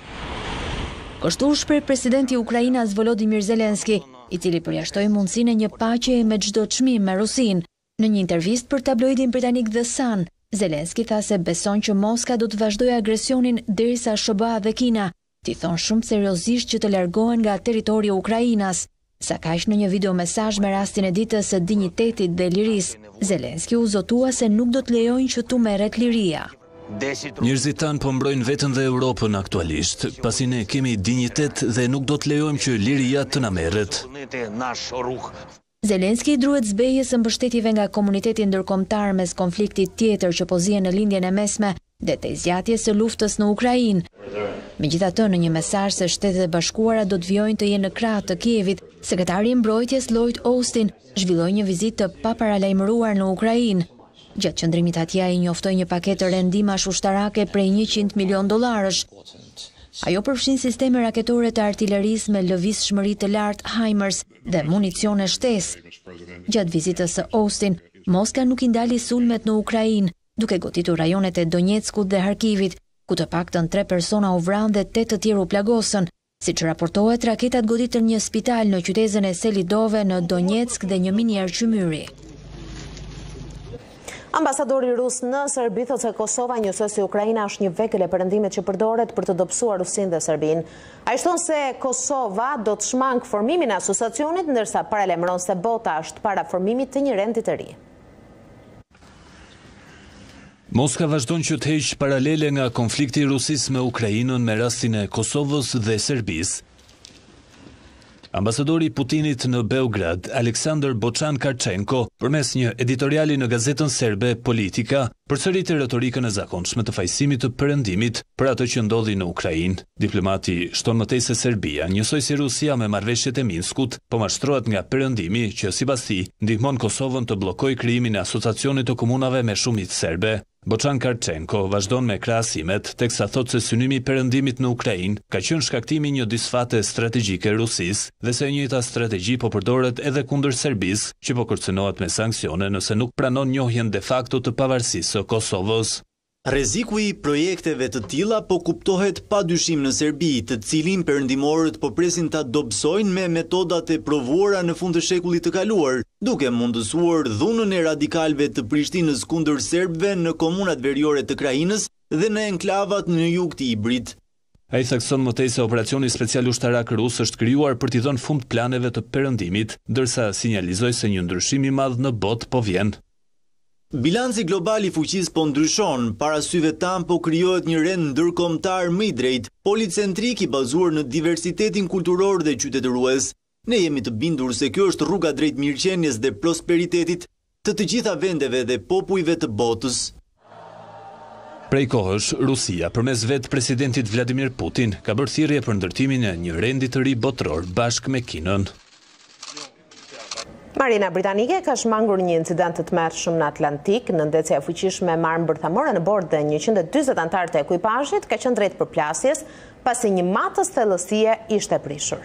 [SPEAKER 7] Kështu u shpreh presidenti ukrainas Volodymyr Zelensky,
[SPEAKER 22] i cili përjashtoi mundësinë e një paqeje me çdo çmim me Rusinë, Në një intervistë për tabloidin britanik The Sun, Zelensky tha se beson që Moska do të vazhdojë agresionin derisa SHBA dhe Kina t'i thonë shumë seriozisht që të largohen nga territori ukrainas. Sakaq në një videomesazh me rastin e Ditës së Dinjitetit dhe Lirisë, Zelensky u zotua se nuk do të lejojnë që t'u merret liria.
[SPEAKER 19] Njerëzit tanë po mbrojnë veten dhe Europën aktualisht, pasi ne kemi dinjitet dhe nuk do të lejojmë që liria të na merret.
[SPEAKER 22] Zelensky i druhet zbehjes së mbështetjeve nga komuniteti ndërkombëtar mes konfliktit tjetër që po zien në Lindjen e Mesme dhe tejzgjatjes së luftës në Ukrainë. Megjithatë, në një mesazh se Shtetet e Bashkuara do të vijojnë të jenë në krah të Kievit, Sekretari i Mbrojtjes Lloyd Austin zhvilloi një vizitë të paparalajmëruar në Ukrainë. Gjatë qëndrimit atje ai njoftoi një paketë të re ndihmash ushtarake prej njëqind milionë dollarësh. Ajo përfshin sisteme raketore të artilerisë me lëvizshmëri të lartë HIMARS, dhe municione shtesë. Gjatë vizitës së Austin, Moska nuk i ndali sulmet në Ukrainë, duke goditur rajonet e Donjeckut dhe Harkivit, ku të paktën tre persona u vranë dhe tetë të tjerë u plagosën. Siç raportohet, raketat goditën një spital në qytezën e Selidove në Donjeck dhe një minierë qymyri.
[SPEAKER 2] Ambasadori rus në Serbi thotë se Kosova njësoj si Ukraina është një vegël e Perëndimit që përdoret për të dobësuar Rusinë dhe Serbinë. Ai shton se Kosova do të shmangë formimin e Asociacionit, ndërsa paralajmëron se bota është para formimit të një rendi të ri.
[SPEAKER 19] Moska vazhdon që të heqë paralele nga konflikti i Rusisë me Ukrainën me rastin e Kosovës dhe Serbisë. Ambasadori i Putinit në Beograd, Aleksandër Boçan Karçenko, përmes një editoriali në gazetën serbe Politika, përsëriti retorikën e zakonshme të fajësimit të Perëndimit për atë që ndodhi në Ukrainë. Diplomati shton më tej se Serbia, njësoj si Rusia me marrëveshjet e Minskut, po mashtrohet nga Perëndimi që, sipas tij, ndihmon Kosovën të bllokojë krijimin e Asociacionit të Komunave me shumicë serbe. Bocan Harçenko vazhdon me krahasimet, teksa thotë se synimi i Perëndimit në Ukrainë ka qenë shkaktimi i një disfate strategjike Rusisë dhe se e njëjta strategji po përdoret edhe kundër Serbisë, që po kërcënohet me sanksione nëse nuk pranon njohjen de facto të pavarësisë së Kosovës.
[SPEAKER 20] Rreziku i projekteve të tilla po kuptohet padyshim në Serbi, të cilën perëndimorët po presin ta dobësojnë me metodat e provuara në fund të shekullit të kaluar, duke mundësuar dhunën e radikalëve të Prishtinës kundër serbëve në komunat veriore të Krahinës dhe në enklavat në jug të Ibrit.
[SPEAKER 19] Ai thekson më tej se operacioni special ushtarak rus është krijuar për t'i dhënë fund planeve të Perëndimit, ndërsa sinjalizoi se një ndryshim i madh në botë po vjen.
[SPEAKER 20] Bilanci global i fuqisë po ndryshon, para syve tanë po krijohet një rend ndërkombëtar më i drejtë, policentrik i bazuar në diversitetin kulturor dhe qytetërues. Ne jemi të bindur se kjo është rruga drejt mirëqenies dhe prosperitetit të të gjitha vendeve dhe popujve të botës.
[SPEAKER 19] Prej kohësh, Rusia, përmes vetë presidentit Vladimir Putin, ka bërë thirrje për ndërtimin e një rendi të ri botëror bashkë me Kinën.
[SPEAKER 2] Marina britanike ka shmangur një incident të tmerrshëm në Atlantik, nëndetësja e fuqishme me armë bërthamore në bord dhe 140 anëtarë të ekuipazhit ka qenë drejt përplasjes, pasi një matës thellësie ishte prishur.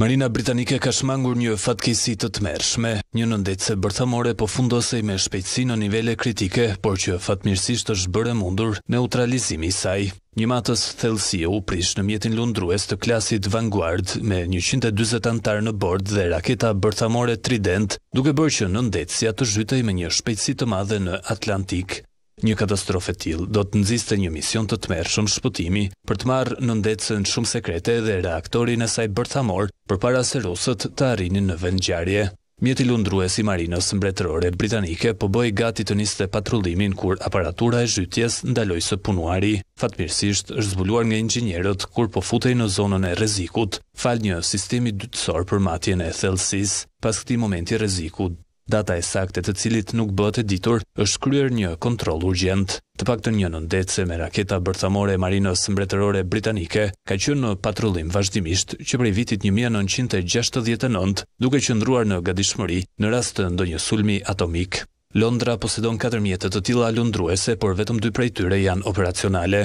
[SPEAKER 19] Marina britanike ka shmangur një fatkeqësi të tmerrshme. Një nëndetëse bërthamore po fundosej me shpejtësi në nivele kritike, por që fatmirësisht është bërë e mundur neutralizimi i saj. Një matës thellësie u prish në mjetin lundrues të klasit Vanguard me njëqind e dyzet anëtarë në bord dhe raketa bërthamore Trident, duke bërë që nëndetësja të zhytej me një shpejtësi të madhe në Atlantik. Një katastrofë e tillë do të nxiste një mision të tmerrshëm shpëtimi për të marrë nëndetësen shumë sekrete dhe reaktorin e saj bërthamor përpara se rusët të arrinin në vendngjarje. Mjeti lundrues i Marinës Mbretërore Britanike po bëhej gati të niste patrullimin kur aparatura e zhytjes ndaloi së punuari. Fatmirësisht është zbuluar nga inxhinierët kur po futej në zonën e rrezikut, falë një sistemi dytësor për matjen e thellësisë. Pas këtij momenti rreziku, Data e saktë e të cilit nuk bëhet e ditur, është kryer një kontroll urgjent. Të paktën një nëndetëse me raketa bërthamore e Marinës Mbretërore Britanike ka qenë në patrullim vazhdimisht që prej vitit një mijë e nëntëqind e gjashtëdhjetë e nëntë, duke qëndruar në gatishmëri në rast të ndonjë sulmi atomik. Londra posedon katër mjete të tilla lundruese, por vetëm dy prej tyre janë operacionale.